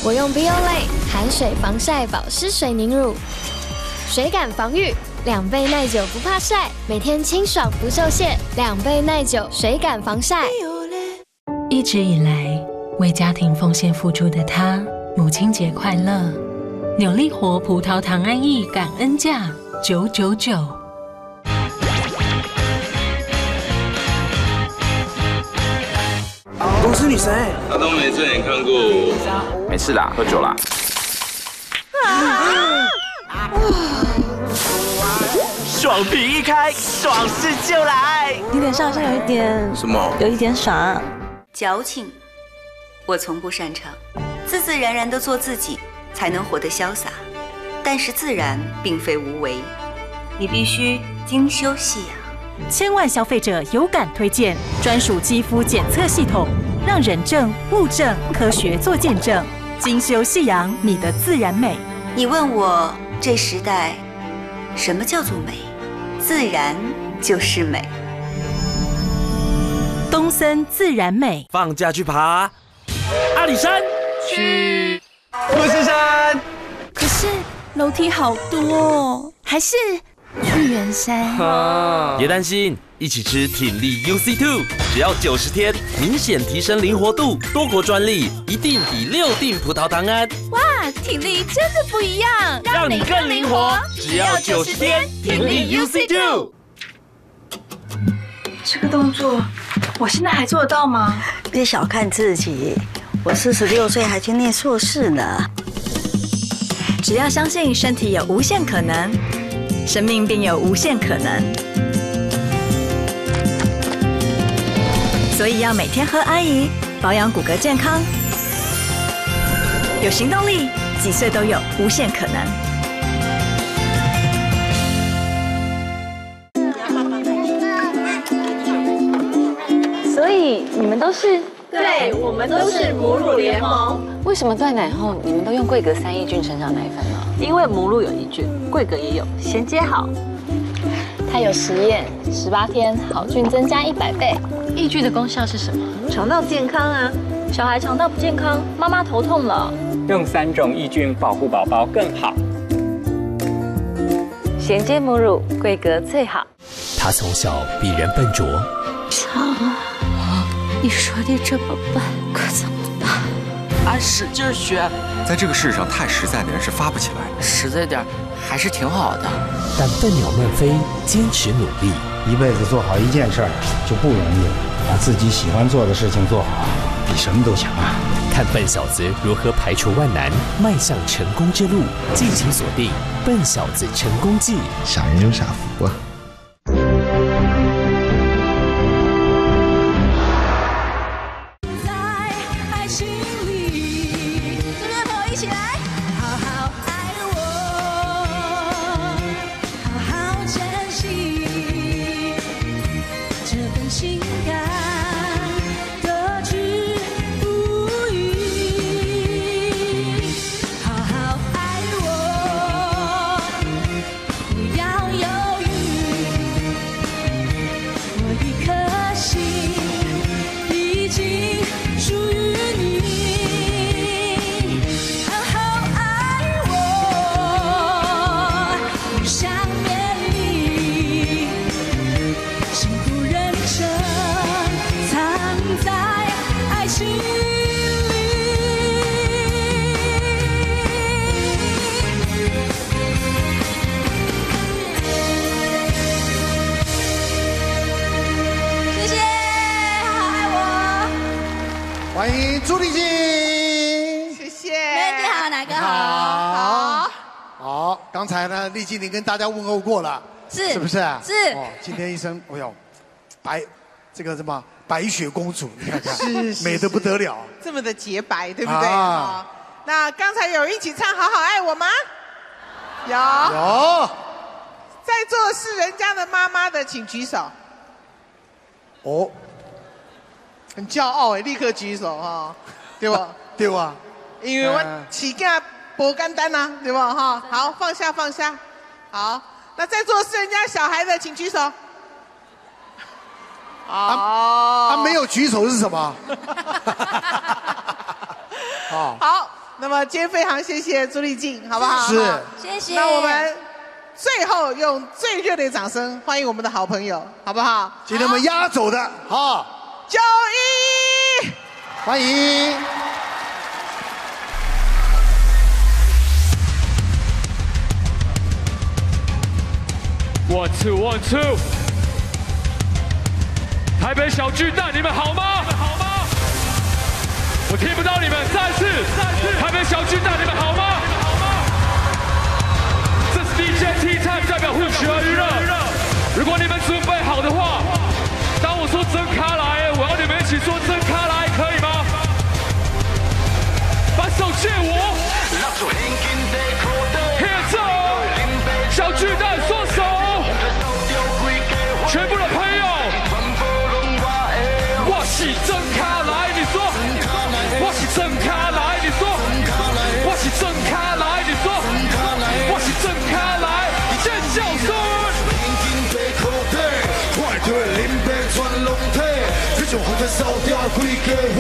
我用 Biolay 含水防晒保湿水凝乳，水感防御，两倍耐久不怕晒，每天清爽不受限，两倍耐久水感防晒。一直以来为家庭奉献付出的他，母亲节快乐！扭力活葡萄糖安逸感恩价九九九。公司女神哎，他都没正眼看过。没事啦，喝酒啦。爽皮一开，爽事就来。你脸上好像有一点什么？有一点傻。矫情，我从不擅长。自自然然的做自己，才能活得潇洒。但是自然并非无为，你必须精修细养。千万消费者有感推荐专属肌肤检测系统，让人证物证科学做见证，精修细养你的自然美。你问我这时代什么叫做美？自然就是美。东森自然美，放假去爬阿里山，去富士山。可是楼梯好多哦，还是去圆山。别担心，一起吃挺力 UC Two，只要九十天，明显提升灵活度，多国专利，一定比六定葡萄糖胺。哇，挺力真的不一样，让你更灵活，只要九十天，挺力 UC Two。这个动作，我现在还做得到吗？别小看自己，我四十六岁还去念硕士呢。只要相信身体有无限可能，生命便有无限可能。所以要每天喝安怡，保养骨骼健康，有行动力，几岁都有无限可能。所以你们都是？对，我们都是母乳联盟。为什么断奶后你们都用桂格三益菌成长奶粉呢？因为母乳有益菌，桂格也有，衔接好。它有实验，十八天好菌增加一百倍。益菌的功效是什么？肠道健康啊。小孩肠道不健康，妈妈头痛了。用三种益菌保护宝宝更好。衔接母乳，规格最好。他从小比人笨拙。操！你说你这么笨，可怎么办？俺使劲学。在这个世上，太实在的人是发不起来的。实在点还是挺好的。但笨鸟慢飞，坚持努力，一辈子做好一件事儿就不容易了。把自己喜欢做的事情做好，比什么都强啊！看笨小子如何排除万难，迈向成功之路。敬请锁定《笨小子成功记》。傻人有傻福啊！欢刚才呢，丽静已经跟大家问候过了，是是不是？是。哦，今天一身，哎呦，白，这个什么白雪公主，你看看，是是美得不得了。这么的洁白，对不对？啊。那刚才有一起唱《好好爱我》吗？有。有。在座是人家的妈妈的，请举手。哦。很骄傲哎，立刻举手哈，对吧？对吧？因为我起价不简单呐，对吧？哈，好，放下放下，好。那在座是人家小孩的，请举手。哦，他没有举手是什么？好，好。那么今天非常谢谢朱丽静，好不好？是，谢谢。那我们最后用最热烈的掌声欢迎我们的好朋友，好不好？今天我们压轴的，好。九一，欢迎。One two one two，台北小巨蛋，你们好吗？好吗？我听不到你们，再次，再次台北小巨蛋，你们好吗？好吗这是 DJ T Time 代表混血儿娱乐，如果你们准备好的话，当我说真开来，我要你们一起说真开来，可以吗？把手借我灯烧掉规家伙，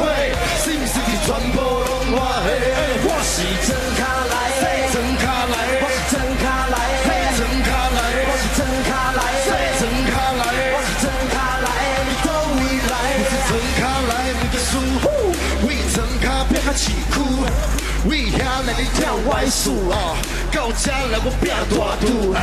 是不是全部拢我的？我是真卡来，真卡来，我是真卡来，真卡来，我是真卡来，真卡来，我是真卡来，你都未来，我是真卡来，你的输，为真卡变较市区，为遐来你跳歪数啊，到家来我变大度，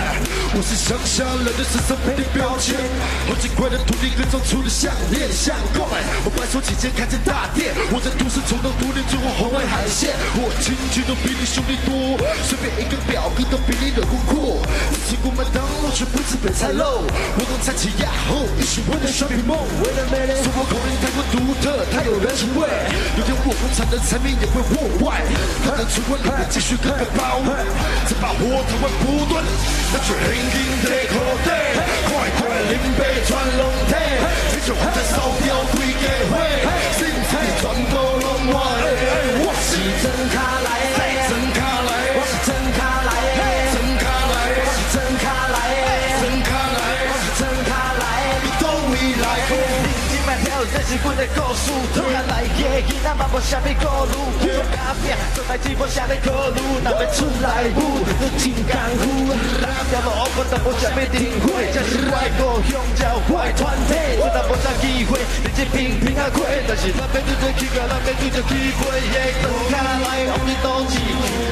我是乡下人的身上配的标签，好几块的土地跟种出的项链相公，我白手起家开间大店，我在都市从头独立做红味海鲜，我亲戚都比你兄弟多，随便一个表哥都比你惹过阔，吃过麦当劳却不吃北菜肉，我懂菜起亚后，一起为了 shopping mall，为了美丽，生活口音太过独特，太有人情味，有天我工厂的产品也会货外，可能出问题继续看个包，这把火台湾不断，那却黑轻地口袋，快快林北全拢体，这种红灯烧掉规家伙，是不是全部拢我的？我是真卡来，真是阮的故事，突然来的囡仔嘛无啥物顾虑，不用打拼，做代志无啥咧考虑，若要出来舞，都真功夫。咱条路我但无啥物定位，这是我的故乡，才有我的团体。我但无啥机会，日子平平啊过，但是咱要对着起价，咱要对着起飞。耶，真卡来，我们都市，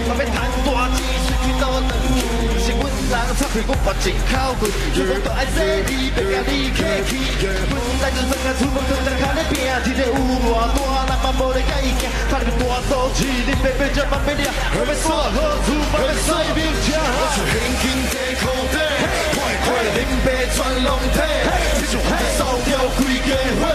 我要赚大钱，出去倒转。是阮人插开我把真口贵，全部都爱说你，别甲你客气。本来就算啊出门，都在靠咧拼，天气有偌大，咱嘛无咧介意惊。拍个大都市，你别别这慢别抓，我要耍好处，我要耍命车。我是现金在裤底，快快林北全拢体，这种红灯烧掉规家伙，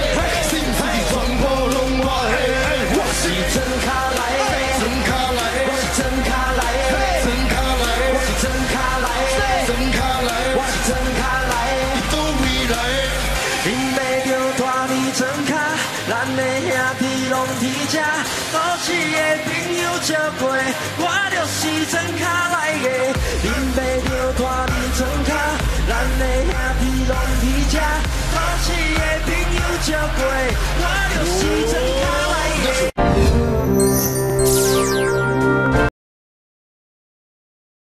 过，我就是床卡来的。因为着大你真卡，咱的兄弟拢伫遮，都市的朋友照过，我就是真